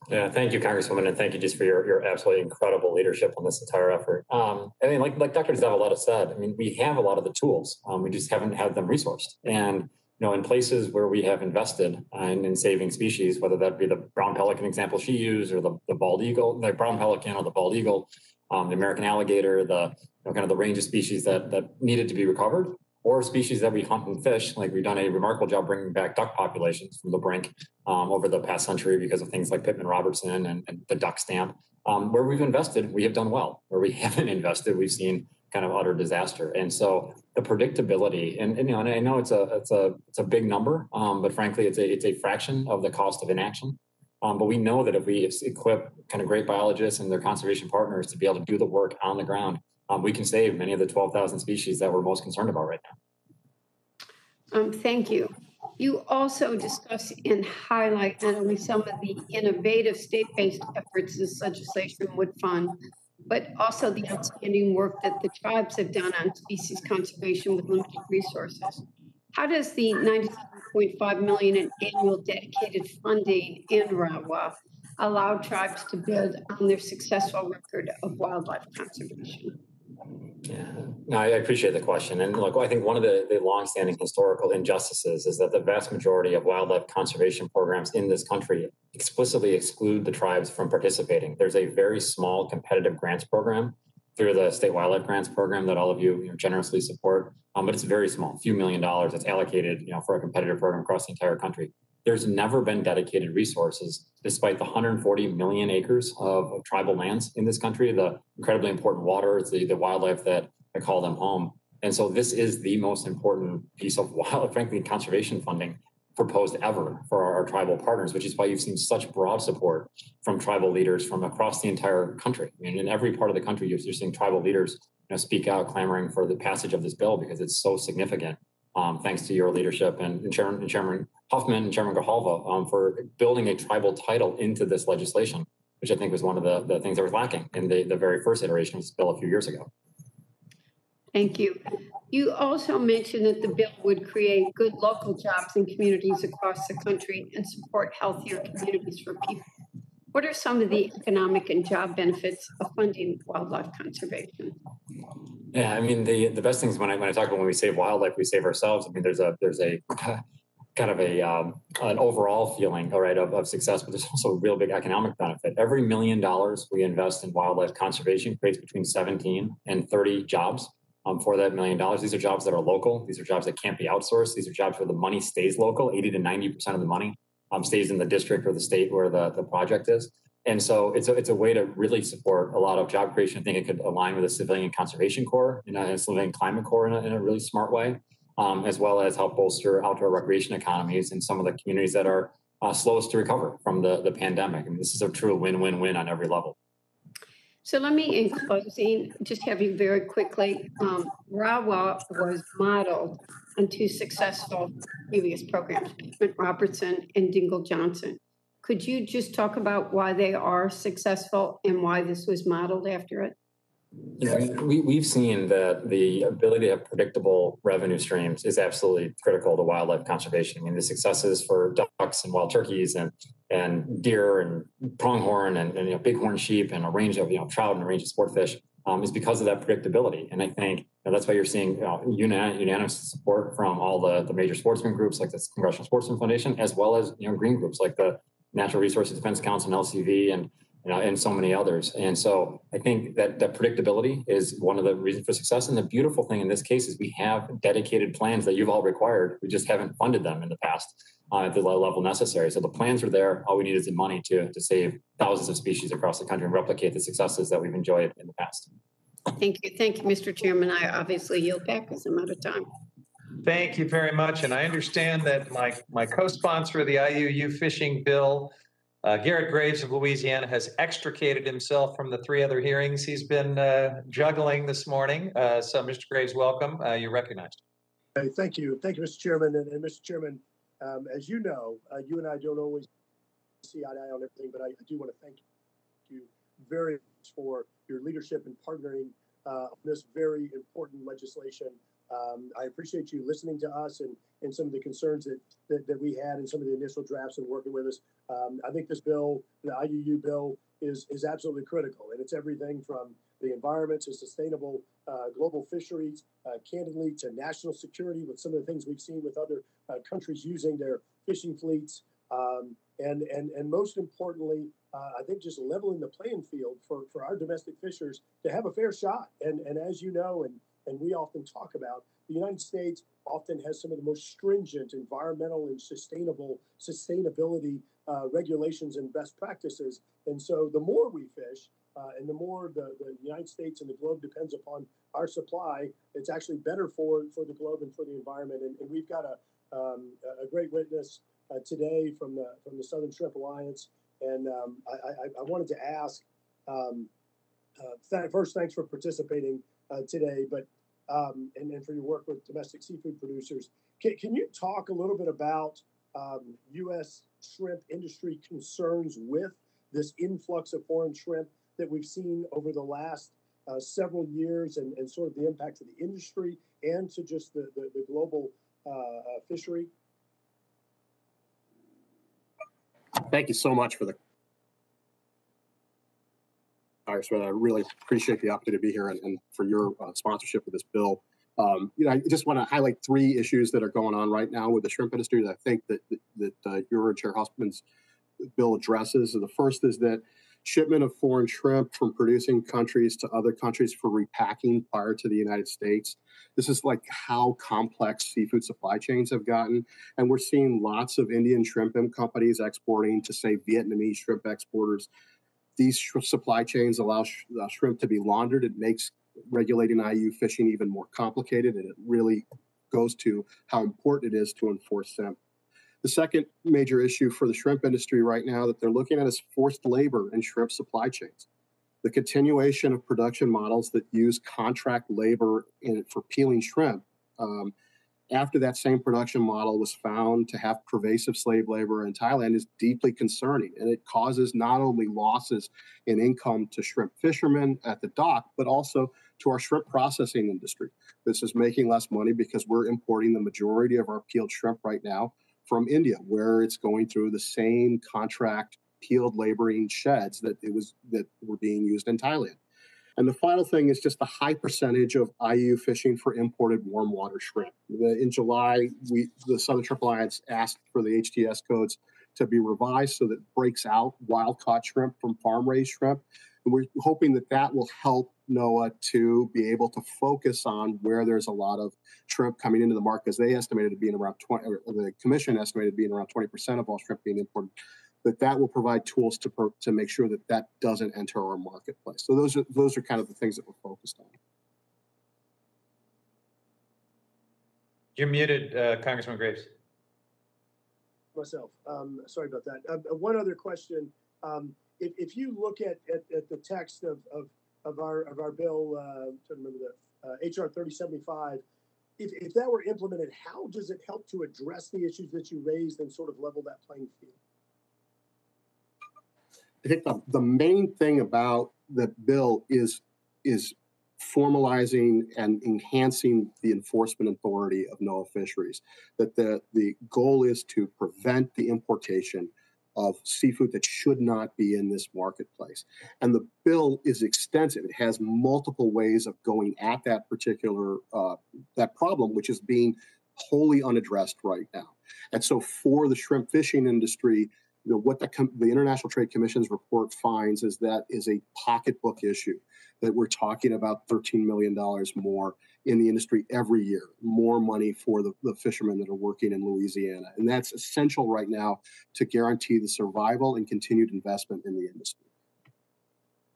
Yeah, thank you, Congresswoman, and thank you just for your, your absolutely incredible leadership on this entire effort. Um, I mean, like like Dr. Zavaleta said, I mean, we have a lot of the tools, um, we just haven't had them resourced. And you know, in places where we have invested in, in saving species, whether that be the brown pelican example she used, or the, the bald eagle, the brown pelican or the bald eagle, um, the American alligator, the you know, kind of the range of species that that needed to be recovered, or species that we hunt and fish. Like we've done a remarkable job bringing back duck populations from the brink um, over the past century because of things like Pittman Robertson and, and the duck stamp. Um, where we've invested, we have done well. Where we (laughs) haven't invested, we've seen kind of utter disaster. And so the predictability, and, and you know, and I know it's a it's a it's a big number, um, but frankly, it's a it's a fraction of the cost of inaction. Um, but we know that if we equip kind of great biologists and their conservation partners to be able to do the work on the ground, um, we can save many of the 12,000 species that we're most concerned about right now. Um, thank you. You also discuss and highlight not only some of the innovative state-based efforts this legislation would fund, but also the outstanding work that the tribes have done on species conservation with limited resources. How does the 97.5 million in annual dedicated funding in RAWA allow tribes to build on their successful record of wildlife conservation? Yeah, no, I appreciate the question. And look, I think one of the, the longstanding historical injustices is that the vast majority of wildlife conservation programs in this country explicitly exclude the tribes from participating. There's a very small competitive grants program through the state wildlife grants program that all of you, you know, generously support, um, but it's very small, a few million dollars that's allocated, you know, for a competitive program across the entire country. There's never been dedicated resources, despite the 140 million acres of, of tribal lands in this country, the incredibly important water, the, the wildlife that I call them home. And so this is the most important piece of (laughs) wild, frankly, conservation funding proposed ever for our, our, tribal partners, which is why you've seen such broad support from tribal leaders from across the entire country. I mean, in every part of the country, you're, you're seeing tribal leaders you know, speak out, clamoring for the passage of this bill because it's so significant. Um, thanks to your leadership and, and, Chairman, and Chairman Huffman and Chairman Grijalva um, for building a tribal title into this legislation, which I think was one of the, the things that was lacking in the, the very first iteration of this bill a few years ago. Thank you. You also mentioned that the bill would create good local jobs in communities across the country and support healthier communities for people. What are some of the economic and job benefits of funding wildlife conservation? Yeah, I mean the the best things when I when I talk about when we save wildlife, we save ourselves. I mean, there's a there's a (laughs) kind of a um, an overall feeling, all right, of, of success, but there's also a real big economic benefit. Every million dollars we invest in wildlife conservation creates between 17 and 30 jobs um, for that million dollars. These are jobs that are local. These are jobs that can't be outsourced. These are jobs where the money stays local. 80 to 90% of the money um, stays in the district or the state where the, the project is. And so it's a, it's a way to really support a lot of job creation. I think it could align with the Civilian Conservation Corps and a Civilian Climate Corps in a, in a really smart way, um, as well as help bolster outdoor recreation economies in some of the communities that are uh, slowest to recover from the, the pandemic. I mean, this is a true win-win-win on every level. So let me, in closing, just have you very quickly. Um, RAWA was modeled on two successful previous programs, Robertson and Dingell Johnson. Could you just talk about why they are successful and why this was modeled after it? Yeah, we, we've seen that the ability to have predictable revenue streams is absolutely critical to wildlife conservation. I mean, the successes for ducks and wild turkeys and and deer and pronghorn and, and you know, bighorn sheep and a range of you know trout and a range of sport fish um, is because of that predictability. And I think you know, that's why you're seeing you know, unanimous support from all the, the major sportsman groups like the Congressional Sportsman Foundation, as well as you know green groups like the Natural Resources Defense Council and LCV and you know, and so many others. And so I think that that predictability is one of the reasons for success. And the beautiful thing in this case is we have dedicated plans that you've all required. We just haven't funded them in the past uh, at the level necessary. So the plans are there. All we need is the money to, to save thousands of species across the country and replicate the successes that we've enjoyed in the past. Thank you. Thank you, Mr. Chairman. I obviously yield back because I'm out of time. Thank you very much. And I understand that my, my co-sponsor of the IUU fishing bill, uh, Garrett Graves of Louisiana, has extricated himself from the three other hearings he's been uh, juggling this morning. Uh, so, Mr. Graves, welcome. Uh, you're recognized. Hey, thank you. Thank you, Mr. Chairman. And, and Mr. Chairman, um, as you know, uh, you and I don't always see eye to eye on everything, but I, I do want to thank you very much for your leadership and partnering uh, on this very important legislation. Um, I appreciate you listening to us and, and some of the concerns that, that, that we had in some of the initial drafts and working with us. Um, I think this bill, the IUU bill, is, is absolutely critical, and it's everything from the environment to sustainable uh, global fisheries, uh, candidly to national security with some of the things we've seen with other uh, countries using their fishing fleets. Um, and, and, and most importantly, uh, I think just leveling the playing field for, for our domestic fishers to have a fair shot. And, and as you know, and, and we often talk about, the United States often has some of the most stringent environmental and sustainable sustainability uh, regulations and best practices. And so the more we fish, uh, and the more the, the United States and the globe depends upon our supply, it's actually better for, for the globe and for the environment. And, and we've got a, um, a great witness uh, today from the from the Southern Shrimp Alliance, and um, I, I, I, wanted to ask um, uh, th- first, thanks for participating uh, today, but um, and, and for your work with domestic seafood producers. Can, can you talk a little bit about U.S. Um, shrimp industry concerns with this influx of foreign shrimp that we've seen over the last uh, several years and, and sort of the impact to the industry and to just the, the, the global uh fishery? Thank you so much for the Congressman. I really appreciate the opportunity to be here and, and for your uh, sponsorship of this bill. Um, you know, I just want to highlight three issues that are going on right now with the shrimp industry that I think that that, that uh, your Chair Huffman's bill addresses. And the first is that shipment of foreign shrimp from producing countries to other countries for repacking prior to the United States. This is like how complex seafood supply chains have gotten. And we're seeing lots of Indian shrimp companies exporting to, say, Vietnamese shrimp exporters. These sh- supply chains allow sh- uh, shrimp to be laundered. It makes regulating IUU fishing even more complicated, and it really goes to how important it is to enforce them. The second major issue for the shrimp industry right now that they're looking at is forced labor in shrimp supply chains. The continuation of production models that use contract labor in, for peeling shrimp um, after that same production model was found to have pervasive slave labor in Thailand is deeply concerning. And it causes not only losses in income to shrimp fishermen at the dock, but also to our shrimp processing industry. This is making less money because we're importing the majority of our peeled shrimp right now from India, where it's going through the same contract peeled laboring sheds that it was that were being used in Thailand. And the final thing is just the high percentage of IUU fishing for imported warm water shrimp. In July, we the Southern Shrimp Alliance asked for the HTS codes to be revised so that it breaks out wild caught shrimp from farm raised shrimp. And we're hoping that that will help NOAA to be able to focus on where there's a lot of shrimp coming into the market, because they estimated it being around 20, the commission estimated being around 20% of all shrimp being imported. But that will provide tools to to make sure that that doesn't enter our marketplace. So those are those are kind of the things that we're focused on. You're muted, uh, Congressman Graves. Myself, um, sorry about that. Uh, one other question. Um, if, if you look at, at, at the text of, of, of our of our bill, uh, I'm trying to remember the uh, HR 3075, if, if that were implemented, how does it help to address the issues that you raised and sort of level that playing field? I think the, the main thing about the bill is is formalizing and enhancing the enforcement authority of NOAA fisheries. That the, the goal is to prevent the importation of seafood that should not be in this marketplace. And the bill is extensive. It has multiple ways of going at that particular uh, that problem, which is being wholly unaddressed right now. And so for the shrimp fishing industry, you know, what the, com- the International Trade Commission's report finds is that is a pocketbook issue, that we're talking about $13 million more in the industry every year, more money for the, the fishermen that are working in Louisiana. And that's essential right now to guarantee the survival and continued investment in the industry.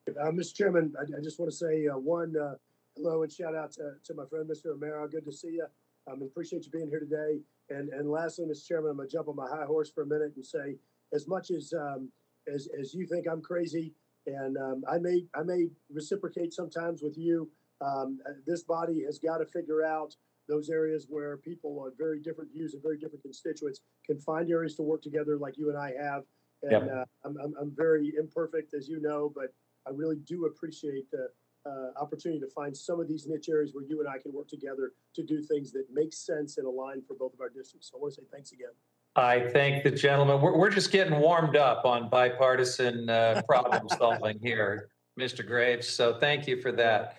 Uh, Mr. Chairman, I, I just want to say, uh, one, uh, hello and shout out to, to my friend, Mr. O'Mara. Good to see you. Um, appreciate you being here today. And, and lastly, Mr. Chairman, I'm gonna jump on my high horse for a minute and say, as much as, um, as, as you think I'm crazy, and, um, I may, I may reciprocate sometimes with you, um, this body has got to figure out those areas where people on very different views and very different constituents can find areas to work together like you and I have. And, Yep. uh, I'm, I'm, I'm very imperfect, as you know, but I really do appreciate the, uh, opportunity to find some of these niche areas where you and I can work together to do things that make sense and align for both of our districts. So I want to say thanks again. I thank the gentleman. We're, we're just getting warmed up on bipartisan uh, problem solving here, Mr. Graves. So thank you for that.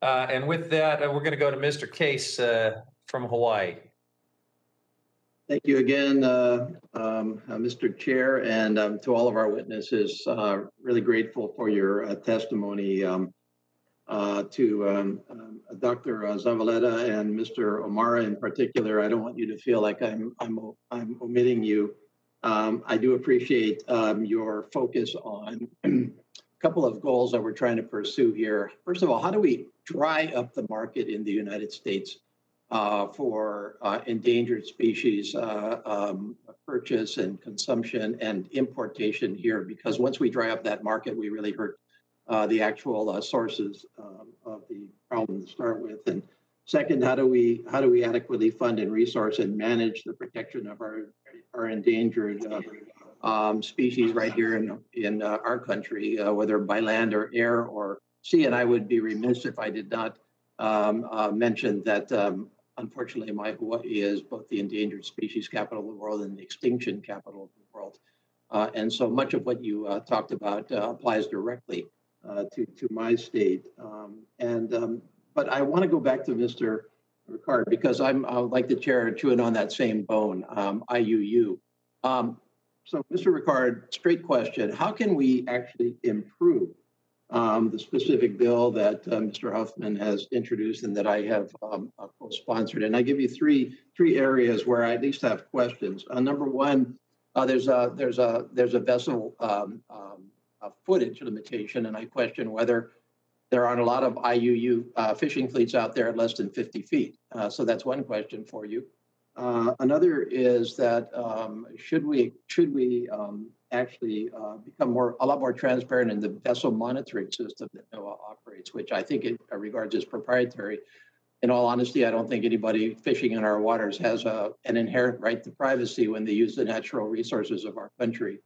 Uh, And with that, uh, we're going to go to Mr. Case uh, from Hawaii. Thank you again, uh, um, uh, Mr. Chair, and um, to all of our witnesses. Uh, Really grateful for your uh, testimony. um, uh, To um, um, Dr. Zavaleta and Mr. O'Mara in particular, I don't want you to feel like I'm I'm I'm omitting you. Um, I do appreciate um, your focus on a couple of goals that we're trying to pursue here. First of all, how do we dry up the market in the United States? uh, for uh, endangered species uh, um, purchase and consumption and importation here, because once we dry up that market, we really hurt uh, the actual uh, sources um, of the problem to start with. And second, how do we how do we adequately fund and resource and manage the protection of our our endangered uh, um, species right here in in uh, our country, uh, whether by land or air or sea? And I would be remiss if I did not um, mention that um, unfortunately, my Hawaii is both the endangered species capital of the world and the extinction capital of the world. Uh, and so much of what you uh, talked about uh, applies directly to, to my state. Um, and um, but I want to go back to Mr. Rickard because I'm uh, like the chair chewing on that same bone, um, IUU. Um, so, Mr. Rickard, straight question: How can we actually improve um, the specific bill that uh, Mr. Huffman has introduced and that I have um, uh, co-sponsored. And I give you three three areas where I at least have questions. Uh, number one, uh, there's a there's a there's a vessel um, a footage limitation, and I question whether there aren't a lot of IUU uh, fishing fleets out there at less than 50 feet. Uh, so that's one question for you. Uh, another is that um, should we should we um, actually uh, become more a lot more transparent in the vessel monitoring system that NOAA operates, which I think it regards as proprietary. In all honesty, I don't think anybody fishing in our waters has a, an inherent right to privacy when they use the natural resources of our country.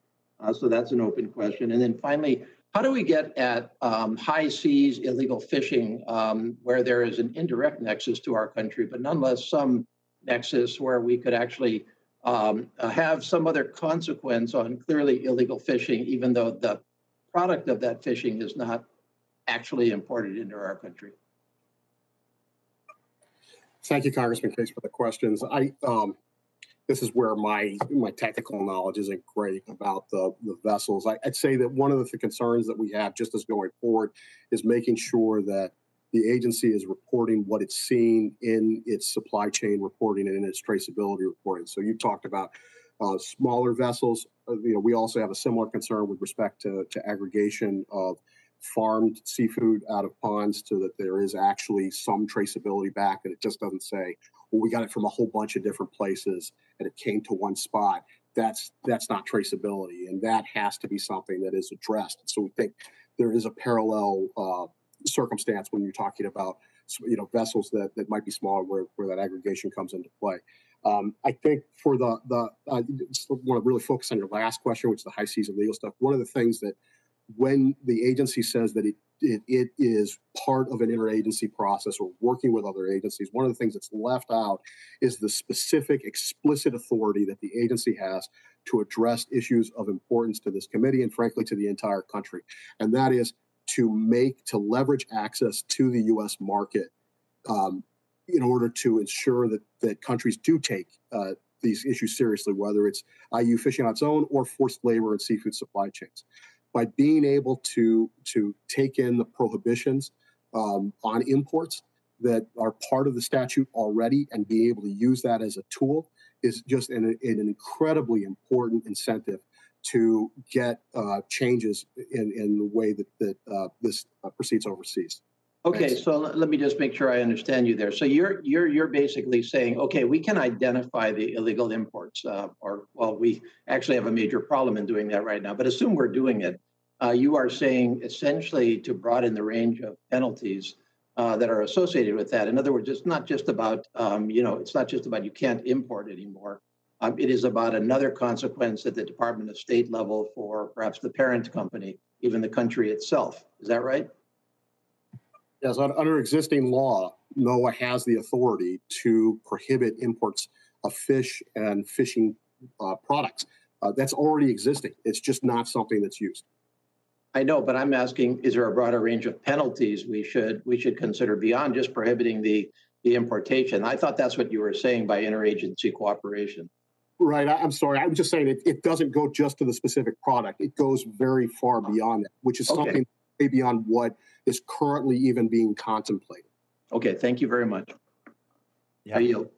Uh, so that's an open question. And then finally, how do we get at um, high seas illegal fishing um, where there is an indirect nexus to our country, but nonetheless some nexus where we could actually um, uh, have some other consequence on clearly illegal fishing, even though the product of that fishing is not actually imported into our country. Thank you, Congressman Case, for the questions. I, um, this is where my, my technical knowledge isn't great about the, the vessels. I, I'd say that one of the concerns that we have just as going forward is making sure that the agency is reporting what it's seeing in its supply chain reporting and in its traceability reporting. So you talked about uh, smaller vessels. Uh, you know, we also have a similar concern with respect to, to aggregation of farmed seafood out of ponds so that there is actually some traceability back and it just doesn't say, well, we got it from a whole bunch of different places and it came to one spot. That's that's not traceability, and that has to be something that is addressed. So we think there is a parallel uh, circumstance when you're talking about you know vessels that, that might be smaller where, where that aggregation comes into play. Um, I think for the the uh, want to really focus on your last question, which is the high seas and legal stuff. One of the things that when the agency says that it, it, it is part of an interagency process or working with other agencies, one of the things that's left out is the specific explicit authority that the agency has to address issues of importance to this committee and frankly to the entire country. And that is to make, to leverage access to the US market um, in order to ensure that, that countries do take uh, these issues seriously, whether it's IUU fishing on its own or forced labor and seafood supply chains. By being able to to take in the prohibitions um, on imports that are part of the statute already and be able to use that as a tool is just an, an incredibly important incentive to get uh, changes in, in the way that, that uh, this uh, proceeds overseas. Okay, so let me just make sure I understand you there. So you're, you're, you're basically saying, okay, we can identify the illegal imports, uh, or, well, we actually have a major problem in doing that right now, but assume we're doing it. Uh, you are saying essentially to broaden the range of penalties uh, that are associated with that. In other words, it's not just about, um, you know, it's not just about you can't import anymore. Um, it is about another consequence at the Department of State level for perhaps the parent company, even the country itself. Is that right? Yes, under existing law, NOAA has the authority to prohibit imports of fish and fishing uh, products. Uh, that's already existing. It's just not something that's used. I know, but I'm asking, is there a broader range of penalties we should, we should consider beyond just prohibiting the, the importation? I thought that's what you were saying by interagency cooperation. Right. I, I'm sorry. I'm just saying it, it doesn't go just to the specific product. It goes very far beyond that, which is Okay. something way beyond what is currently even being contemplated. Okay, thank you very much. I yield.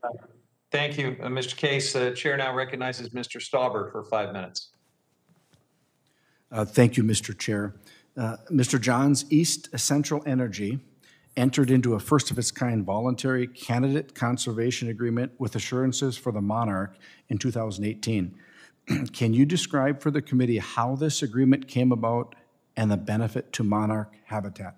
Thank you, uh, Mr. Case. Uh, Chair now recognizes Mr. Stauber for five minutes. Uh, Thank you, Mr. Chair. Uh, Mr. Johns, East Central Energy entered into a first-of-its-kind voluntary candidate conservation agreement with assurances for the Monarch in 2018. (clears throat) Can you describe for the committee how this agreement came about and the benefit to monarch habitat?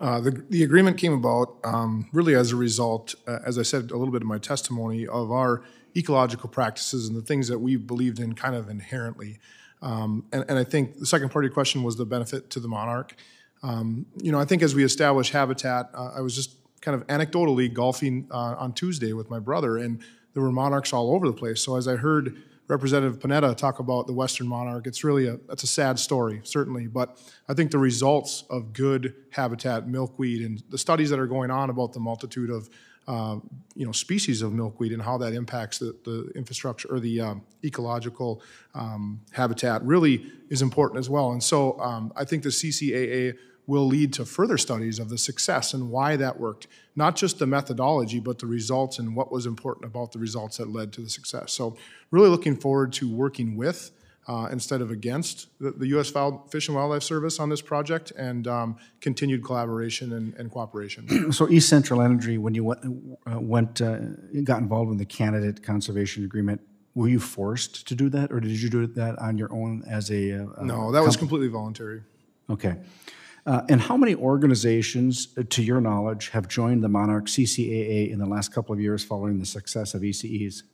Uh, The, the agreement came about um, really as a result, uh, as I said a little bit in my testimony, of our ecological practices and the things that we believed in kind of inherently. Um, And, and I think the second part of your question was the benefit to the monarch. Um, You know, I think as we establish habitat, uh, I was just kind of anecdotally golfing uh, on Tuesday with my brother, and there were monarchs all over the place. So as I heard Representative Panetta talk about the western monarch, it's really a that's a sad story, certainly. But I think the results of good habitat, milkweed, and the studies that are going on about the multitude of uh, you know species of milkweed and how that impacts the, the infrastructure or the um, ecological um, habitat really is important as well. And so um, I think the CCAA will lead to further studies of the success and why that worked. Not just the methodology, but the results and what was important about the results that led to the success. So, really looking forward to working with uh, instead of against the, the U.S. Fish and Wildlife Service on this project and um, continued collaboration and, and cooperation. (clears throat) So East Central Energy, when you went, uh, went, uh, got involved in the candidate conservation agreement, were you forced to do that, or did you do that on your own as a? uh, no, that was completely voluntary. Okay. Uh, And how many organizations, uh, to your knowledge, have joined the Monarch CCAA in the last couple of years following the success of ECEs?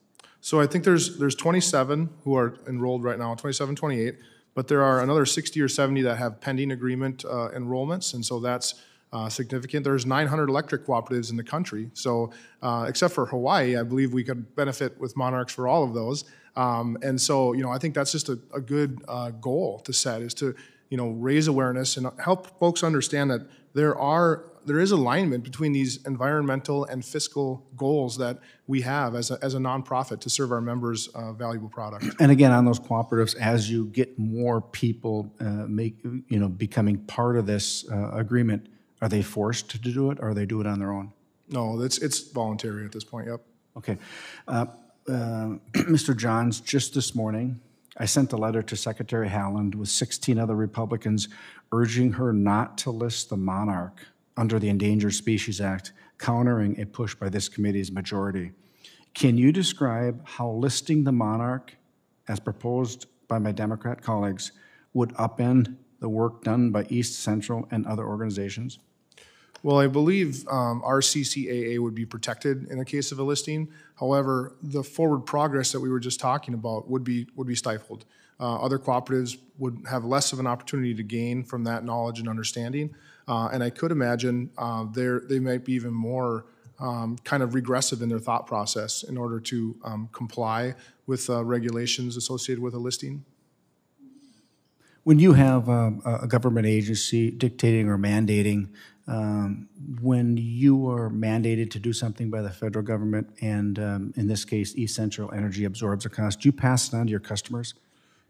So I think there's there's 27 who are enrolled right now, 27, 28, but there are another 60 or 70 that have pending agreement uh, enrollments, and so that's uh, significant. There's 900 electric cooperatives in the country, so uh, except for Hawaii, I believe we could benefit with monarchs for all of those. Um, and so, you know, I think that's just a, a good uh, goal to set is to you know raise awareness and help folks understand that there are there is alignment between these environmental and fiscal goals that we have as a, as a nonprofit to serve our members uh, valuable product. And again, on those cooperatives, as you get more people uh, make, you know, becoming part of this uh, agreement, are they forced to do it, or are they do it on their own? No, it's it's voluntary at this point. Yep. Okay. Uh, uh, (clears throat) Mr. Johns, just this morning, I sent a letter to Secretary Haaland with 16 other Republicans urging her not to list the monarch under the Endangered Species Act, countering a push by this committee's majority. Can you describe how listing the monarch, as proposed by my Democrat colleagues, would upend the work done by East Central and other organizations? Well, I believe um, our CCAA would be protected in the case of a listing. However, the forward progress that we were just talking about would be would be stifled. Uh, other cooperatives would have less of an opportunity to gain from that knowledge and understanding. Uh, and I could imagine uh, they might be even more um, kind of regressive in their thought process in order to um, comply with uh, regulations associated with a listing. When you have um, a government agency dictating or mandating um, when you are mandated to do something by the federal government, and um, in this case, East Central Energy absorbs a cost, do you pass it on to your customers?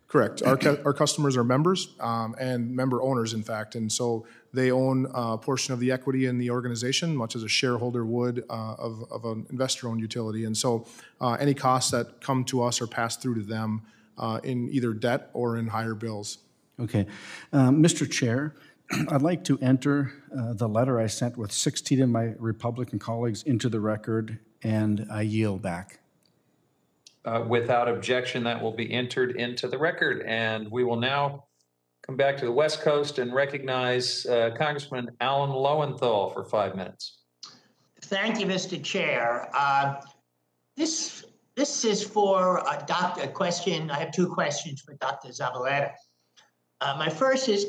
Correct. Our, cu- our customers are members um, and member owners, in fact, and so they own a portion of the equity in the organization, much as a shareholder would uh, of, of an investor-owned utility. And so uh, any costs that come to us are passed through to them uh, in either debt or in higher bills. Okay. Um, Mr. Chair, (clears throat) I'd like to enter uh, the letter I sent with 16 of my Republican colleagues into the record, and I yield back. Uh, Without objection, that will be entered into the record. And we will now come back to the West Coast and recognize uh, Congressman Alan Lowenthal for five minutes. Thank you, Mr. Chair. Uh, This, this is for a doctor, a question, I have two questions for Dr. Zavaleta. Uh, My first is,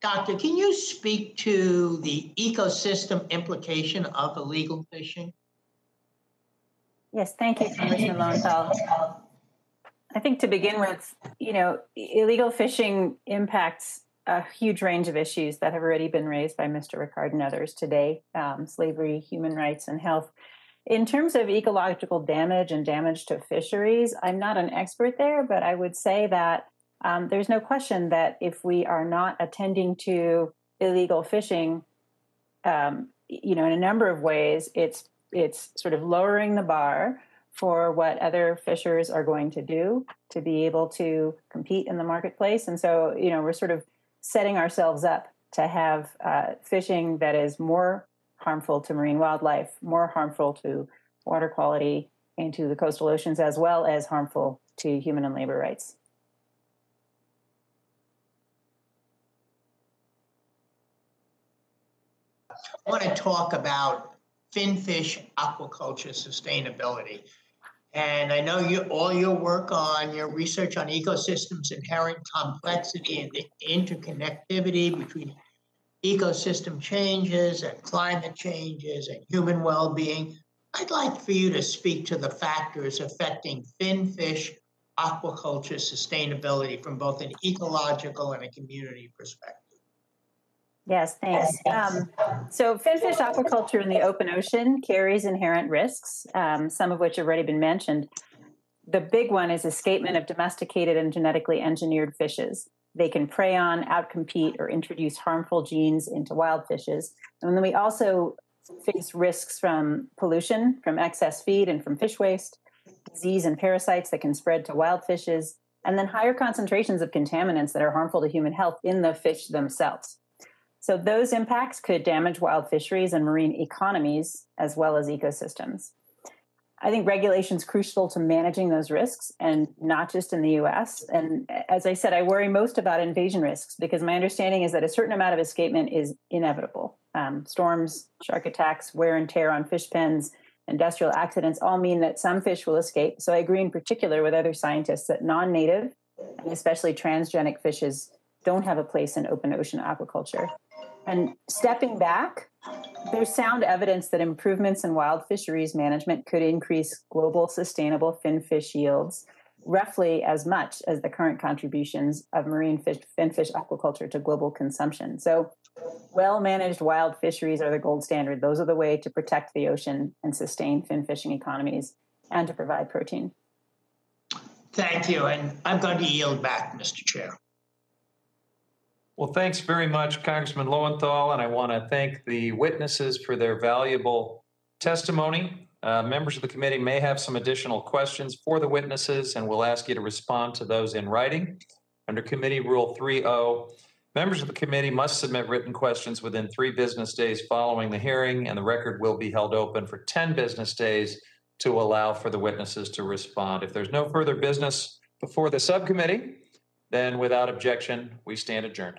Doctor, can you speak to the ecosystem implication of illegal fishing? Yes, thank you, Congressman. I think to begin with, you know, illegal fishing impacts a huge range of issues that have already been raised by Mr. Rickard and others today um, slavery, human rights, and health. In terms of ecological damage and damage to fisheries, I'm not an expert there, but I would say that um, there's no question that if we are not attending to illegal fishing, um, you know, in a number of ways, it's it's sort of lowering the bar for what other fishers are going to do to be able to compete in the marketplace. And so, you know, we're sort of setting ourselves up to have uh, fishing that is more harmful to marine wildlife, more harmful to water quality and to the coastal oceans, as well as harmful to human and labor rights. I want to talk about finfish aquaculture sustainability. And I know you, all your work on your research on ecosystems, inherent complexity and the interconnectivity between ecosystem changes and climate changes and human well-being. I'd like for you to speak to the factors affecting finfish aquaculture sustainability from both an ecological and a community perspective. Yes, thanks. Um, so, finfish aquaculture in the open ocean carries inherent risks, um, some of which have already been mentioned. The big one is escapement of domesticated and genetically engineered fishes. They can prey on, outcompete, or introduce harmful genes into wild fishes. And then we also face risks from pollution, from excess feed, and from fish waste, disease and parasites that can spread to wild fishes, and then higher concentrations of contaminants that are harmful to human health in the fish themselves. So those impacts could damage wild fisheries and marine economies as well as ecosystems. I think regulation is crucial to managing those risks and not just in the US. And as I said, I worry most about invasion risks because my understanding is that a certain amount of escapement is inevitable. Um, storms, shark attacks, wear and tear on fish pens, industrial accidents all mean that some fish will escape. So I agree in particular with other scientists that non native especially transgenic fishes don't have a place in open ocean aquaculture. And stepping back, there's sound evidence that improvements in wild fisheries management could increase global sustainable finfish yields roughly as much as the current contributions of marine fish, finfish aquaculture to global consumption. So, well managed wild fisheries are the gold standard. Those are the way to protect the ocean and sustain fin fishing economies and to provide protein. Thank you. And I'm going to yield back, Mr. Chair. Well, thanks very much, Congressman Lowenthal, and I want to thank the witnesses for their valuable testimony. Uh, members of the committee may have some additional questions for the witnesses, and we'll ask you to respond to those in writing. Under Committee Rule 3.0, members of the committee must submit written questions within three business days following the hearing, and the record will be held open for 10 business days to allow for the witnesses to respond. If there's no further business before the subcommittee, then without objection, we stand adjourned.